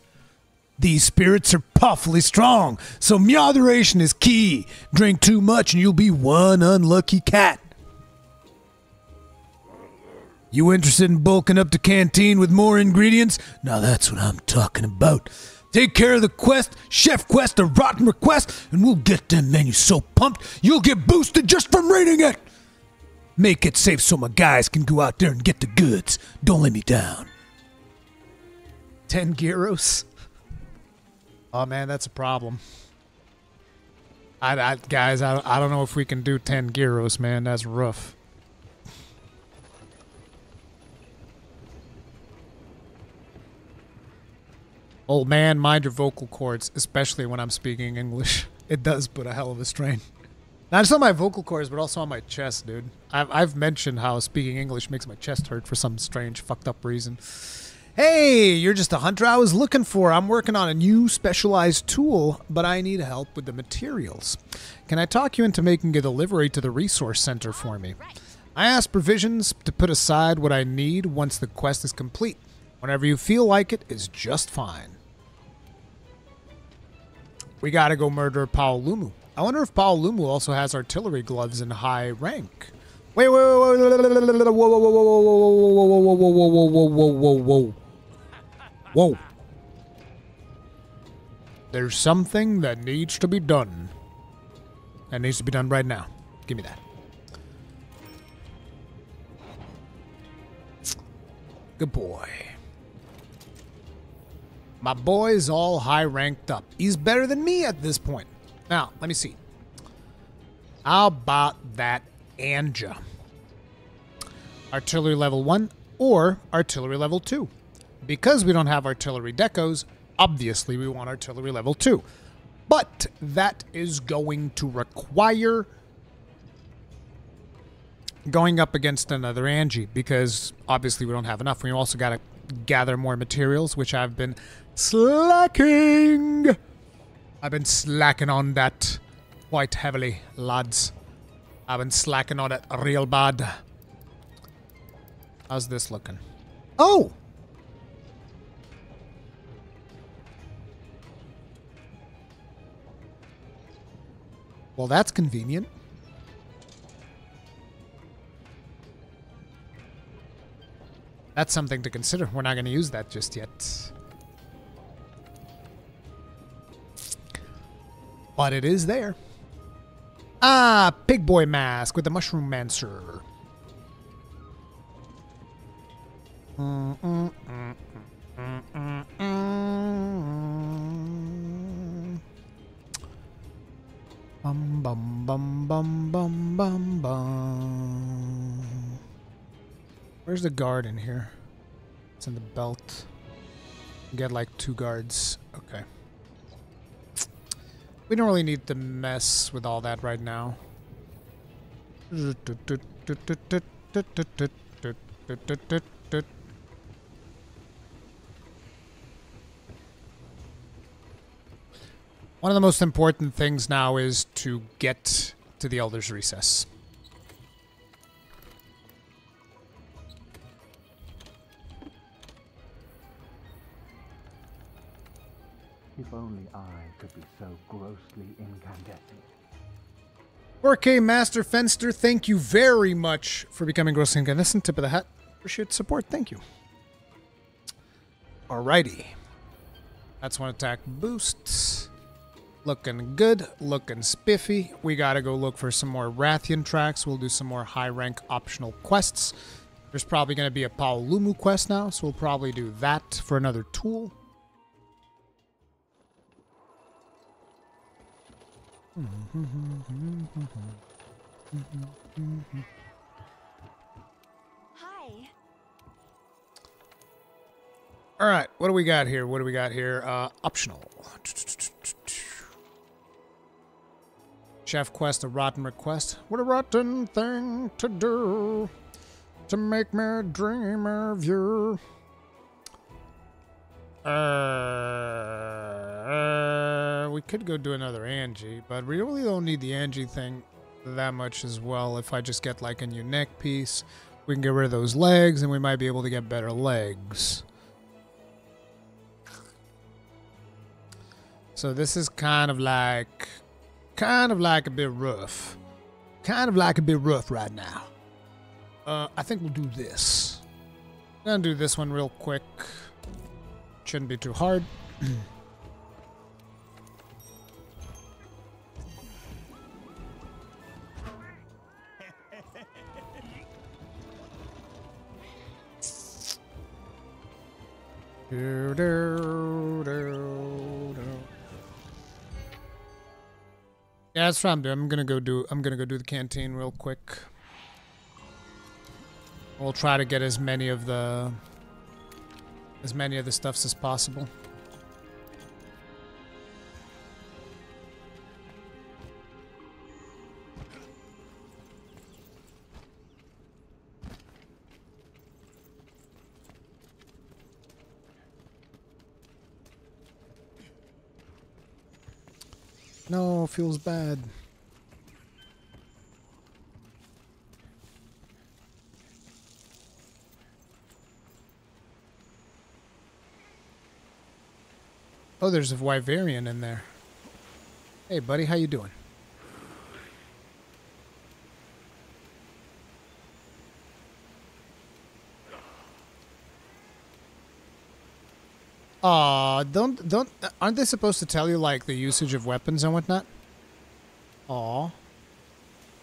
These spirits are powerfully strong, so moderation is key. Drink too much and you'll be one unlucky cat. You interested in bulking up the canteen with more ingredients? Now that's what I'm talking about. Take care of the quest, chef quest, or rotten request, and we'll get them menus so pumped you'll get boosted just from reading it. Make it safe so my guys can go out there and get the goods. Don't let me down. 10 girros? Oh man, that's a problem. I, I guys, I, I don't know if we can do 10 girros, man. That's rough. Old man, mind your vocal cords, especially when I'm speaking English. It does put a hell of a strain. Not just on my vocal cords, but also on my chest, dude. I've, I've mentioned how speaking English makes my chest hurt for some strange, fucked up reason. Hey, you're just a hunter I was looking for. I'm working on a new specialized tool, but I need help with the materials. Can I talk you into making a delivery to the resource center for me? I ask provisions to put aside what I need once the quest is complete. Whenever you feel like it is just fine. We gotta go murder Paolumu. I wonder if Paolumu also has artillery gloves in high rank. Wait, wait, wait, wait, whoa, whoa, whoa, whoa, whoa, whoa, whoa, whoa, whoa, whoa, whoa, whoa, whoa. There's something that needs to be done. That needs to be done right now. Give me that. Good boy. My boy's all high ranked up. He's better than me at this point. Now, let me see. How about that Anja? Artillery level 1 or artillery level 2. Because we don't have artillery decos, obviously we want artillery level 2. But that is going to require going up against another Angie because obviously we don't have enough. We also got to gather more materials, which I've been slacking. I've been slacking on that quite heavily, lads. I've been slacking on it real bad. How's this looking? Oh! Well, that's convenient. That's something to consider. We're not going to use that just yet. But it is there. Ah, Pig Boy Mask with the Mushroomancer. Mm, mm, mm. Bum bum bum bum bum bum bum. Where's the guard in here? It's in the belt. Get like two guards. We don't really need to mess with all that right now. One of the most important things now is to get to the Elder's Recess. If only I could be so grossly incandescent. 4K Master Fenster, thank you very much for becoming grossly incandescent. Tip of the hat. Appreciate support. Thank you. Alrighty. That's one attack boosts. Looking good, looking spiffy. We gotta go look for some more Rathian tracks. We'll do some more high rank optional quests. There's probably gonna be a Paolumu quest now, so we'll probably do that for another tool. Hi. All right, what do we got here? What do we got here? Uh, optional. Chef quest, a rotten request. What a rotten thing to do to make me dream of you. Uh, uh, we could go do another Angie, but we really don't need the Angie thing that much as well. If I just get like a new neck piece, we can get rid of those legs, and we might be able to get better legs. So this is kind of like, kind of like a bit rough. Kind of like a bit rough right now. Uh, I think we'll do this. I'm Gonna do this one real quick. Shouldn't be too hard. Yeah, that's what I'm doing. I'm gonna go do. I'm gonna go do the canteen real quick. We'll try to get as many of the as many of the stuffs as possible. No, feels bad. Oh, there's a Wyverian in there. Hey, buddy, how you doing? Aw, don't don't aren't they supposed to tell you like the usage of weapons and whatnot? Aw.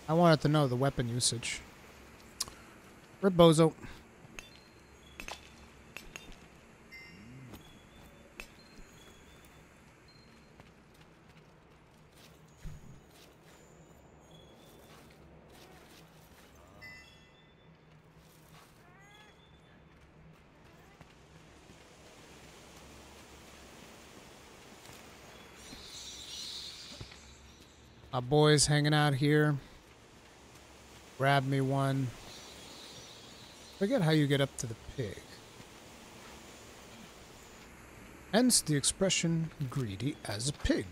I wanted to know the weapon usage. Rip Bozo. My boys hanging out here. Grab me one. Forget how you get up to the pig. Hence the expression greedy as a pig.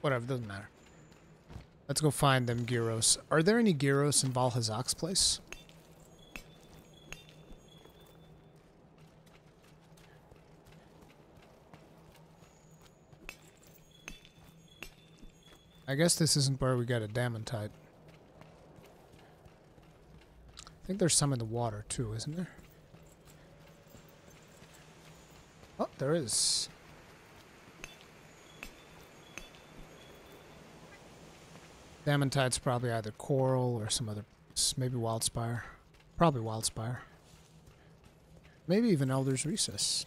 Whatever, doesn't matter. Let's go find them girros. Are there any girros in Vaal Hazak's place? I guess this isn't where we got a Damantite. I think there's some in the water too, isn't there? Oh, there is. Damantite's probably either coral or some other, maybe Wildspire. Probably Wildspire. Maybe even Elder's Recess.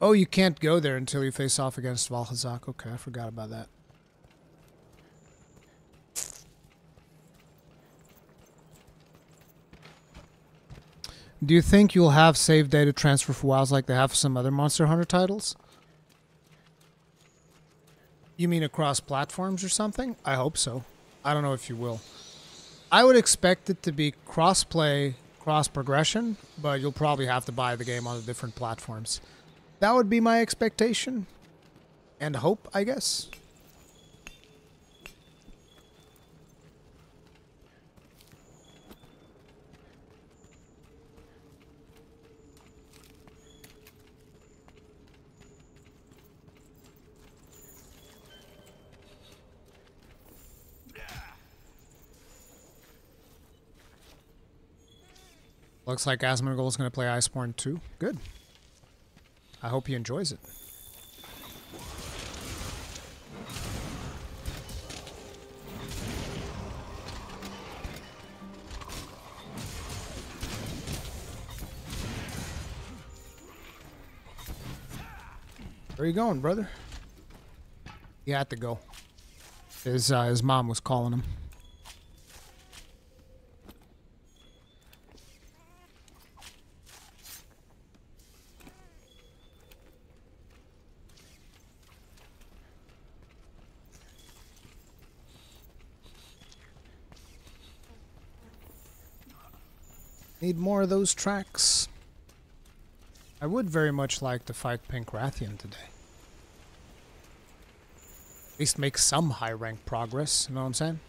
Oh, you can't go there until you face off against Vaal Hazak. Okay, I forgot about that. Do you think you'll have save data transfer for WoWs like they have for some other Monster Hunter titles? You mean across platforms or something? I hope so. I don't know if you will. I would expect it to be cross-play, cross-progression, but you'll probably have to buy the game on the different platforms. That would be my expectation. And hope, I guess. Looks like Asmongold is going to play Iceborne too. Good. I hope he enjoys it. Where are you going, brother? He had to go. His uh, his mom was calling him. Need more of those tracks. I would very much like to fight Pink Rathian today. At least make some high rank progress, you know what I'm saying?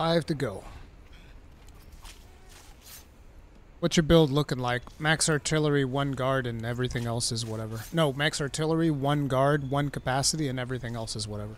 Five to go. What's your build looking like? Max artillery, one guard, and everything else is whatever. No, max artillery, one guard, one capacity, and everything else is whatever.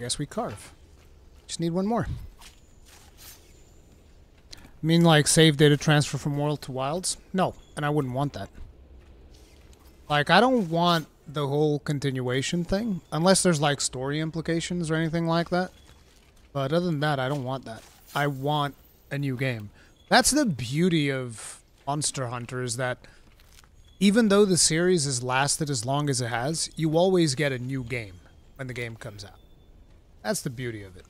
Guess we carve. Just need one more. I mean, like, save data transfer from world to wilds? No, and I wouldn't want that. Like, I don't want the whole continuation thing, unless there's, like, story implications or anything like that. But other than that, I don't want that. I want a new game. That's the beauty of Monster Hunter, is that even though the series has lasted as long as it has, you always get a new game when the game comes out. That's the beauty of it.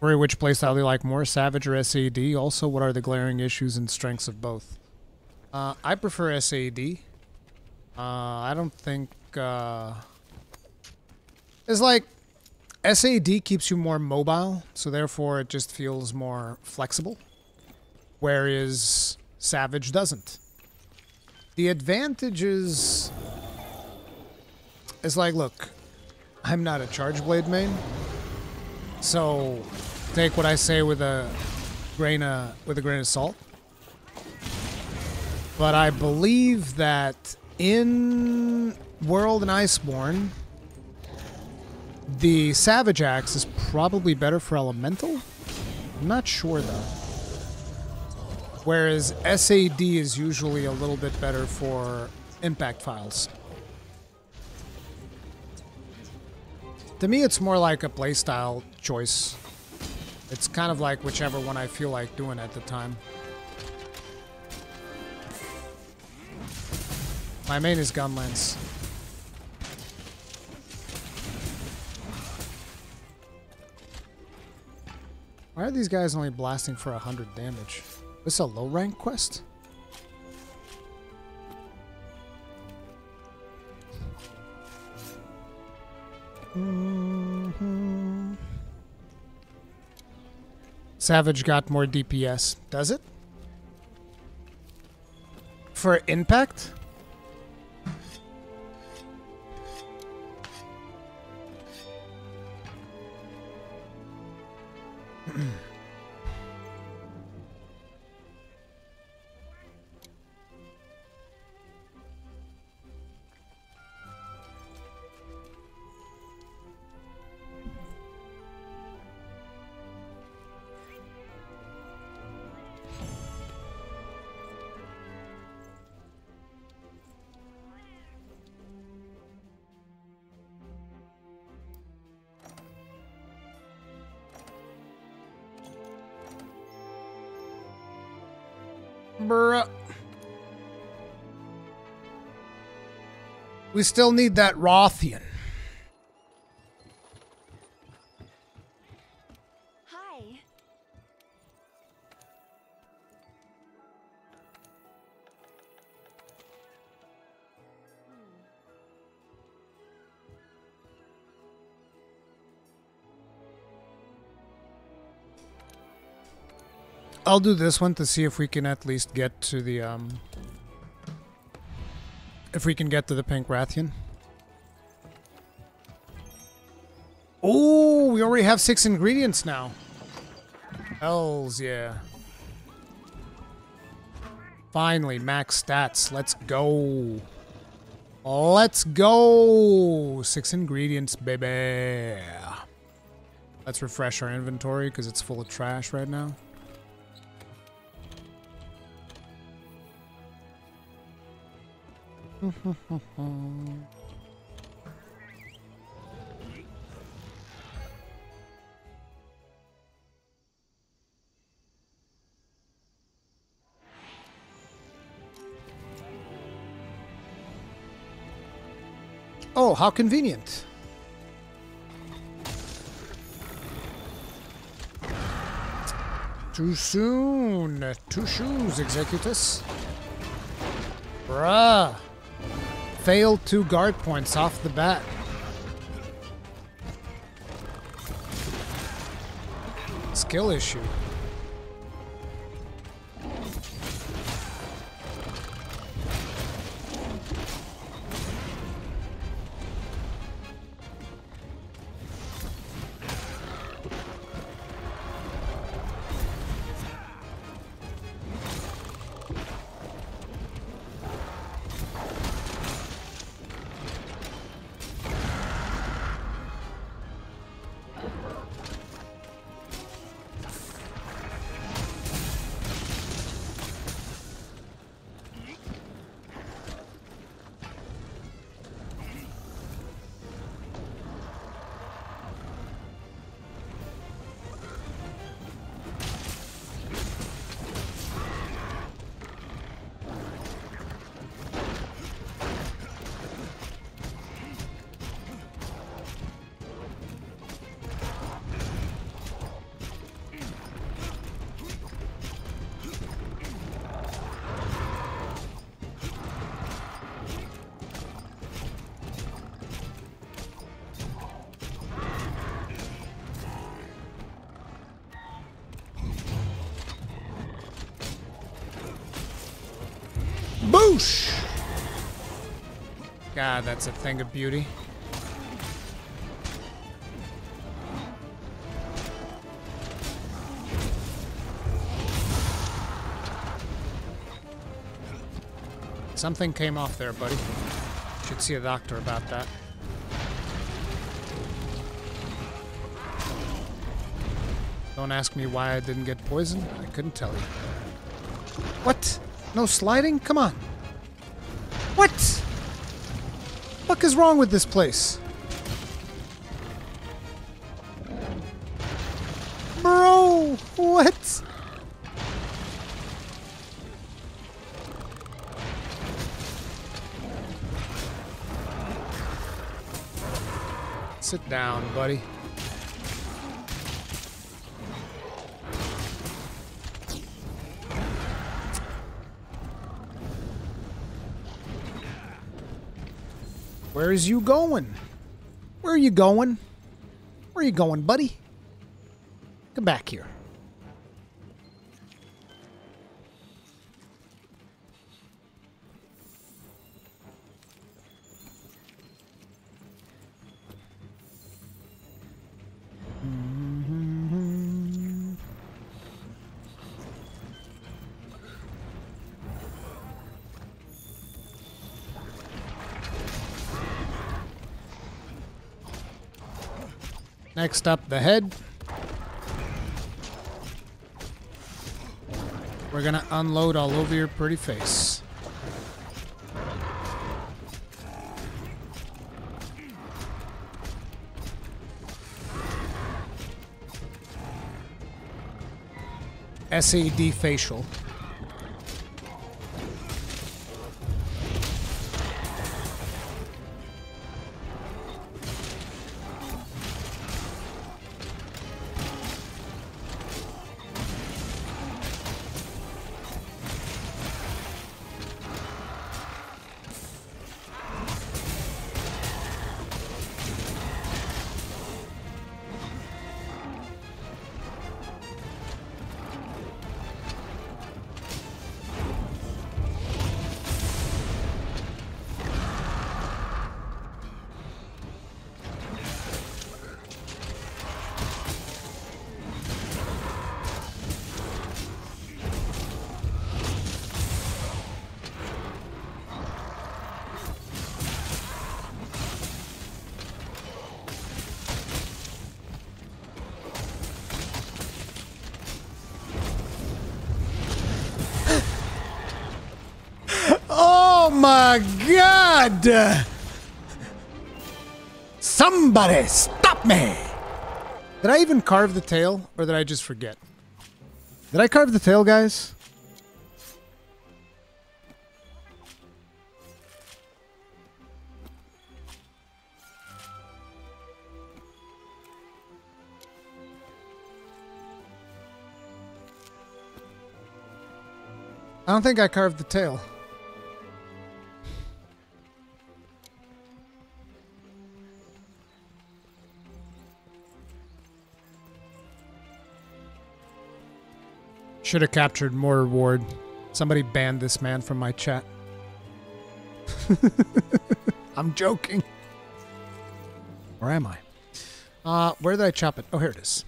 Worry which do you like more, Savage or SAD? Also, what are the glaring issues and strengths of both? Uh, I prefer SAD. Uh, I don't think... Uh, it's like... SAD keeps you more mobile, so therefore it just feels more flexible. Whereas Savage doesn't. The advantages it's like, look, I'm not a Charge Blade main, so take what I say with a grain of with a grain of salt. But I believe that in World and Iceborne, the Savage Axe is probably better for Elemental. I'm not sure though. Whereas SAD is usually a little bit better for impact phials. To me, it's more like a playstyle choice. It's kind of like whichever one I feel like doing at the time. My main is Gunlance. Why are these guys only blasting for 100 damage? This a low rank quest? Mm-hmm. Savage got more DPS. Does it? For impact? Bruh. We still need that Rathian. I'll do this one to see if we can at least get to the, um... If we can get to the Pink Rathian. Oh, we already have six ingredients now. Hells yeah. Finally, max stats. Let's go. Let's go. Six ingredients, baby. Let's refresh our inventory because it's full of trash right now. Oh, how convenient. Too soon. Two shoes, Executus. Bruh. Failed two guard points off the bat. Skill issue. That's a thing of beauty. Something came off there, buddy. Should see a doctor about that. Don't ask me why I didn't get poisoned. I couldn't tell you. What? No sliding? Come on. What? Fuck is wrong with this place? Bro, what? Sit down, buddy. Is you going? Where are you going? Where are you going, buddy? Come back here. Next up, the head. We're gonna unload all over your pretty face. SAD facial. God! Uh, somebody stop me! Did I even carve the tail, or did I just forget? Did I carve the tail, guys? I don't think I carved the tail. Should have captured more reward. Somebody banned this man from my chat. I'm joking. Or am I? Uh, where did I chop it? Oh, here it is.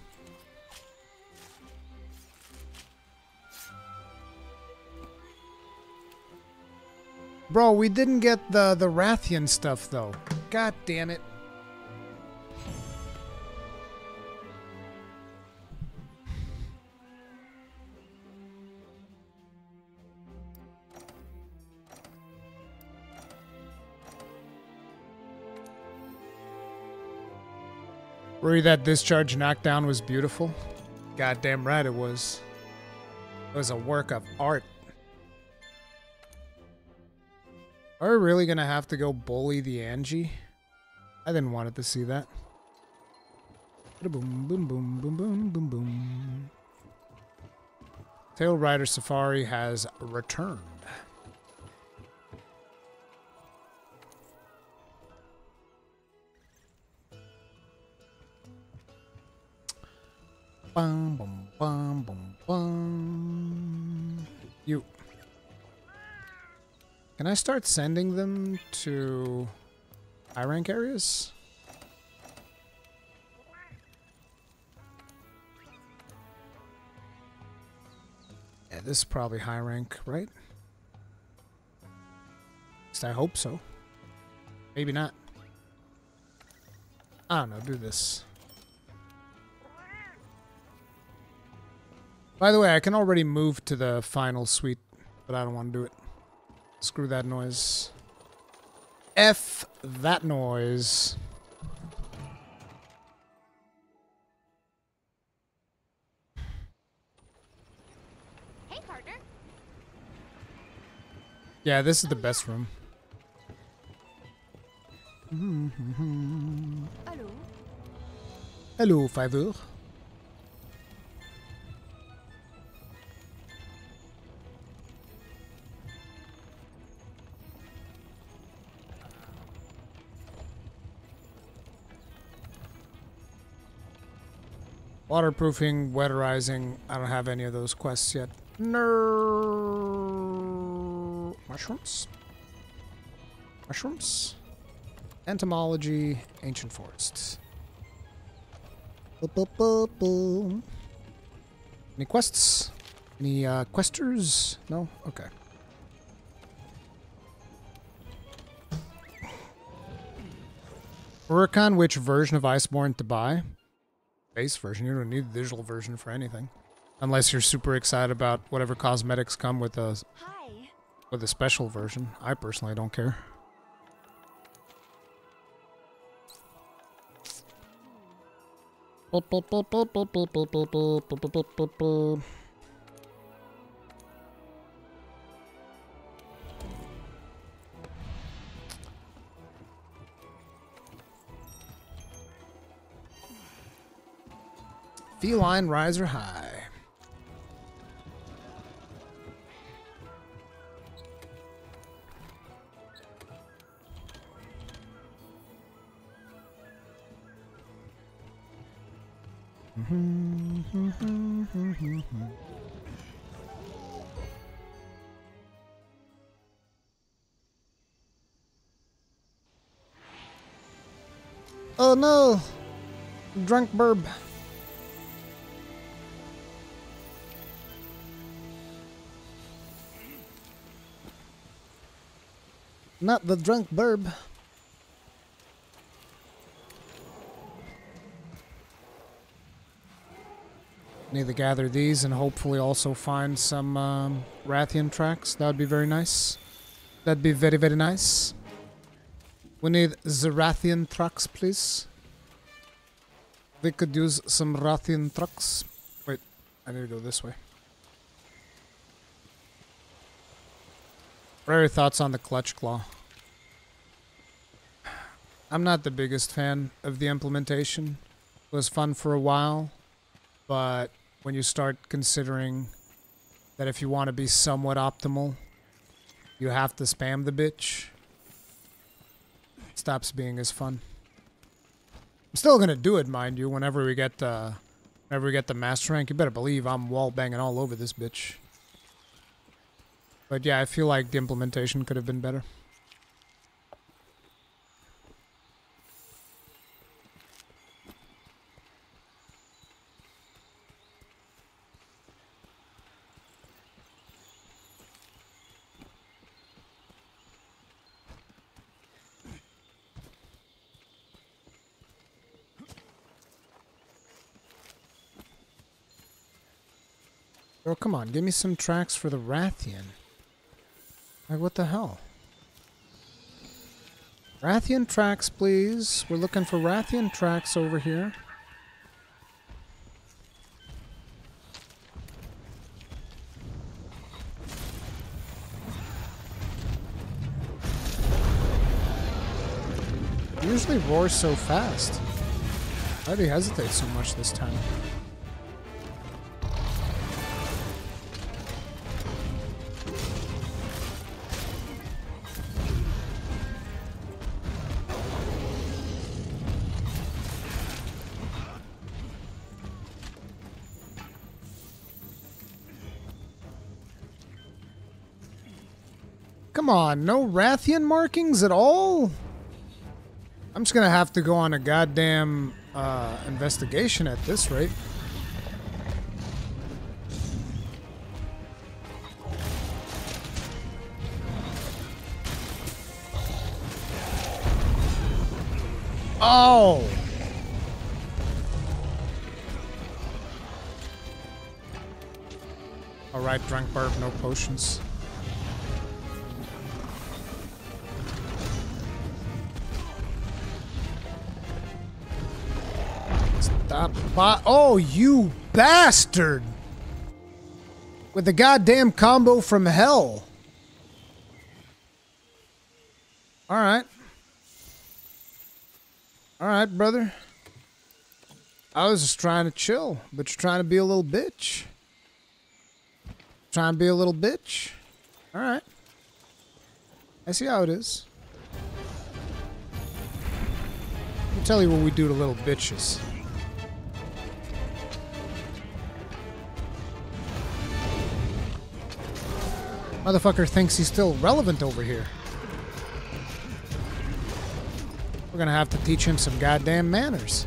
Bro, we didn't get the the Rathian stuff though. God damn it. Worry that discharge knockdown was beautiful? Goddamn right it was. It was a work of art. Are we really gonna have to go bully the Angie? I didn't want it to see that. Boom, boom, boom, boom, boom, boom, boom. Tailraider Safari has returned. Bum, bum, bum, bum, bum. You. Can I start sending them to high rank areas? Yeah, this is probably high rank, right? At least I hope so. Maybe not. I don't know, do this. By the way, I can already move to the final suite, but I don't want to do it. Screw that noise. F that noise. Hey, partner. Yeah, this is the best room. Hello. Hello, Fiverr. Waterproofing, weatherizing. I don't have any of those quests yet. No. Mushrooms? Mushrooms? Entomology, ancient forests. Any quests? Any uh, questers? No? Okay. Huracan, which version of Iceborne to buy? Base version. You don't need the digital version for anything. Unless you're super excited about whatever cosmetics come with a Hi. with a special version. I personally don't care. Feline riser high. Oh no! Drunk burb. Not the drunk burb. Need to gather these and hopefully also find some um, Rathian tracks. That would be very nice. That'd be very, very nice. We need Zarathian trucks, please. We could use some Rathian trucks. Wait, I need to go this way. What are your thoughts on the clutch claw? I'm not the biggest fan of the implementation. It was fun for a while, but when you start considering that if you want to be somewhat optimal, you have to spam the bitch, it stops being as fun. I'm still gonna do it, mind you. Whenever we get uh, whenever we get the master rank, you better believe I'm wall banging all over this bitch. But yeah, I feel like the implementation could have been better. Oh, come on, give me some tracks for the Rathian. Like, what the hell? Rathian tracks, please. We're looking for Rathian tracks over here. He usually roars so fast. Why do he hesitate so much this time? Come on, no Rathian markings at all? I'm just gonna have to go on a goddamn uh, investigation at this rate. Oh! Alright, drunk barb, no potions. Stop. Oh, you bastard! With the goddamn combo from hell. Alright. Alright, brother. I was just trying to chill, but you're trying to be a little bitch. Trying to be a little bitch. Alright. I see how it is. I'll tell you what we do to little bitches. Motherfucker thinks he's still relevant over here. We're gonna have to teach him some goddamn manners.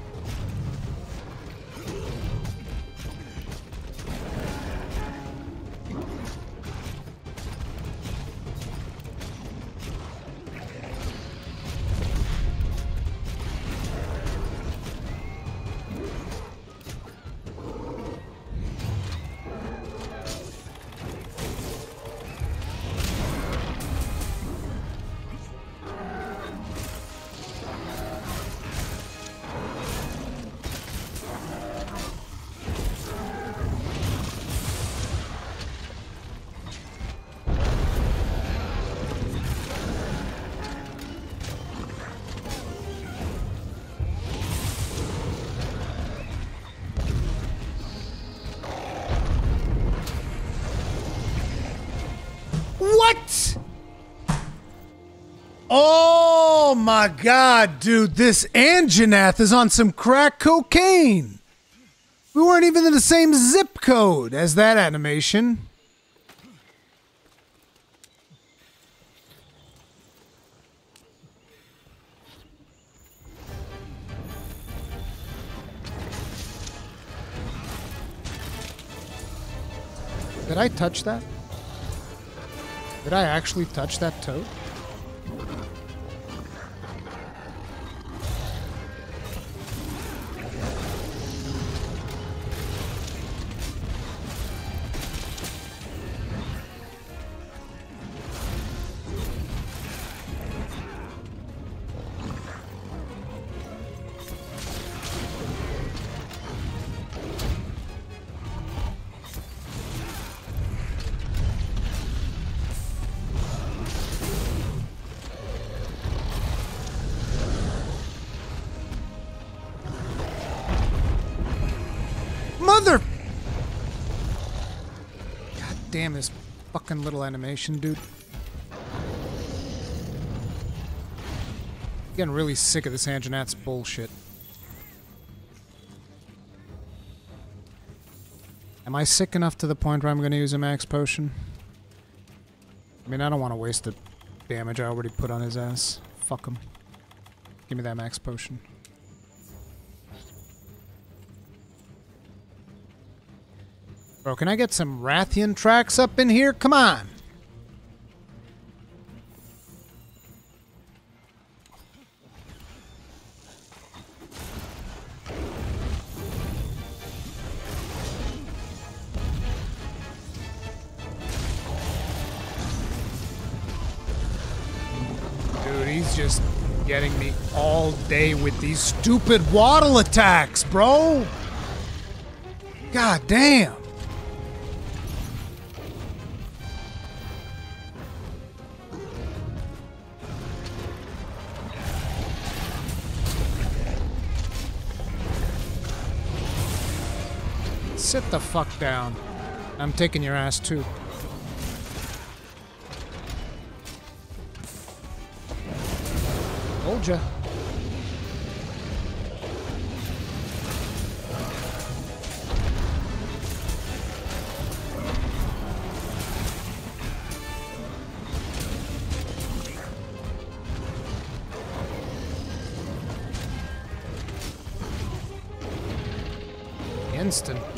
God, dude, this Anjanath is on some crack cocaine. We weren't even in the same zip code as that animation. Did I touch that? Did I actually touch that toad? Fucking little animation, dude. Getting really sick of this Anjanath's bullshit. Am I sick enough to the point where I'm going to use a max potion? I mean, I don't want to waste the damage I already put on his ass. Fuck him. Give me that max potion. Bro, can I get some Rathian tracks up in here? Come on! Dude, he's just getting me all day with these stupid waddle attacks, bro! God damn! The fuck down. I'm taking your ass too. Told ya.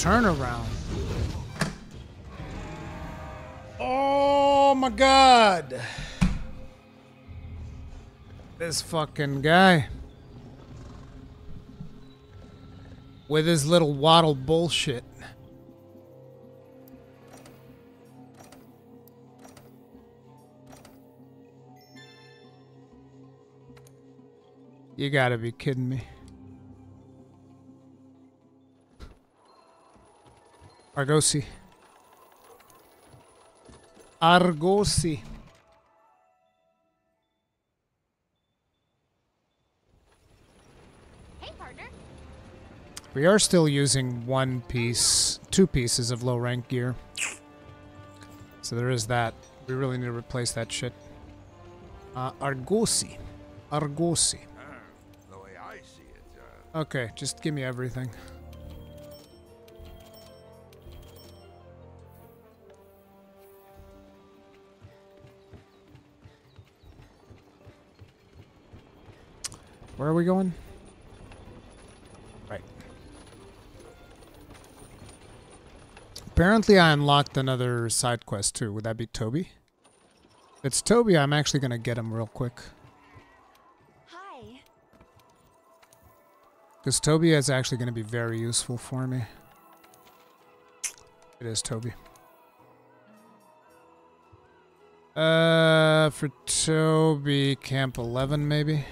Turnaround. Oh my god. This fucking guy. With his little waddle bullshit. You gotta be kidding me. Argosy. Argosy. Hey, partner. We are still using one piece, two pieces of low rank gear. So there is that. We really need to replace that shit. Uh, Argosy. Argosy. The way I see it, uh, Okay, just give me everything. Where are we going? Right. Apparently I unlocked another side quest too. Would that be Toby? If it's Toby, I'm actually gonna get him real quick. Hi. Because Toby is actually going to be very useful for me. It is Toby. Uh, for Toby, Camp 11 maybe?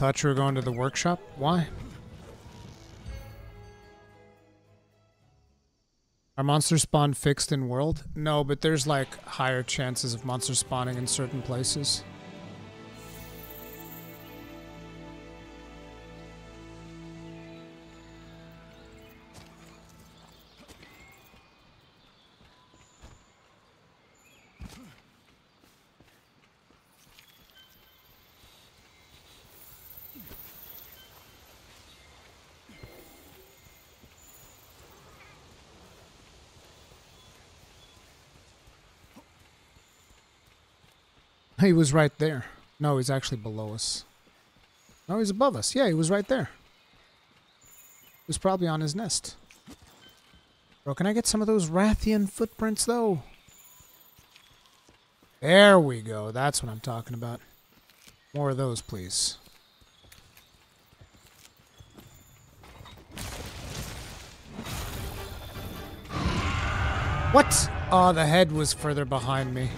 Thought you were going to the workshop? Why? Are monsters spawn fixed in world? No, but there's like higher chances of monsters spawning in certain places. He was right there. No, he's actually below us. No, he's above us. Yeah, he was right there. He was probably on his nest. Bro, can I get some of those Rathian footprints, though? There we go. That's what I'm talking about. More of those, please. What? Oh, the head was further behind me.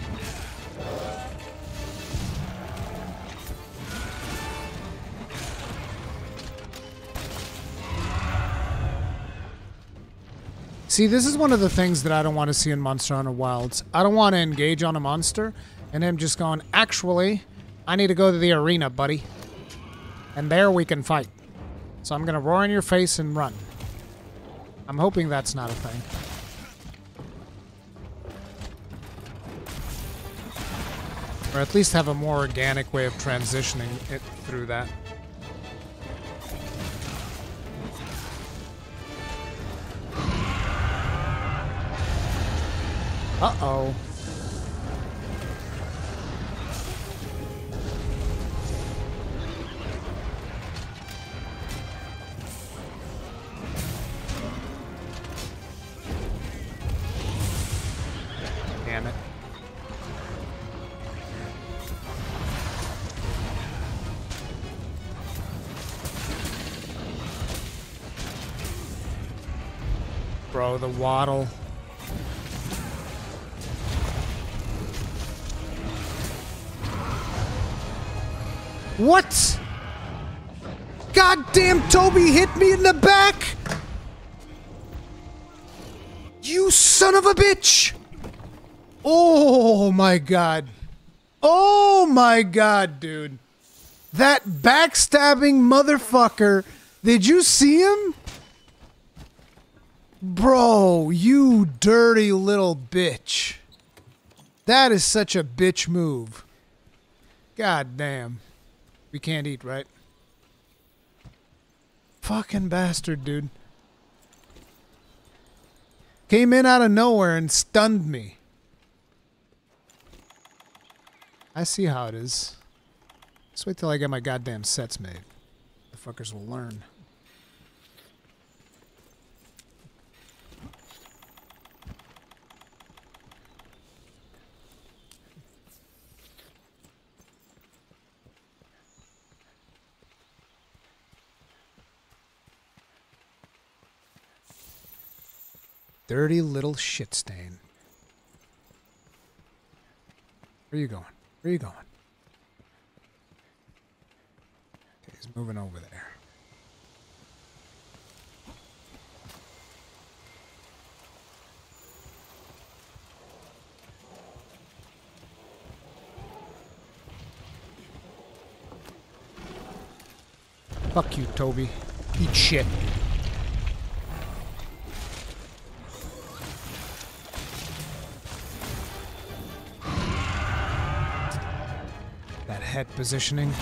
See, this is one of the things that I don't want to see in Monster Hunter Wilds. I don't want to engage on a monster and him just going, actually, I need to go to the arena, buddy. And there we can fight. So I'm going to roar in your face and run. I'm hoping that's not a thing. Or at least have a more organic way of transitioning it through that. Uh-oh. Damn it. Bro, the waddle. What? Goddamn Toby hit me in the back! You son of a bitch! Oh my god. Oh my god, dude. That backstabbing motherfucker. Did you see him? Bro, you dirty little bitch. That is such a bitch move. God damn. We can't eat, right? Fucking bastard, dude. Came in out of nowhere and stunned me. I see how it is. Just wait till I get my goddamn sets made. The fuckers will learn. Dirty little shit stain. Where are you going? Where are you going? Okay, he's moving over there. Fuck you, Toby. Eat shit. That head positioning.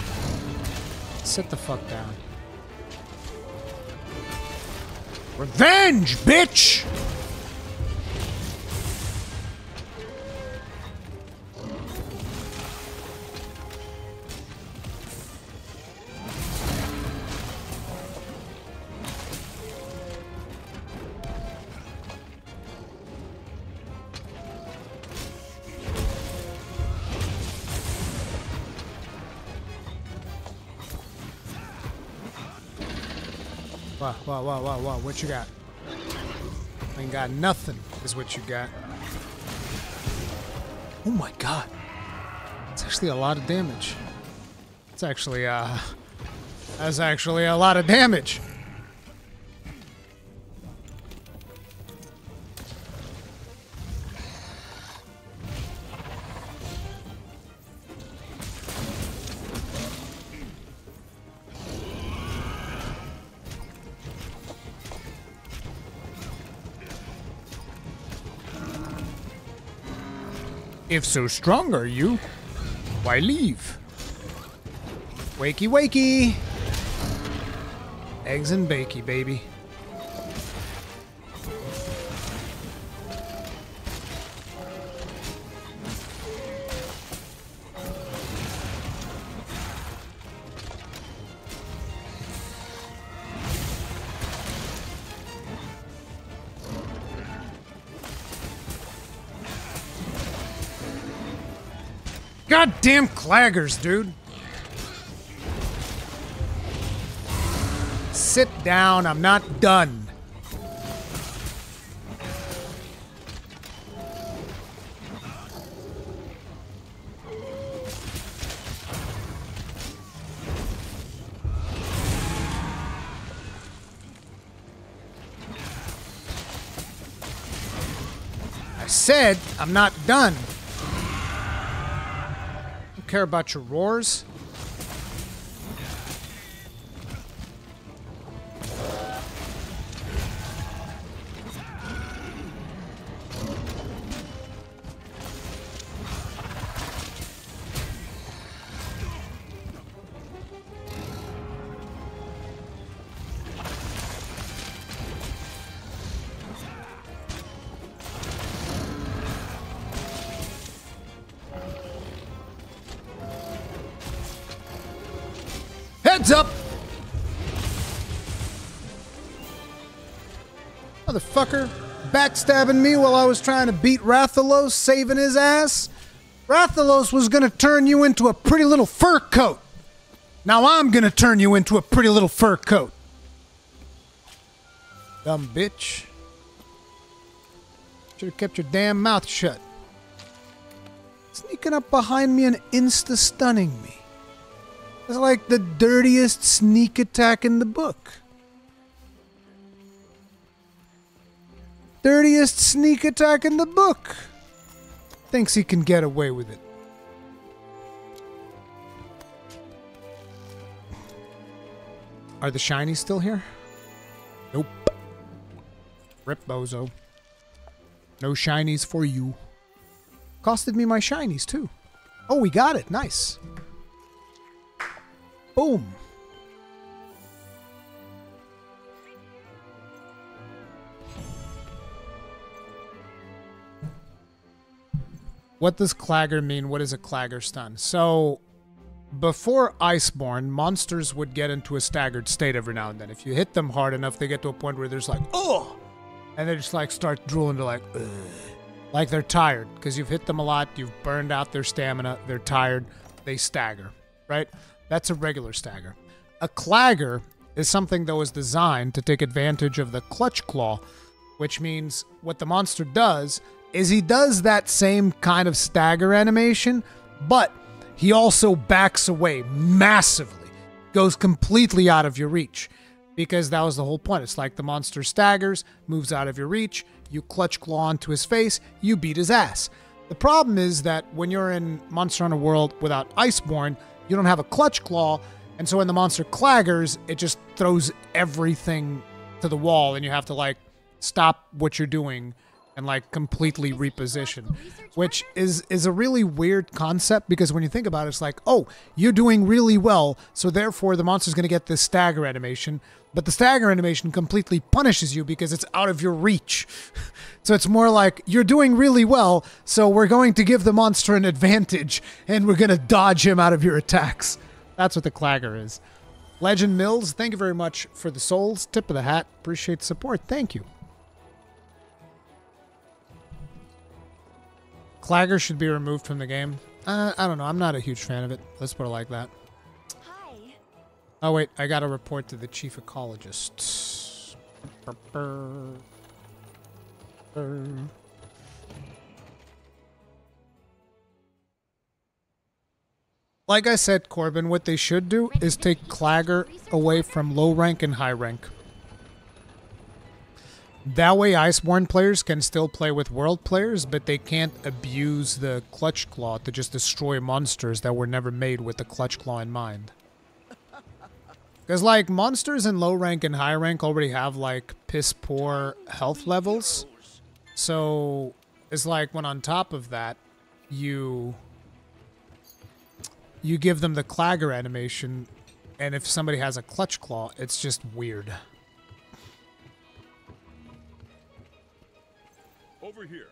Sit the fuck down. Revenge, bitch! Wow, wow, wow. What you got? Ain't got nothing, is what you got. Oh my god. It's actually a lot of damage. It's actually, uh. That's actually a lot of damage. If so strong are you, why leave? Wakey wakey! Eggs and bakey, baby. Goddamn claggers, dude. Sit down, I'm not done. I said I'm not done. Care about your roars. Motherfucker, backstabbing me while I was trying to beat Rathalos, saving his ass. Rathalos was gonna turn you into a pretty little fur coat. Now I'm gonna turn you into a pretty little fur coat. Dumb bitch. Should have kept your damn mouth shut. Sneaking up behind me and insta stunning me. It's like the dirtiest sneak attack in the book. Dirtiest sneak attack in the book. Thinks he can get away with it. Are the shinies still here? Nope. Rip bozo. No shinies for you. Costed me my shinies too. Oh, we got it. Nice. Boom. What does Clagger mean? What is a Clagger stun? So, before Iceborne, monsters would get into a staggered state every now and then. If you hit them hard enough, they get to a point where there's like, oh, and they just like start drooling to like, Ugh. like they're tired because you've hit them a lot, you've burned out their stamina, they're tired, they stagger, right? That's a regular stagger. A clagger is something that was designed to take advantage of the clutch claw, which means what the monster does is he does that same kind of stagger animation, but he also backs away massively, goes completely out of your reach. Because that was the whole point. It's like the monster staggers, moves out of your reach, you clutch claw onto his face, you beat his ass. The problem is that when you're in Monster Hunter World without Iceborne, you don't have a clutch claw, and so when the monster claggers, it just throws everything to the wall, and you have to like stop what you're doing and like completely reposition, which is is a really weird concept because when you think about it, it's like, oh, you're doing really well, so therefore the monster's going to get this stagger animation, but the stagger animation completely punishes you because it's out of your reach. so it's more like you're doing really well, so we're going to give the monster an advantage and we're going to dodge him out of your attacks. That's what the clagger is. Legend Mills, thank you very much for the souls. Tip of the hat. Appreciate the support. Thank you. Clagger should be removed from the game. Uh, I don't know. I'm not a huge fan of it. Let's put it like that. Hi. Oh, wait. I got to report to the chief ecologist. Brr, brr. Like I said, Corbin, what they should do is take Clagger away from low rank and high rank. That way, Iceborne players can still play with world players, but they can't abuse the Clutch Claw to just destroy monsters that were never made with the Clutch Claw in mind. Because, like, monsters in low rank and high rank already have, like, piss poor health levels. So, it's like when on top of that, you. You give them the Clagger animation, and if somebody has a Clutch Claw, it's just weird. Over here.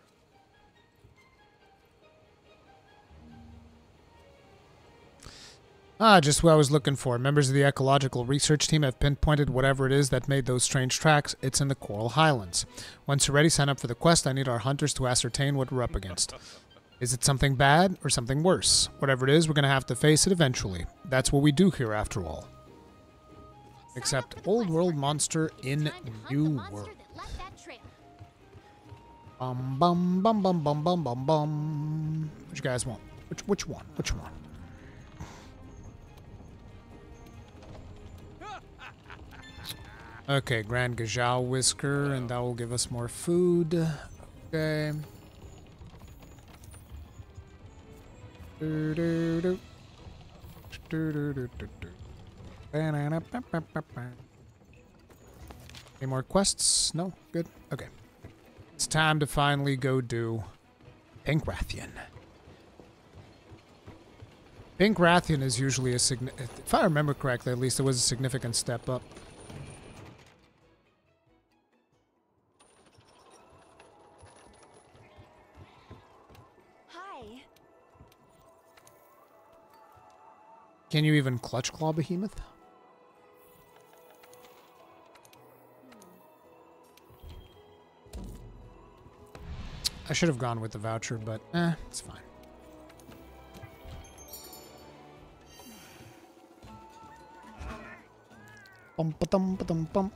Ah, just what I was looking for. Members of the ecological research team have pinpointed whatever it is that made those strange tracks. It's in the Coral Highlands. Once you're ready, sign up for the quest. I need our hunters to ascertain what we're up against. Is it something bad or something worse? Whatever it is, we're going to have to face it eventually. That's what we do here, after all. Except Old World Monster in Time to hunt the New World. Bum bum bum bum bum bum bum bum. What you guys want? Which which one? Which one? Okay, Grand Gajau Whisker, and that will give us more food. Okay. Do do do. Do do do do do. Any more quests? No? Good. Okay. It's time to finally go do Pink Rathian. Pink Rathian is usually a sign. If I remember correctly, at least it was a significant step up. Hi. Can you even clutch claw behemoth? I should have gone with the voucher, but eh, it's fine. Bum ba dum ba dum bum.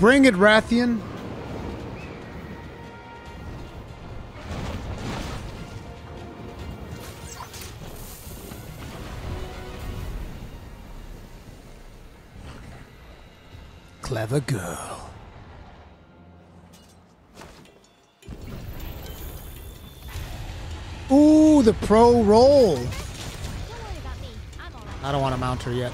Bring it, Rathian. Clever girl. Ooh, the pro roll. Don't worry about me. I'm alright. I don't want to mount her yet.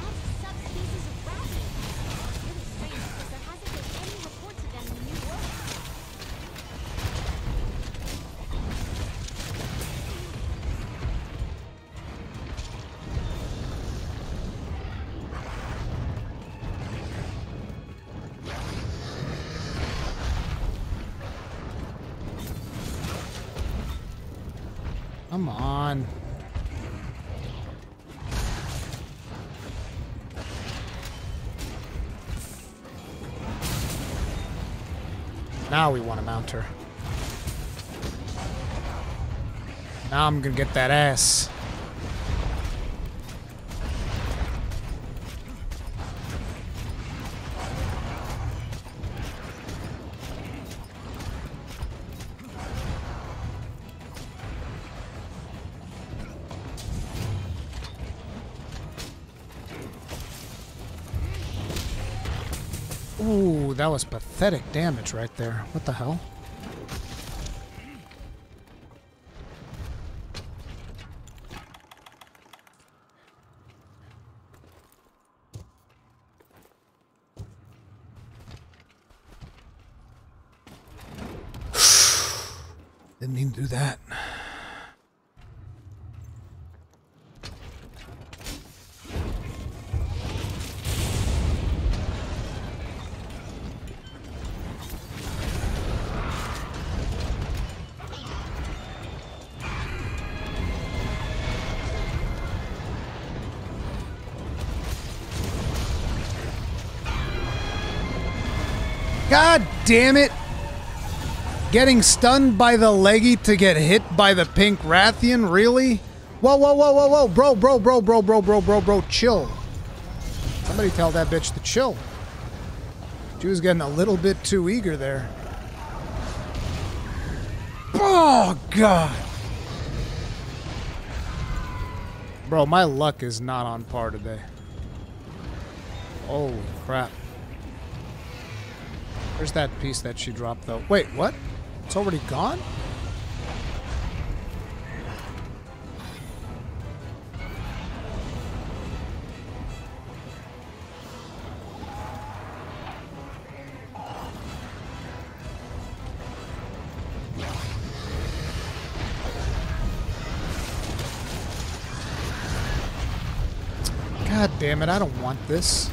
I'm gonna get that ass. Ooh, that was pathetic damage right there. What the hell? Damn it! Getting stunned by the leggy to get hit by the pink Rathian? Really? Whoa, whoa, whoa, whoa, whoa. Bro, bro, bro, bro, bro, bro, bro, bro, chill. Somebody tell that bitch to chill. She was getting a little bit too eager there. Oh, God. Bro, my luck is not on par today. Holy crap. Where's that piece that she dropped, though? Wait, what? It's already gone? God damn it, I don't want this.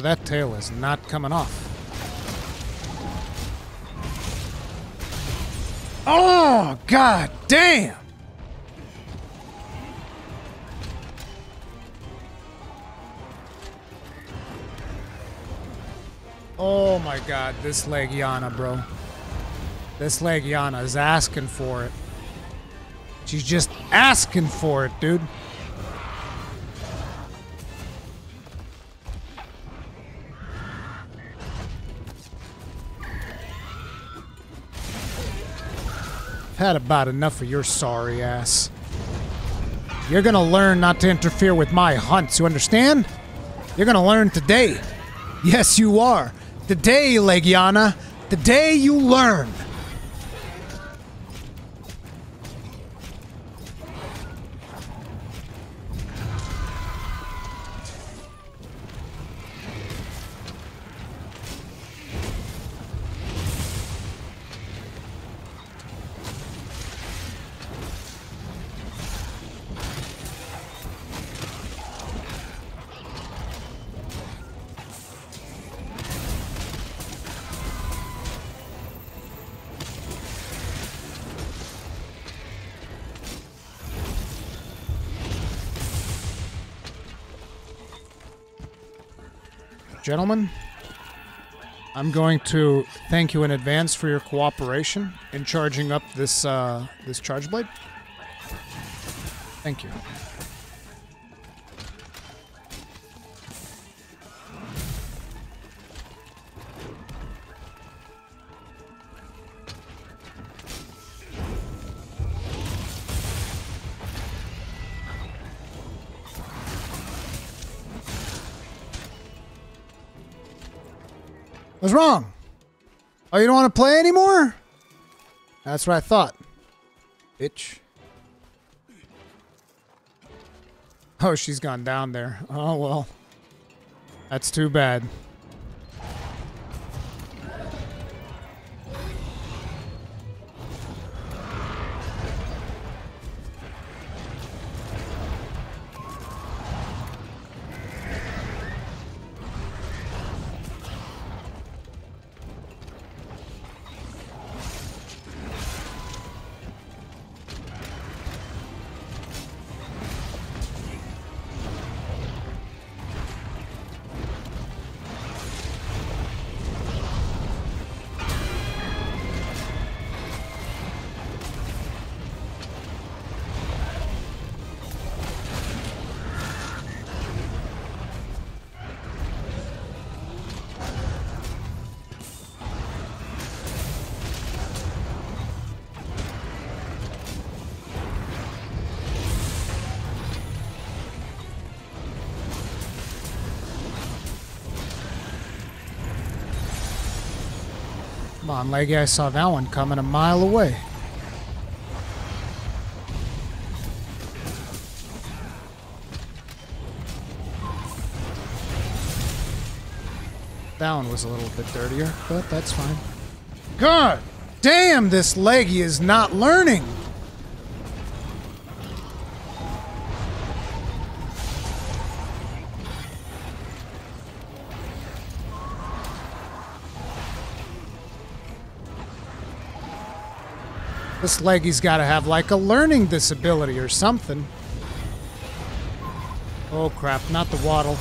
That tail is not coming off. Oh, god damn! Oh my god, this Legiana, bro. This Legiana is asking for it. She's just asking for it, dude. Had about enough of your sorry ass. You're gonna learn not to interfere with my hunts, you understand? You're gonna learn today. Yes, you are. Today, Legiana. Today you learn. Gentlemen, I'm going to thank you in advance for your cooperation in charging up this uh, this charge blade. Thank you. What's wrong? Oh, you don't want to play anymore? That's what I thought. Bitch. Oh, she's gone down there. Oh, well. That's too bad. On, Leggy, I saw that one coming a mile away. That one was a little bit dirtier, but that's fine. God damn, this Leggy is not learning! This Leggy's got to have like a learning disability or something. Oh crap, not the waddle.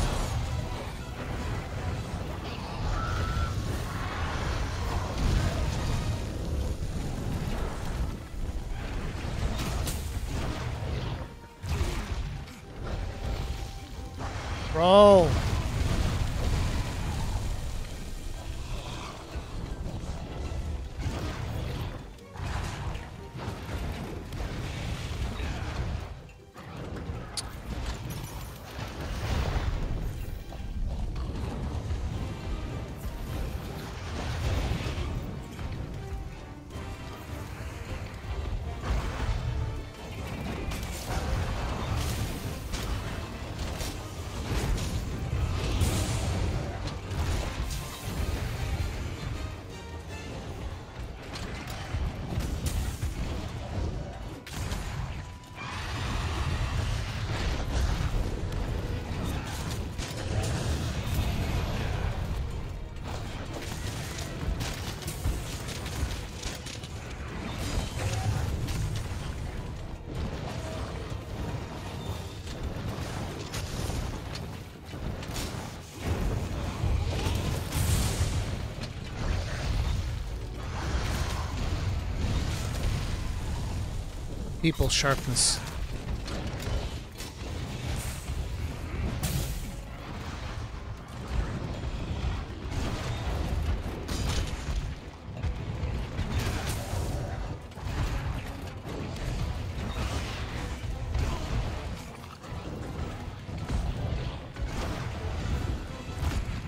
Purple sharpness.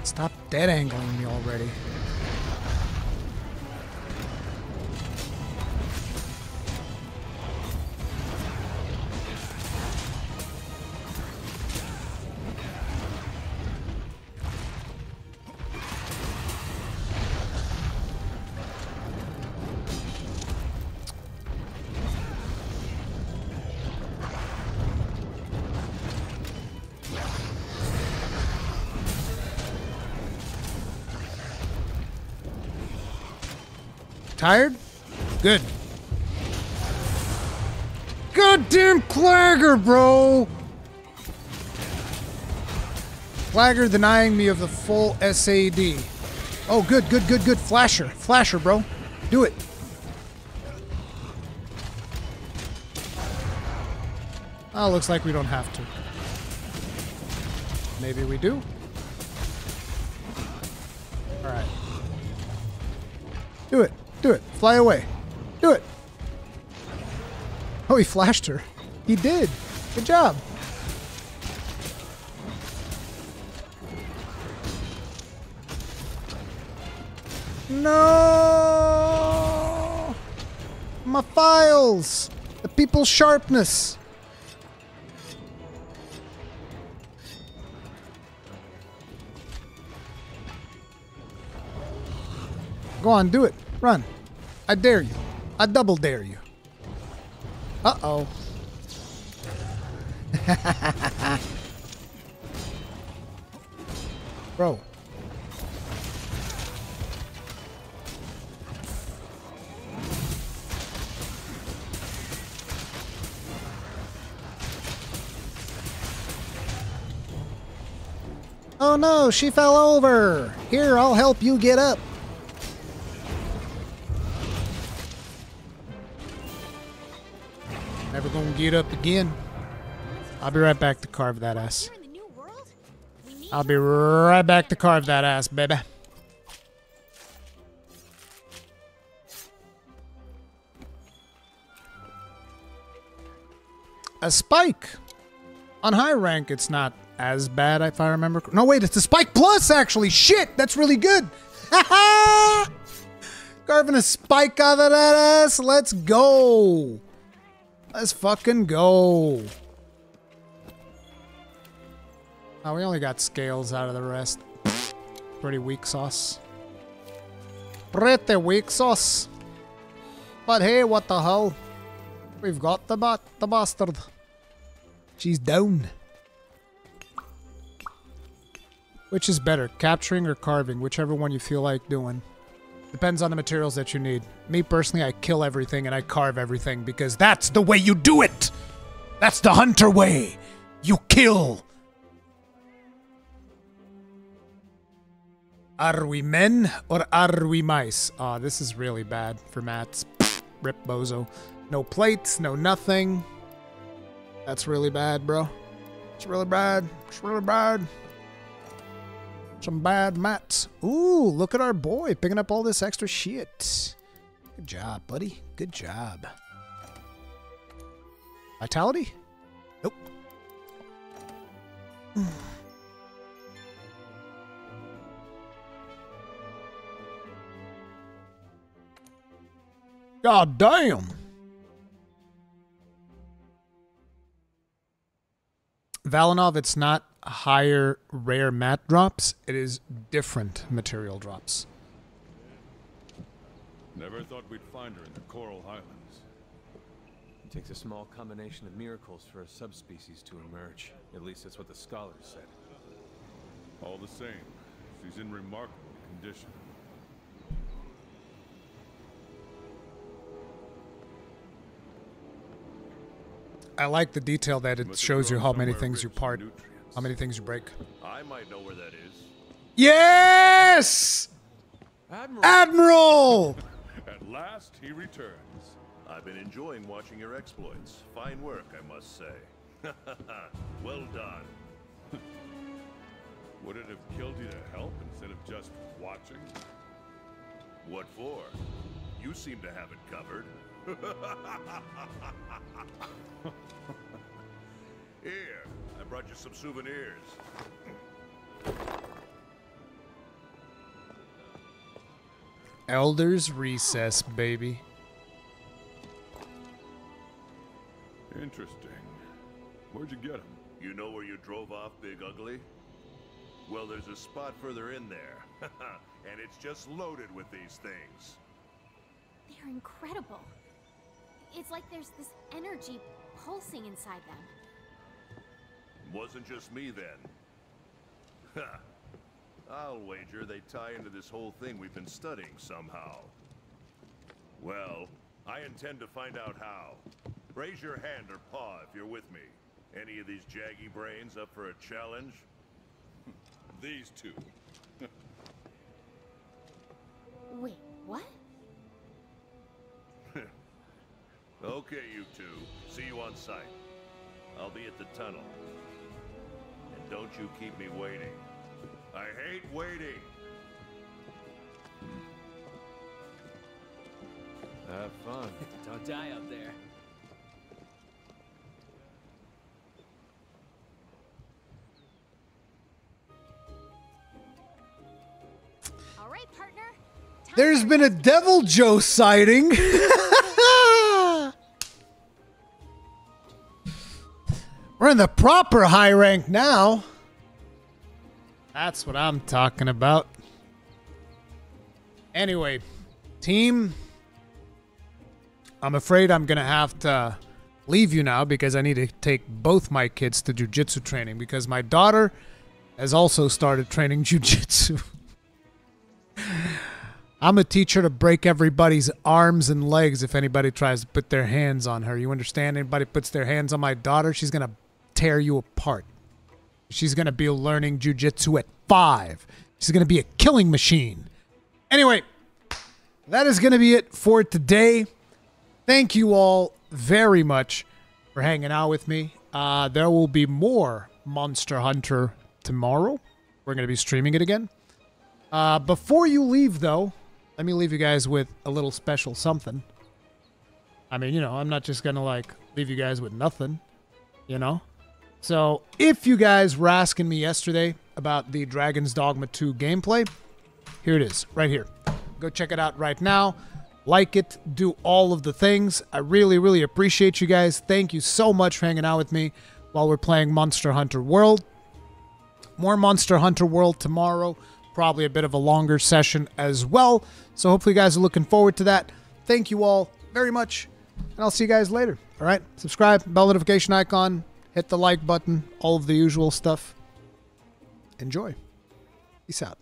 Stop dead angling me already. Tired? Good. Goddamn Clagger, bro! Clagger denying me of the full SAD. Oh, good, good, good, good. Flasher. Flasher, bro. Do it. Oh, looks like we don't have to. Maybe we do. Fly away. Do it. Oh, he flashed her. He did. Good job. No! My phials! The people's sharpness! Go on, do it. Run. I dare you. I double dare you. Uh oh. Bro. Oh no, she fell over. Here, I'll help you get up. Get up again. I'll be right back to carve that ass. Here in the new world, we need I'll be right back to carve that ass, baby. A spike. On high rank, it's not as bad if I remember. No, wait, it's a spike plus actually. Shit, that's really good. Carving a spike out of that ass. Let's go. Let's fucking go. Oh, we only got scales out of the rest. Pretty weak sauce. Pretty weak sauce. But hey, what the hell? We've got the bat the bastard. She's down. Which is better, capturing or carving, whichever one you feel like doing. Depends on the materials that you need. Me personally, I kill everything and I carve everything because that's the way you do it. That's the hunter way. You kill. Are we men or are we mice? Aw, this is really bad for mats. Rip bozo. No plates, no nothing. That's really bad, bro. It's really bad. It's really bad. Some bad mats. Ooh, look at our boy picking up all this extra shit. Good job, buddy. Good job. Vitality? Nope. God damn. Valinov, it's not higher rare mat drops. It is different material drops. Never thought we'd find her in the Coral Highlands. It takes a small combination of miracles for a subspecies to emerge. At least that's what the scholars said. All the same, she's in remarkable condition. I like the detail that it shows you how many things you rich in part, nutrients. How many things you break. I might know where that is. Yes! Admiral! Admiral! At last, he returns. I've been enjoying watching your exploits. Fine work, I must say. well done. Would it have killed you to help instead of just watching? What for? You seem to have it covered. Here, I brought you some souvenirs. Elder's Recess, baby. Interesting. Where'd you get them? You know where you drove off, Big Ugly? Well, there's a spot further in there. and it's just loaded with these things. They're incredible. It's like there's this energy pulsing inside them. Wasn't just me then. I'll wager they tie into this whole thing we've been studying somehow. Well, I intend to find out how. Raise your hand or paw if you're with me. Any of these jaggy brains up for a challenge? These two. Wait, what? Okay, you two. See you on site. I'll be at the tunnel. And don't you keep me waiting. I hate waiting. Have fun. Don't die out there. All right, partner. Time There's for been a Deviljho sighting. We're in the proper high rank now. That's what I'm talking about. Anyway, team, I'm afraid I'm going to have to leave you now because I need to take both my kids to jujitsu training because my daughter has also started training jujitsu. I'm a teacher to break everybody's arms and legs if anybody tries to put their hands on her. You understand? Anybody puts their hands on my daughter, she's going to tear you apart. She's going to be learning jujitsu at five. She's going to be a killing machine. Anyway, that is going to be it for today. Thank you all very much for hanging out with me. Uh, there will be more Monster Hunter tomorrow. We're going to be streaming it again. Uh, before you leave, though, let me leave you guys with a little special something. I mean, you know, I'm not just going to like leave you guys with nothing, you know? So, if you guys were asking me yesterday about the Dragon's Dogma 2 gameplay, here it is, right here. Go check it out right now. Like it, do all of the things. I really, really appreciate you guys. Thank you so much for hanging out with me while we're playing Monster Hunter World. More Monster Hunter World tomorrow. Probably a bit of a longer session as well. So hopefully you guys are looking forward to that. Thank you all very much. And I'll see you guys later. All right. Subscribe, bell notification icon, hit the like button, all of the usual stuff. Enjoy. Peace out.